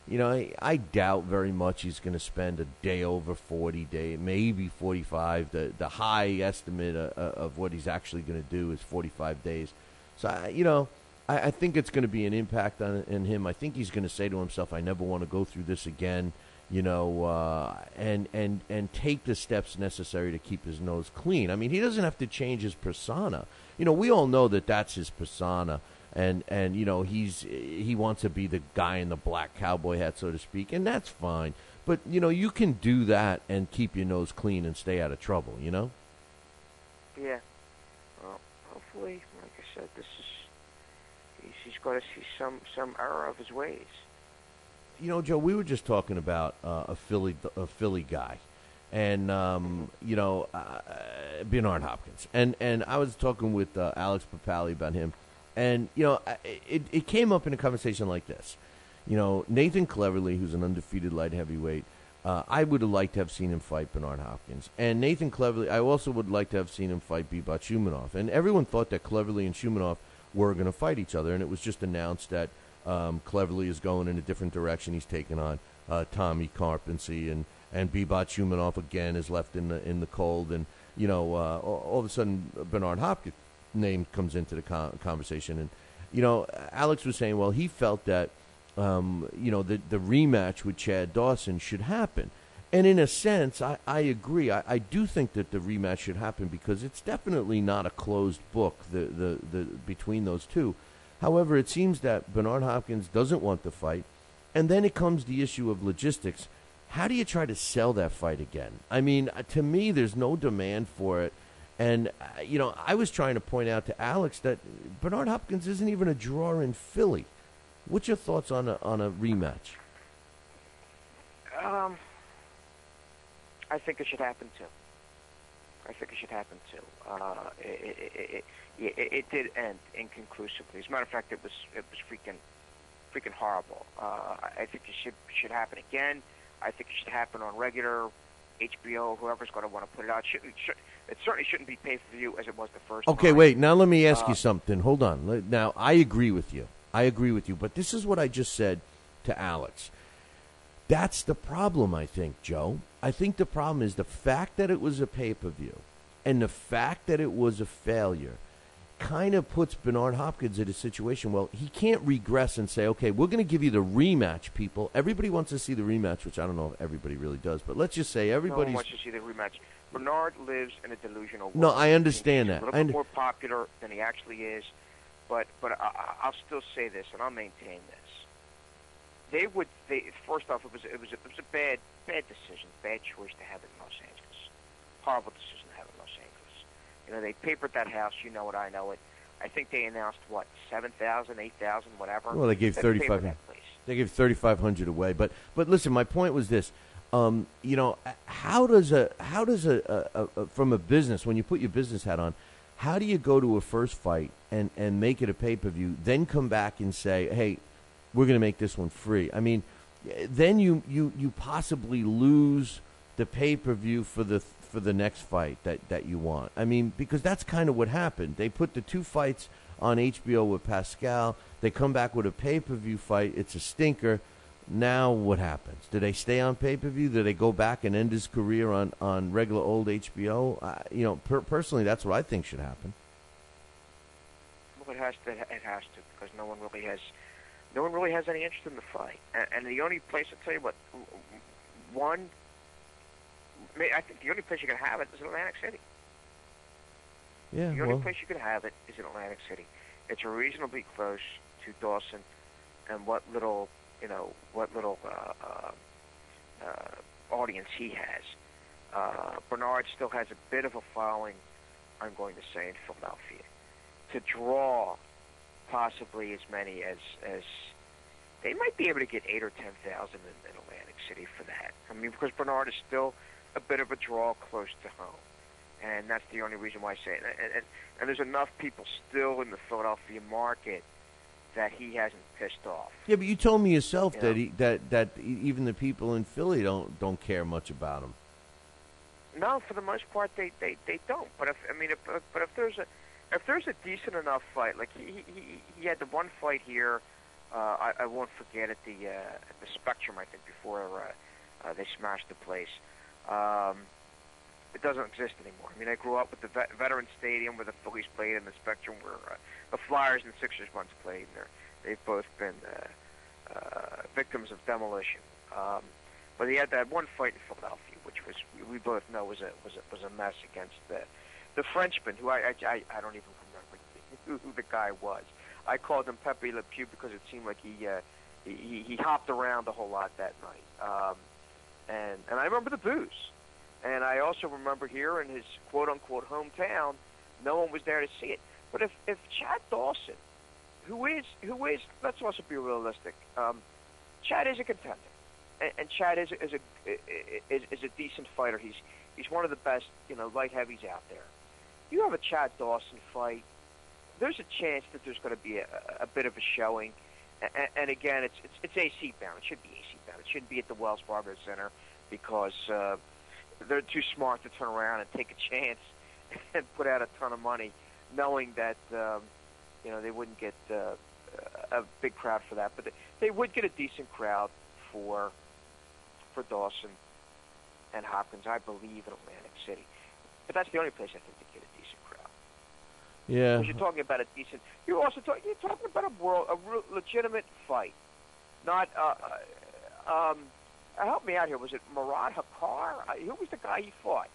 you know, I, I doubt very much he's going to spend a day over forty day, maybe forty five. The the high estimate uh, uh, of what he's actually going to do is forty five days. So I, you know, I, I think it's going to be an impact on in him. I think he's going to say to himself, "I never want to go through this again." you know, uh, and and and take the steps necessary to keep his nose clean. I mean, he doesn't have to change his persona. You know, we all know that that's his persona, and and you know he's he wants to be the guy in the black cowboy hat, so to speak, and that's fine. But you know, you can do that and keep your nose clean and stay out of trouble. You know. Yeah. Well, hopefully, like I said, this is he's, he's got to see some some error of his ways. You know, Joe, we were just talking about uh, a Philly a Philly guy, and um, you know uh, Bernard Hopkins, and and I was talking with uh, Alex Pierpaoli about him, and you know it it came up in a conversation like this. You know, Nathan Cleverly, who's an undefeated light heavyweight, uh, I would have liked to have seen him fight Bernard Hopkins. And Nathan Cleverly, I also would like to have seen him fight Beibut Shumenov. And everyone thought that Cleverly and Shumenov were going to fight each other, and it was just announced that um, Cleverly is going in a different direction. He's taking on uh, Tommy Karpency, and and Beibut Shumenov again is left in the in the cold. And you know, uh, all, all of a sudden, Bernard Hopkins' name comes into the conversation, and you know, Alex was saying, well, he felt that um, you know the the rematch with Chad Dawson should happen. And in a sense, I, I agree. I, I do think that the rematch should happen because it's definitely not a closed book the, the, the between those two. However, it seems that Bernard Hopkins doesn't want the fight, and then it comes the issue of logistics. How do you try to sell that fight again? I mean, uh, to me, there's no demand for it. And, uh, you know, I was trying to point out to Alex that Bernard Hopkins isn't even a draw in Philly. What's your thoughts on a, on a rematch? Um, I think it should happen too. I think it should happen too. Uh, it, it, it, it, it, did end inconclusively. As a matter of fact, it was it was freaking freaking horrible. Uh, I think it should should happen again. I think it should happen on regular HBO. Whoever's going to want to put it out shouldn't. Should, it certainly shouldn't be pay per view as it was the first. Okay, time. wait. Now let me ask Uh, you something. Hold on. Now I agree with you. I agree with you. But this is what I just said to Alex. That's the problem, I think, Joe. I think the problem is the fact that it was a pay per view and the fact that it was a failure kind of puts Bernard Hopkins in a situation well he can't regress and say okay we're going to give you the rematch people everybody wants to see the rematch which I don't know if everybody really does but let's just say No everybody's wants to see the rematch. Bernard lives in a delusional world. No, I understand He's that. A little I bit more popular than he actually is, but but I, I'll still say this, and I'll maintain this. They would. They first off, it was it was a, it was a bad bad decision, bad choice to have it in Los Angeles. Horrible decision to have it in Los Angeles. You know, they papered that house. You know it. I know it. I think they announced what seven thousand, eight thousand, whatever. Well, they gave thirty five. They gave thirty five hundred away. But but listen, my point was this. Um, you know, how does a how does a, a, a from a business when you put your business hat on, how do you go to a first fight and and make it a pay per view, then come back and say, hey, we're going to make this one free? I mean, then you you you possibly lose the pay per view for the for the next fight that that you want. I mean, because that's kind of what happened. They put the two fights on HBO with Pascal. They come back with a pay per view fight. It's a stinker. Now what happens? Do they stay on pay per view? Do they go back and end his career on, on regular old HBO? Uh, you know, per- personally, that's what I think should happen. Well, it has to. It has to because no one really has. No one really has any interest in the fight, and, and the only place I'll tell you what. One. I think the only place you can have it is in Atlantic City. Yeah, The only well, place you can have it is in Atlantic City. It's reasonably close to Dawson, and what little you know, what little uh, uh, uh, audience he has. Uh, Bernard still has a bit of a following. I'm going to say in Philadelphia to draw possibly as many as as they might be able to get eight or ten thousand in, in Atlantic City for that. I mean, because Bernard is still a bit of a draw close to home and that's the only reason why I say it. And, and, and there's enough people still in the Philadelphia market that he hasn't pissed off. yeah, but you told me yourself Yeah. that he, that that even the people in Philly don't don't care much about him. No, for the most part, they they, they don't. But if I mean, if, if- but if there's a if there's a decent enough fight, like he he, he had the one fight here, uh, I, I won't forget at the uh, at the Spectrum, I think, before uh, uh, they smashed the place. Um, it doesn't exist anymore. I mean, I grew up with the vet- Veteran Stadium where the Phillies played and the Spectrum where uh, the Flyers and Sixers once played. And they've both been uh, uh, victims of demolition. Um, But he had that one fight in Philadelphia, which was we both know was a was a was a mess against the the Frenchman, who I I, I, don't even remember who, who the guy was. I called him Pepe Le Pew because it seemed like he uh, he he hopped around a whole lot that night. Um, and and I remember the booze, and I also remember here in his quote unquote hometown, no one was there to see it. But if if Chad Dawson, who is who is let's also be realistic, um, Chad is a contender, and, and Chad is is a is, is a decent fighter. He's he's one of the best you know light heavies out there. You have a Chad Dawson fight. There's a chance that there's going to be a, a bit of a showing, and, and again, it's, it's it's AC bound. It should be AC bound. It shouldn't be at the Wells Fargo Center because uh, they're too smart to turn around and take a chance and put out a ton of money, knowing that um, you know they wouldn't get uh, a big crowd for that, but they, they would get a decent crowd for for Dawson and Hopkins, I believe, in Atlantic City. But that's the only place I think they get a decent crowd. Yeah. Because you're talking about a decent. You're also talking. You're talking about a world, a real legitimate fight, not. Uh, uh, um, help me out here. Was it Morrade Hakkar? Uh, who was the guy he fought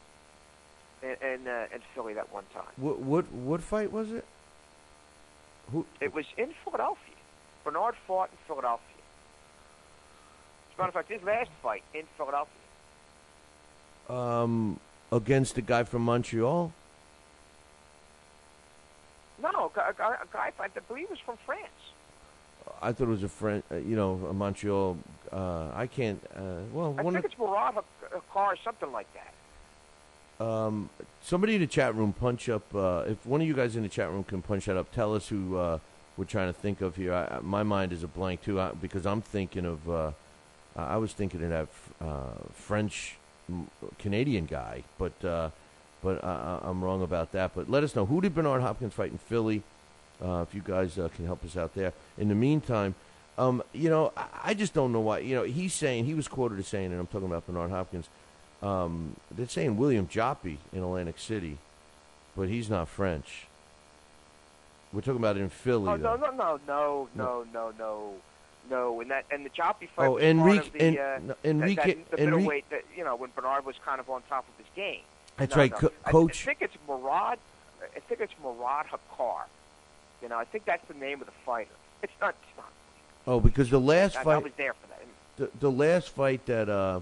in in, uh, in Philly that one time? What what what fight was it? Who? It was in Philadelphia. Bernard fought in Philadelphia. As a matter of fact, his last fight in Philadelphia. Um, against the guy from Montreal. No, a guy, a guy, a guy I believe was from France. I thought it was a friend, uh, you know, a Montreal. Uh, I can't. Uh, well, I think of, it's Morrade Hakkar or something like that. um, somebody in the chat room punch up. Uh, if one of you guys in the chat room can punch that up, tell us who uh, we're trying to think of here. I, my mind is a blank too I, because I'm thinking of. Uh, I was thinking of that uh, French Canadian guy, but uh, but I, I'm wrong about that. But let us know who did Bernard Hopkins fight in Philly. Uh, if you guys uh, can help us out there. In the meantime, um, you know, I, I just don't know why. You know, he's saying he was quoted as saying, and I'm talking about Bernard Hopkins. Um, they're saying William Joppy in Atlantic City, but he's not French. We're talking about in Philly. Oh no, no, no, no, no, no, no, no. And that and the Joppy fight Oh, Enrique- the, En- uh, no, that- Enrique- that, the Enrique- middleweight that you know when Bernard was kind of on top of his game. That's No, right, no. Co- I- Coach- I think it's Morrade. I think it's Morrade Hakkar. You know, I think that's the name of the fighter. It's not. It's not. Oh, because the last I, I fight, was there for that. the, the last fight that uh,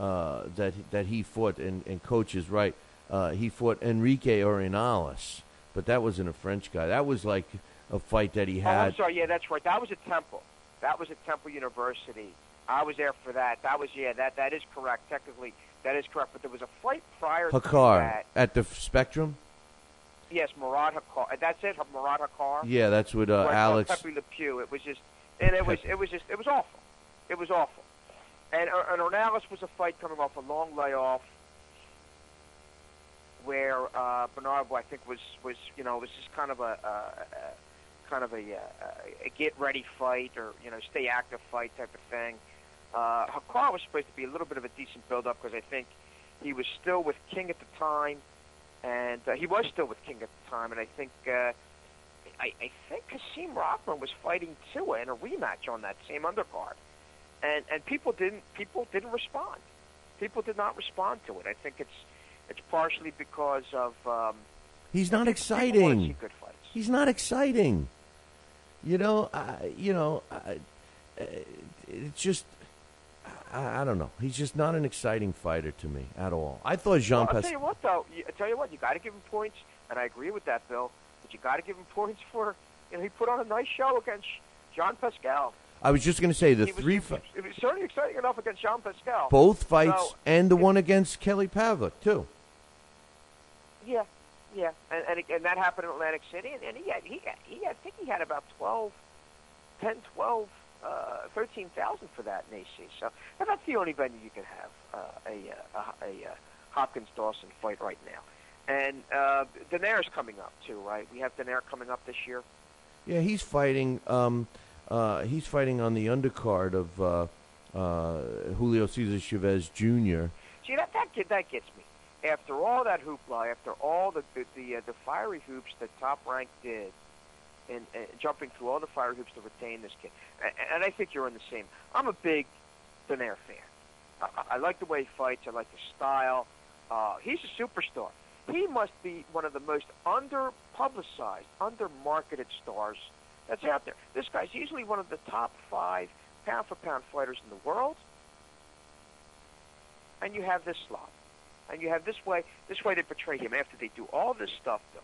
uh, that that he fought, and, and coach is right. Uh, he fought Enrique Arenales, but that wasn't a French guy. That was like a fight that he Oh, I'm had. sorry. Yeah, that's right. That was at Temple. That was at Temple University. I was there for that. That was yeah. That that is correct. Technically, that is correct. But there was a fight prior to Hakkar that. at the Spectrum. Yes, Morrade Hakkar. That's it. Morrade Hakkar. Yeah, that's what uh, saw Alex. Pepe Le Pew. It was just, and it was, it was just, it was awful. It was awful. And uh, and Ornalis was a fight coming off a long layoff, where uh, Bernard, I think, was was you know was just kind of a, a, a kind of a, a, a get ready fight or you know stay active fight type of thing. Uh, Hakkar was supposed to be a little bit of a decent build up because I think he was still with King at the time, and uh, he was still with King at the time, and I think. Uh, I, I think Hasim Rahman was fighting Tua in a rematch on that same undercard, and and people didn't people didn't respond. People did not respond to it. I think it's it's partially because of um, He's not people wanna see exciting. good fights. He's not exciting. You know, I, you know, I, uh, it's just. I, I don't know. He's just not an exciting fighter to me at all. I thought Jean Well, I'll Pas- tell you what, though. You- I tell you what, you got to give him points, and I agree with that, Bill. You got to give him points for you know he put on a nice show against Jean Pascal. I was just going to say the was- three, It was, it was certainly exciting enough against Jean Pascal. both fights, So, and the one against Kelly Pavlik too. Yeah, yeah, and and, and that happened in Atlantic City, and, and he had he had, he had, I think he had about 12, 10, 12, uh, 13,000 for that in AC. So and that's the only venue you can have uh, a, uh, a a uh, Hopkins Dawson fight right now. And uh, Donaire coming up too, right? We have Donaire coming up this year. Yeah, he's fighting. Um, uh, he's fighting on the undercard of uh, uh, Julio Cesar Chavez Jr. See that that get that gets me. After all that hoopla, after all the the the, uh, the fiery hoops that Top Rank did, and, and jumping through all the fiery hoops to retain this kid, and, and I think you're in the same. I'm a big Donaire fan. I, I like the way he fights. I like the style. Uh, he's a superstar. He must be one of the most under-publicized, under-marketed stars that's out there. This guy's easily one of the top five pound-for-pound fighters in the world. And you have this slot. And you have this way, this way they portray him after they do all this stuff, though.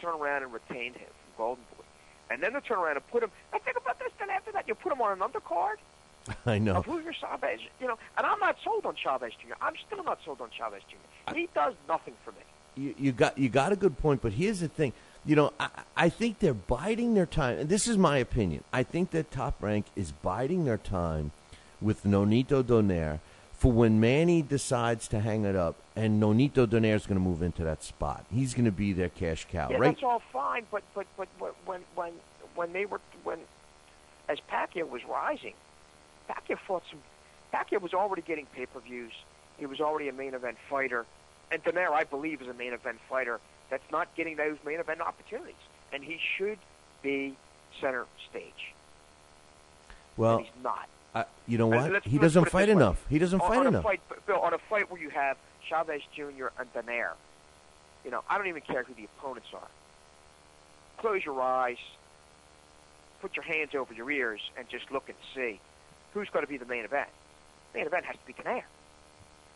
Turn around and retain him from Golden Boy. And then they turn around and put him, and think about this, then after that, you put him on an undercard I know. of Julio Chavez, you know, and I'm not sold on Chavez Jr. I'm still not sold on Chavez Jr. He does nothing for me. You, you got you got a good point, but here's the thing. You know, I, I think they're biding their time, and this is my opinion. I think that Top Rank is biding their time with Nonito Donaire for when Manny decides to hang it up, and Nonito Donaire is going to move into that spot. He's going to be their cash cow, Yeah, right? that's all fine, but but but when when when they were when as Pacquiao was rising, Pacquiao fought some. Pacquiao was already getting pay-per-views. He was already a main event fighter, and Donaire, I believe, is a main event fighter that's not getting those main event opportunities, and he should be center stage. Well, and he's not. I, you know uh, what? He doesn't fight enough. He doesn't on, fight on enough. Fight, Bill, on a fight where you have Chavez Jr. and Donaire, you know, I don't even care who the opponents are. Close your eyes, put your hands over your ears, and just look and see who's going to be the main event. The Main event has to be Donaire,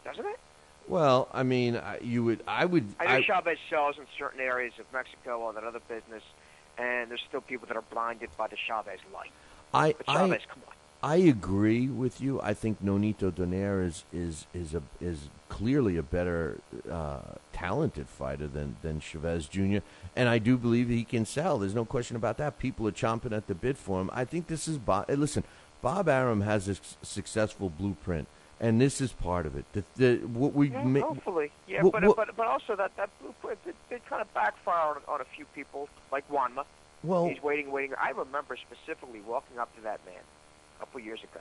doesn't it? Well, I mean, I- you would, I would, I know Chavez sells in certain areas of Mexico or that other business, and there's still people that are blinded by the Chavez light. I, But I, come on. I agree with you. I think Nonito Donaire is is is a is clearly a better uh, talented fighter than than Chavez Jr. And I do believe he can sell. There's no question about that. People are chomping at the bit for him. I think this is Bob. eh, Listen, Bob Arum has a s- successful blueprint, and this is part of it. The, the what we Yeah, ma- hopefully, yeah, what- but, what- but but also that that blueprint did, did kind of backfire on, on a few people, like Juanma. Well- he's waiting, waiting. I remember specifically walking up to that man a couple years ago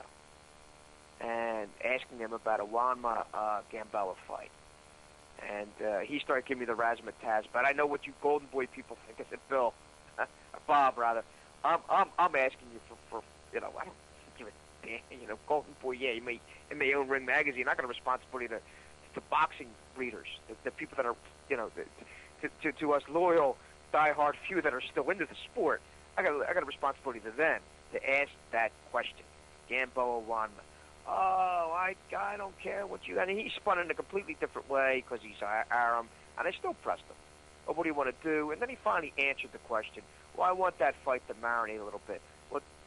and asking him about a Juanma uh, Gamboa fight, and uh, he started giving me the razzmatazz. But I know what you Golden Boy people think. I said, Bill, Bob, rather, I'm I'm I'm asking you for for you know I don't give a damn. You know, Boy, yeah, you may in may own Ring Magazine. I got a responsibility to to boxing readers, the, the people that are, you know, the, to, to, to us loyal, diehard few that are still into the sport. I got, I got a responsibility to them to ask that question. Gamboa Juanma. Oh, I, I don't care what you. And he spun in a completely different way because he's Arum, and I still pressed him. Oh, what do you want to do? And then he finally answered the question. Well, I want that fight to marinate a little bit.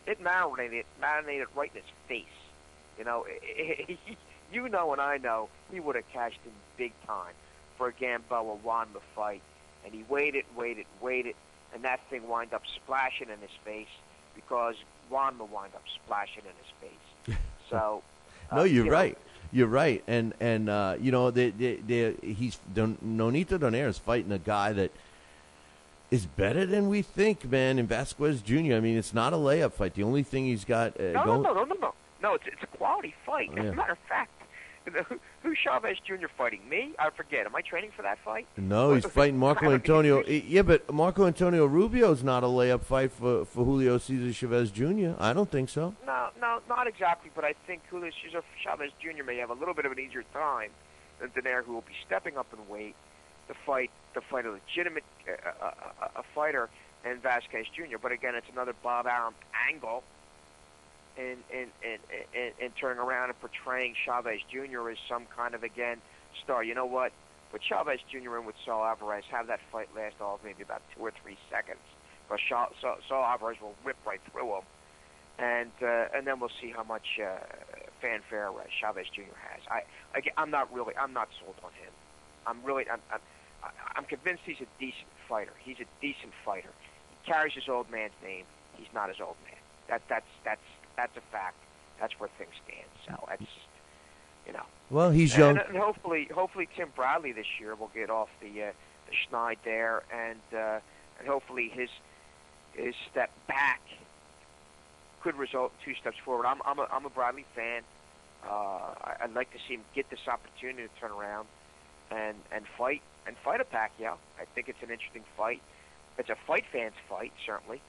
It marinated, marinated right in his face. You know, you know and I know he would have cashed in big time for a Gamboa Juanma fight. And he waited, waited, waited, and that thing wind up splashing in his face because Juanma wind up splashing in his face. So, No, uh, you're you know, right. You're right, and and uh, you know, they, they, they, he's Don, Nonito Donaire is fighting a guy that is better than we think, man. In Vasquez Jr. I mean, it's not a layup fight. The only thing he's got uh, No, going. no, no, no, no, no. No, it's, it's a quality fight. As Yeah. a matter of fact, who, who's Chavez Jr. fighting? Me? I forget. Am I training for that fight? No, he's fighting Marco Antonio. Yeah, but Marco Antonio Rubio's not a layup fight for, for Julio Cesar Chavez Jr. I don't think so. No, no, not exactly. But I think Julio Cesar Chavez Jr. may have a little bit of an easier time than Donaire, who will be stepping up in weight to fight to fight a legitimate uh, uh, uh, a fighter and Vasquez Jr. But again, it's another Bob Arum angle in in, in, in in turning around and portraying Chavez Jr. as some kind of again star. You know what? Put Chavez Jr. in with Saul Alvarez. Have that fight last all of maybe about two or three seconds. But Saul, Saul, Alvarez will rip right through him, and uh, and then we'll see how much uh, fanfare uh, Chavez Jr. has. I, I I'm not really I'm not sold on him. I'm really I'm, I'm convinced he's a decent fighter. He's a decent fighter. He carries his old man's name. He's not his old man. That that's that's that's a fact. That's where things stand. So that's you know. Well, he's And- young. And, hopefully, hopefully Tim Bradley this year will get off the uh, the schneid there, and uh, and hopefully his his step back could result in two steps forward. I'm I'm a, I'm a Bradley fan. Uh, I, I'd like to see him get this opportunity to turn around and and fight and fight a Pacquiao. I think it's an interesting fight. It's a fight fans fight certainly,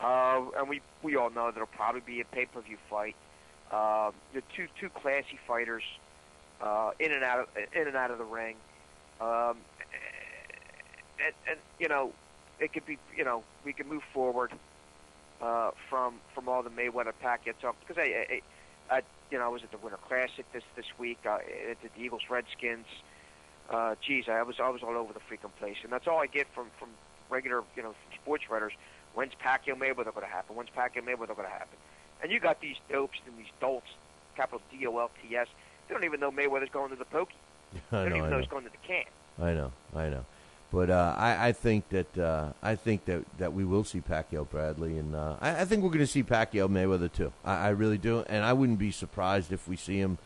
uh, and we we all know that it'll probably be a pay per view fight. Uh, they're two two classy fighters. uh, in and out of in and out of the ring. Um, and, and you know, it could be you know we can move forward uh, from from all the Mayweather Pacquiao talk because I, I, I you know I was at the Winter Classic this this week uh, at the Eagles Redskins. Geez, I was I was all over the freaking place, and that's all I get from from regular you know sports writers. When's Pacquiao Mayweather going to happen? When's Pacquiao Mayweather going to happen? And you got these dopes and these dolts, capital D O L T S. They don't even know Mayweather's going to the pokey. They don't even I know know. he's going to the can. I know, I know, but uh, I, I think that uh, I think that, that we will see Pacquiao Bradley, and uh, I, I think we're going to see Pacquiao Mayweather too. I, I really do, and I wouldn't be surprised if we see him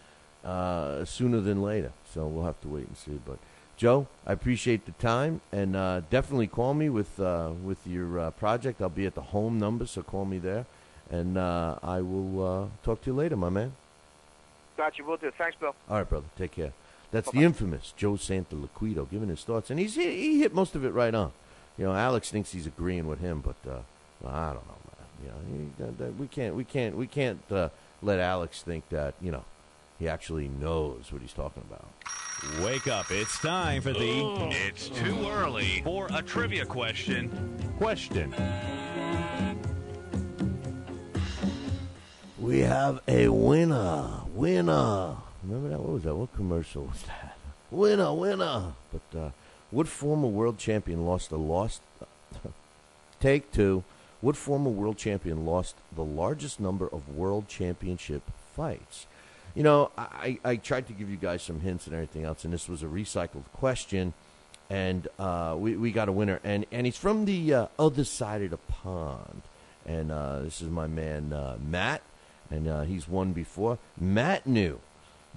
uh, sooner than later. So we'll have to wait and see. But Joe, I appreciate the time, and uh, definitely call me with uh, with your uh, project. I'll be at the home number, so call me there, and uh, I will uh, talk to you later, my man. Got you. We'll do. Thanks, Bill. All right, brother. Take care. That's the infamous Joe Santoliquito giving his thoughts, and he's he, he hit most of it right on. You know, Alex thinks he's agreeing with him, but uh, I don't know, man. You know, he, that, that, we can't we can't we can't uh, let Alex think that you know he actually knows what he's talking about. Wake up. It's time for the. It's too early for a trivia question. Question. We have a winner, winner. Remember that? What was that? What commercial was that? Winner, winner. But uh, what former world champion lost the lost? take two. What former world champion lost the largest number of world championship fights? You know, I, I tried to give you guys some hints and everything else, and this was a recycled question, and uh, we, we got a winner, and, and he's from the uh, other side of the pond, and uh, this is my man uh, Matt, and uh, he's won before. Matt knew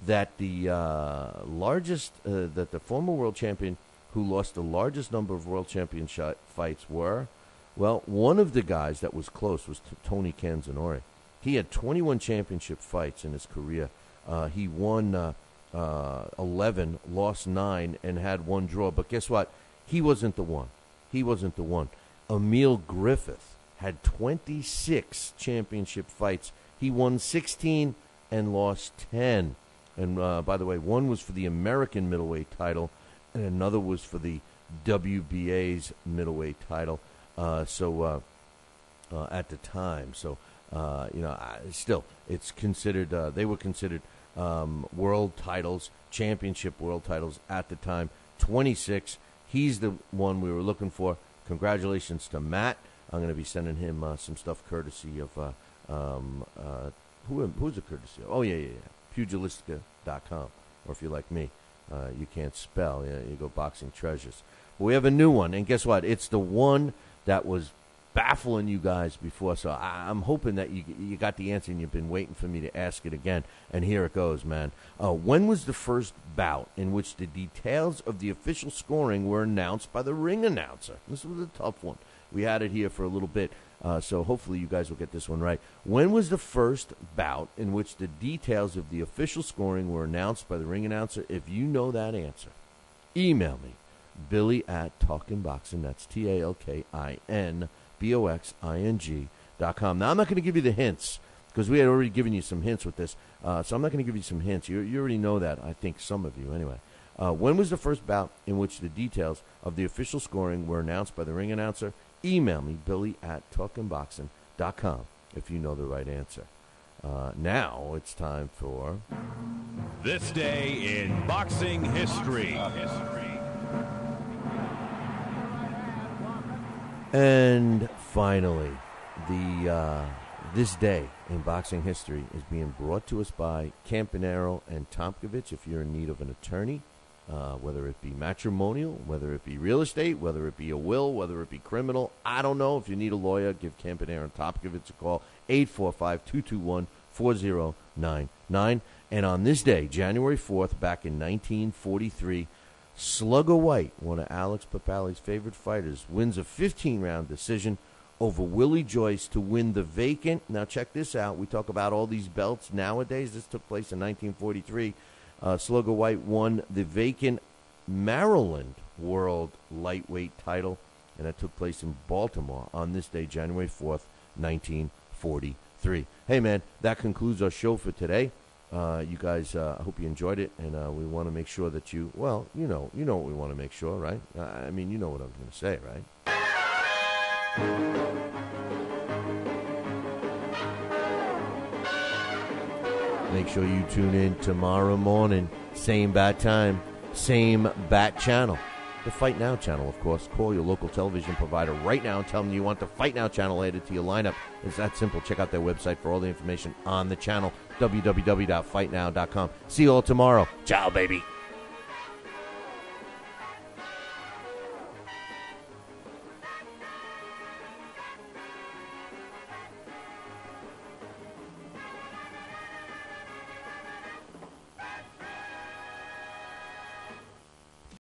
that the uh, largest, that the former world champion who lost the largest number of world championship fights were, well, one of the guys that was close was t- Tony Canzoneri. He had 21 championship fights in his career. Uh, he won uh, uh, 11, lost nine, and had one draw. But guess what? He wasn't the one. He wasn't the one. Emil Griffith had 26 championship fights. He won 16 and lost 10. And uh, by the way, one was for the American middleweight title, and another was for the WBA's middleweight title. Uh, so uh, uh, at the time, so you know, I, still it's considered. They were considered um, world titles, championship world titles at the time. Twenty six. He's the one we were looking for. Congratulations to Matt. I'm going to be sending him uh, some stuff courtesy of uh, um, uh, who who's a courtesy? Of? Oh yeah, yeah, yeah. Pugilistica.com. Or if you're like me, uh, you can't spell. Yeah, you go boxing treasures. But we have a new one, and guess what? It's the one that was baffling you guys before. So I, I'm hoping that you you got the answer, and you've been waiting for me to ask it again. And here it goes, man. Uh, when was the first bout in which the details of the official scoring were announced by the ring announcer? This was a tough one. We had it here for a little bit. Uh, so hopefully you guys will get this one right. When was the first bout in which the details of the official scoring were announced by the ring announcer? If you know that answer, email me, Billy at Talking Boxing. That's T A L K I N B O X I N G dot com. Now I'm not going to give you the hints because we had already given you some hints with this. Uh, so I'm not going to give you some hints. You, you already know that. I think some of you anyway. Uh, when was the first bout in which the details of the official scoring were announced by the ring announcer? Email me, Billy at talkingboxing.com, if you know the right answer. Uh, now it's time for. This day in boxing history. And finally, the uh, this day in boxing history is being brought to us by Campanero and Tomkovich. If you're in need of an attorney, uh, whether it be matrimonial, whether it be real estate, whether it be a will, whether it be criminal, I don't know. If you need a lawyer, give Campanero and Tomkovich a call 845-221-4099. And on this day, January 4th, back in 1943, Slugger White, one of Alex Pierpaoli's favorite fighters, wins a 15 round decision over Willie Joyce to win the vacant. Now, check this out. We talk about all these belts nowadays. This took place in 1943. Uh, Slugger White won the vacant Maryland World Lightweight title, and that took place in Baltimore on this day, January 4th, 1943. Hey, man, that concludes our show for today. Uh, you guys, uh, I hope you enjoyed it, and uh, we want to make sure that you, well, you know, you know what we want to make sure, right? Uh, I mean, you know what I'm going to say, right? Make sure you tune in tomorrow morning, same bat time, same bat channel. The Fight Now channel, of course. Call your local television provider right now and tell them you want the Fight Now channel added to your lineup. It's that simple. Check out their website for all the information on the channel, www.fightnow.com. See you all tomorrow. Ciao, baby.